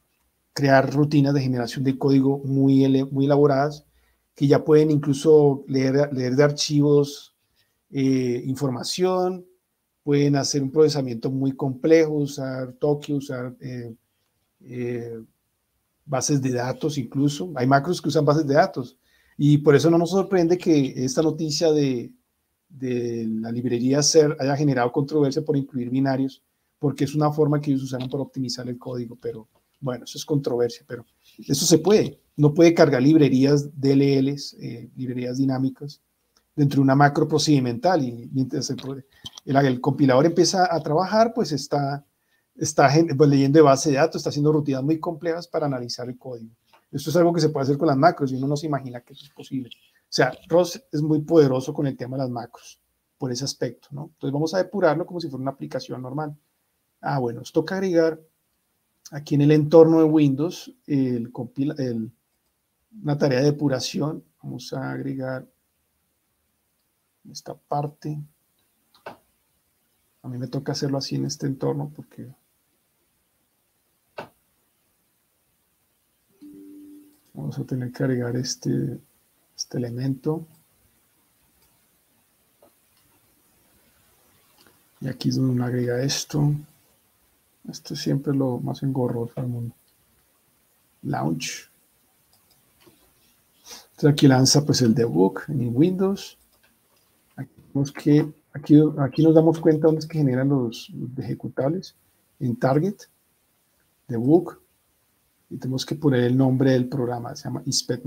crear rutinas de generación de código muy, muy elaboradas que ya pueden incluso leer, leer de archivos eh, información, pueden hacer un procesamiento muy complejo, usar Tokio, usar eh, bases de datos incluso. Hay macros que usan bases de datos. Y por eso no nos sorprende que esta noticia de, de la librería SER haya generado controversia por incluir binarios, porque es una forma que ellos usaron para optimizar el código, pero bueno, eso es controversia, pero eso se puede. No puede cargar librerías DLLs, eh, librerías dinámicas, dentro de una macro procedimental y mientras el, el, compilador empieza a trabajar, pues está, está pues, leyendo de base de datos, está haciendo rutinas muy complejas para analizar el código. Esto es algo que se puede hacer con las macros y uno no se imagina que eso es posible. O sea, ROS es muy poderoso con el tema de las macros, por ese aspecto, ¿no? Entonces vamos a depurarlo como si fuera una aplicación normal. Ah, bueno, nos toca agregar aquí en el entorno de Windows una tarea de depuración. Vamos a agregar esta parte. A mí me toca hacerlo así en este entorno porque vamos a tener que agregar este, este elemento. Y aquí es donde uno agrega esto. Esto es siempre lo más engorroso del mundo. Launch. Entonces aquí lanza pues el debug en Windows. Aquí, que, aquí, aquí nos damos cuenta dónde es que generan los, ejecutables. En Target, debug. Y tenemos que poner el nombre del programa. Se llama inspect.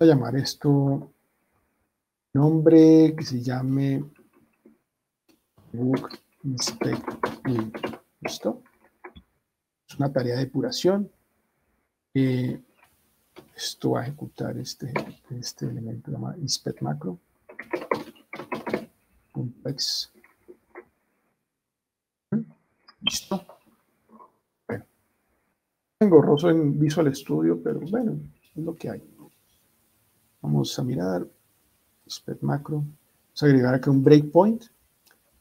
A llamar esto nombre que se llame book inspect ¿Listo? Es una tarea de depuración. Esto va a ejecutar este, este elemento llamado inspect macro. X. Listo. Bueno. Engorroso en Visual Studio, pero bueno, es lo que hay. Vamos a mirar, spec macro, vamos a agregar acá un breakpoint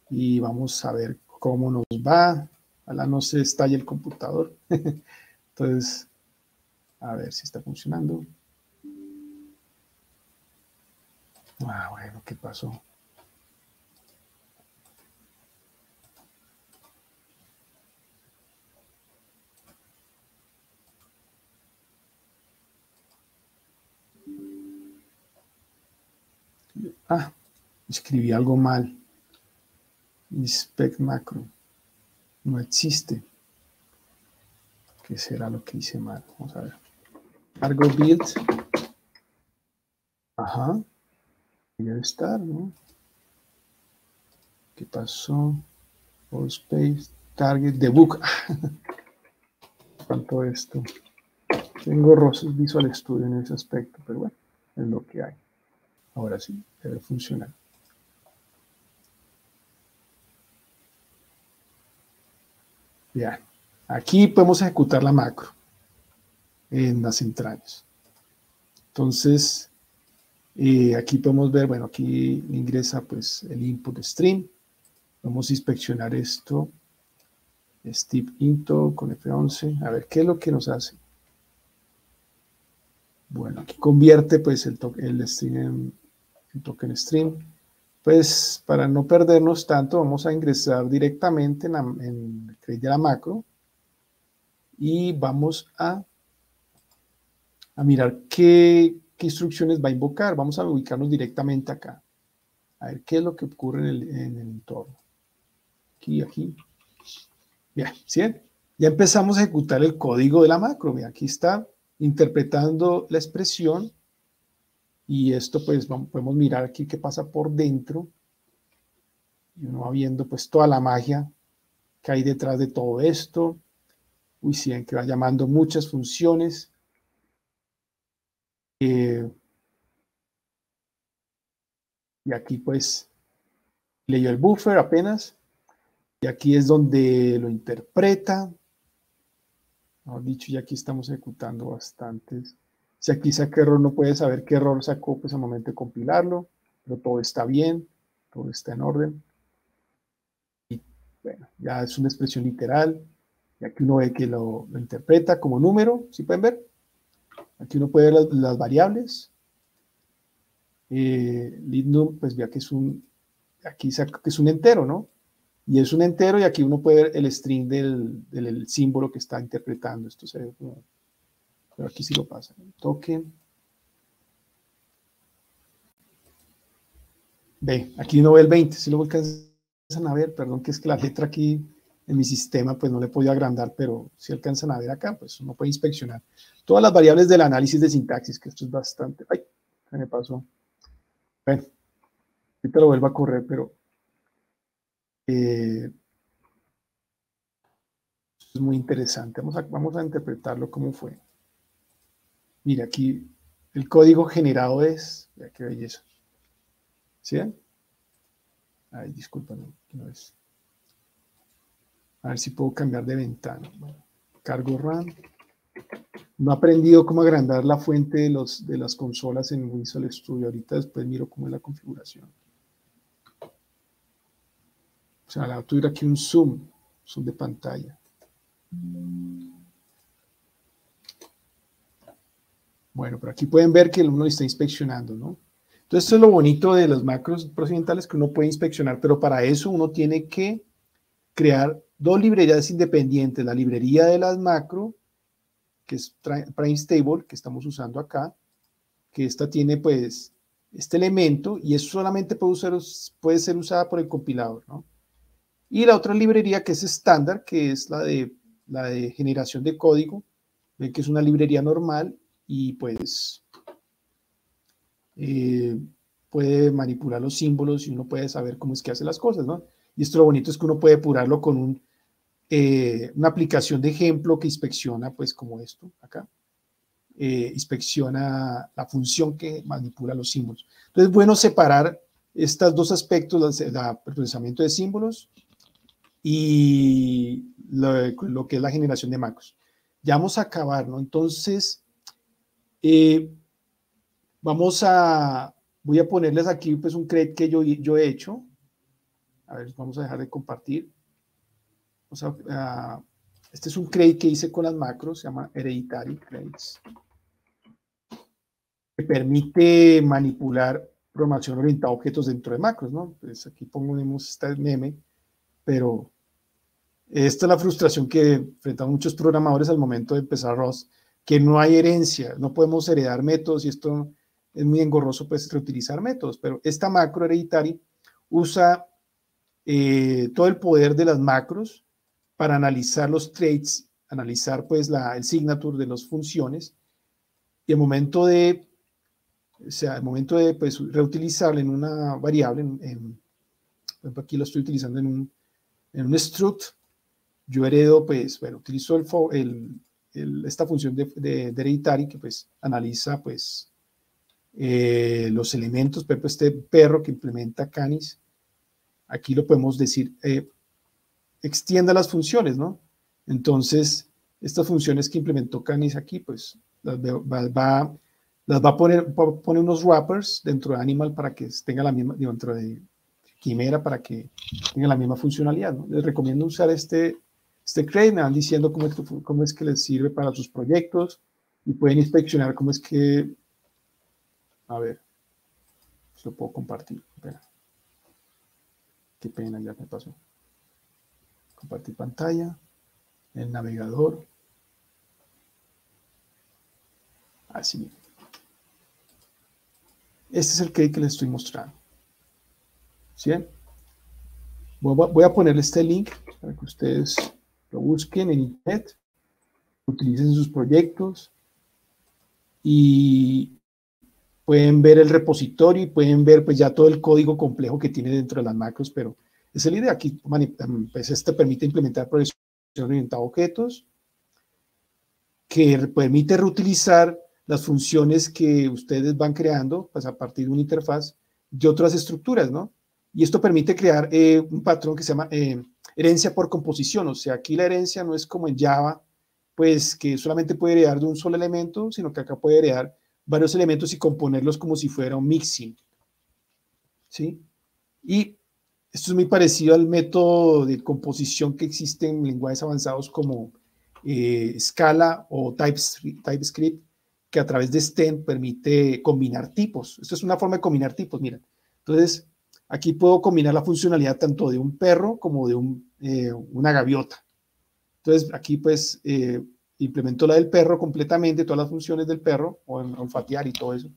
y vamos a ver cómo nos va. Ojalá no se estalle el computador. *laughs* Entonces, a ver si está funcionando. Ah, bueno, ¿qué pasó? Ah, escribí algo mal. Inspect macro. No existe. ¿Qué será lo que hice mal? Vamos a ver. Cargo build. Ajá. Debe estar, ¿no? ¿Qué pasó? All space, target, debug. *laughs* ¿Cuánto esto? Tengo Visual Studio en ese aspecto, pero bueno, es lo que hay. Ahora sí, debe funcionar. Bien, aquí podemos ejecutar la macro en las entrañas. Entonces, eh, aquí podemos ver, bueno, aquí ingresa pues el input stream. Vamos a inspeccionar esto. Steve Into con F11. A ver, ¿qué es lo que nos hace? Bueno, aquí convierte pues el, el stream en token stream. Pues para no perdernos tanto, vamos a ingresar directamente en, en el de la macro y vamos a, a mirar qué, instrucciones va a invocar. Vamos a ubicarnos directamente acá. A ver qué es lo que ocurre en el, en el entorno. Aquí, aquí. Bien, ¿sí? Ya empezamos a ejecutar el código de la macro. Mira, aquí está interpretando la expresión y esto pues podemos mirar aquí qué pasa por dentro. Y uno va viendo pues toda la magia que hay detrás de todo esto. Uy, sí, que va llamando muchas funciones. Eh, y aquí pues leyó el buffer apenas. Y aquí es donde lo interpreta. Mejor dicho, y aquí estamos ejecutando bastantes si aquí saca error, no puede saber qué error sacó pues al momento de compilarlo, pero todo está bien, todo está en orden. Y bueno, ya es una expresión literal. Y aquí uno ve que lo, interpreta como número, ¿sí pueden ver? Aquí uno puede ver las, variables. Eh, pues vea que es un, aquí saca que es un entero, ¿no? Y es un entero y aquí uno puede ver el string del, del símbolo que está interpretando. Esto se ve como pero aquí sí lo pasa. Token. Ve, aquí no ve el 20, si lo alcanzan a ver, perdón que es que la letra aquí en mi sistema pues no le podía agrandar, pero si alcanzan a ver acá, pues uno puede inspeccionar todas las variables del análisis de sintaxis, que esto es bastante, ay, se me pasó. Bueno, Ahorita lo vuelvo a correr, pero eh, es muy interesante. Vamos a, vamos a interpretarlo como fue. Mira, aquí el código generado es, mira qué belleza. ¿Sí? Ay, disculpen, no es. A ver si puedo cambiar de ventana. cargo RAM. No he aprendido cómo agrandar la fuente de, los, de las consolas en Visual Studio. Ahorita después miro cómo es la configuración. O sea, la tuviera aquí un zoom, zoom de pantalla. Bueno, pero aquí pueden ver que uno está inspeccionando, ¿no? Entonces, esto es lo bonito de los macros procedimentales que uno puede inspeccionar, pero para eso uno tiene que crear dos librerías independientes, la librería de las macro, que es Prime Stable, que estamos usando acá, que esta tiene pues este elemento y eso solamente puede, puede ser usada por el compilador, ¿no? Y la otra librería que es estándar, que es la de, la de generación de código, que es una librería normal y pues eh, puede manipular los símbolos y uno puede saber cómo es que hace las cosas, ¿no? Y esto lo bonito es que uno puede depurarlo con un, eh, una aplicación de ejemplo que inspecciona, pues como esto acá, eh, inspecciona la función que manipula los símbolos. Entonces es bueno separar estos dos aspectos, el procesamiento de símbolos y lo, que es la generación de macros. Ya vamos a acabar, ¿no? Entonces, eh, vamos a, voy a ponerles aquí pues un crate que yo, yo he hecho. A ver, vamos a dejar de compartir. este es un crate que hice con las macros, se llama Hereditary Crates, que permite manipular programación orientada a objetos dentro de macros, ¿no? Pues aquí ponemos este meme, pero esta es la frustración que enfrentan muchos programadores al momento de empezar ROS, que no hay herencia, no podemos heredar métodos y esto es muy engorroso pues reutilizar métodos, pero esta macro hereditaria usa eh, todo el poder de las macros para analizar los traits, analizar pues la, el signature de las funciones y el momento de, o sea, el momento de pues reutilizarla en una variable, en, aquí lo estoy utilizando en un, en un struct, yo heredo pues, bueno, utilizo el, el esta función de, de, que pues analiza pues eh, los elementos, por ejemplo, este perro que implementa Canis, aquí lo podemos decir, eh, extienda las funciones, ¿no? Entonces, estas funciones que implementó Canis aquí, pues las va, las va a poner, pone unos wrappers dentro de Animal para que tenga la misma, dentro de Quimera para que tenga la misma funcionalidad, ¿no? Les recomiendo usar este este crate, me van diciendo cómo es, que, les sirve para sus proyectos y pueden inspeccionar cómo es que, a ver, lo puedo compartir. Qué pena, ya me pasó. Compartir pantalla, el navegador. Así. Este es el crate que les estoy mostrando. ¿Sí? Voy a ponerle este link para que ustedes lo busquen en internet, utilicen sus proyectos y pueden ver el repositorio y pueden ver pues ya todo el código complejo que tiene dentro de las macros, pero es la idea. Aquí pues este permite implementar progresión orientada a objetos, que permite reutilizar las funciones que ustedes van creando pues a partir de una interfaz de otras estructuras, ¿no? Y esto permite crear eh, un patrón que se llama eh, herencia por composición. O sea, aquí la herencia no es como en Java, pues que solamente puede heredar de un solo elemento, sino que acá puede heredar varios elementos y componerlos como si fuera un mixing. ¿Sí? Y esto es muy parecido al método de composición que existe en lenguajes avanzados como eh, Scala o TypeScript, que a través de STEM permite combinar tipos. Esto es una forma de combinar tipos, mira. Entonces, Aquí puedo combinar la funcionalidad tanto de un perro como de eh, una gaviota. Entonces, aquí pues eh, implemento la del perro completamente, todas las funciones del perro, o olfatear y todo eso.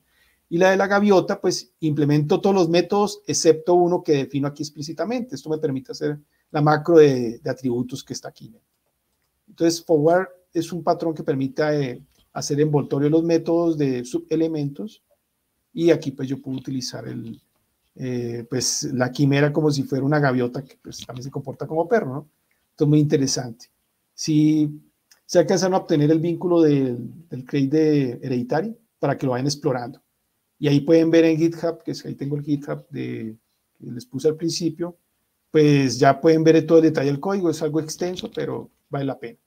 Y la de la gaviota, pues implemento todos los métodos, excepto uno que defino aquí explícitamente. Esto me permite hacer la macro de, atributos que está aquí. Entonces, forward es un patrón que permite eh, hacer envoltorio de los métodos de subelementos. Y aquí pues yo puedo utilizar el, eh, pues la quimera como si fuera una gaviota que pues, también se comporta como perro, ¿no? Esto es muy interesante. Si se alcanzan a obtener el vínculo del, del crate de hereditario para que lo vayan explorando. Y ahí pueden ver en GitHub, que es, ahí tengo el GitHub de, que les puse al principio, pues ya pueden ver todo el detalle del código, es algo extenso, pero vale la pena.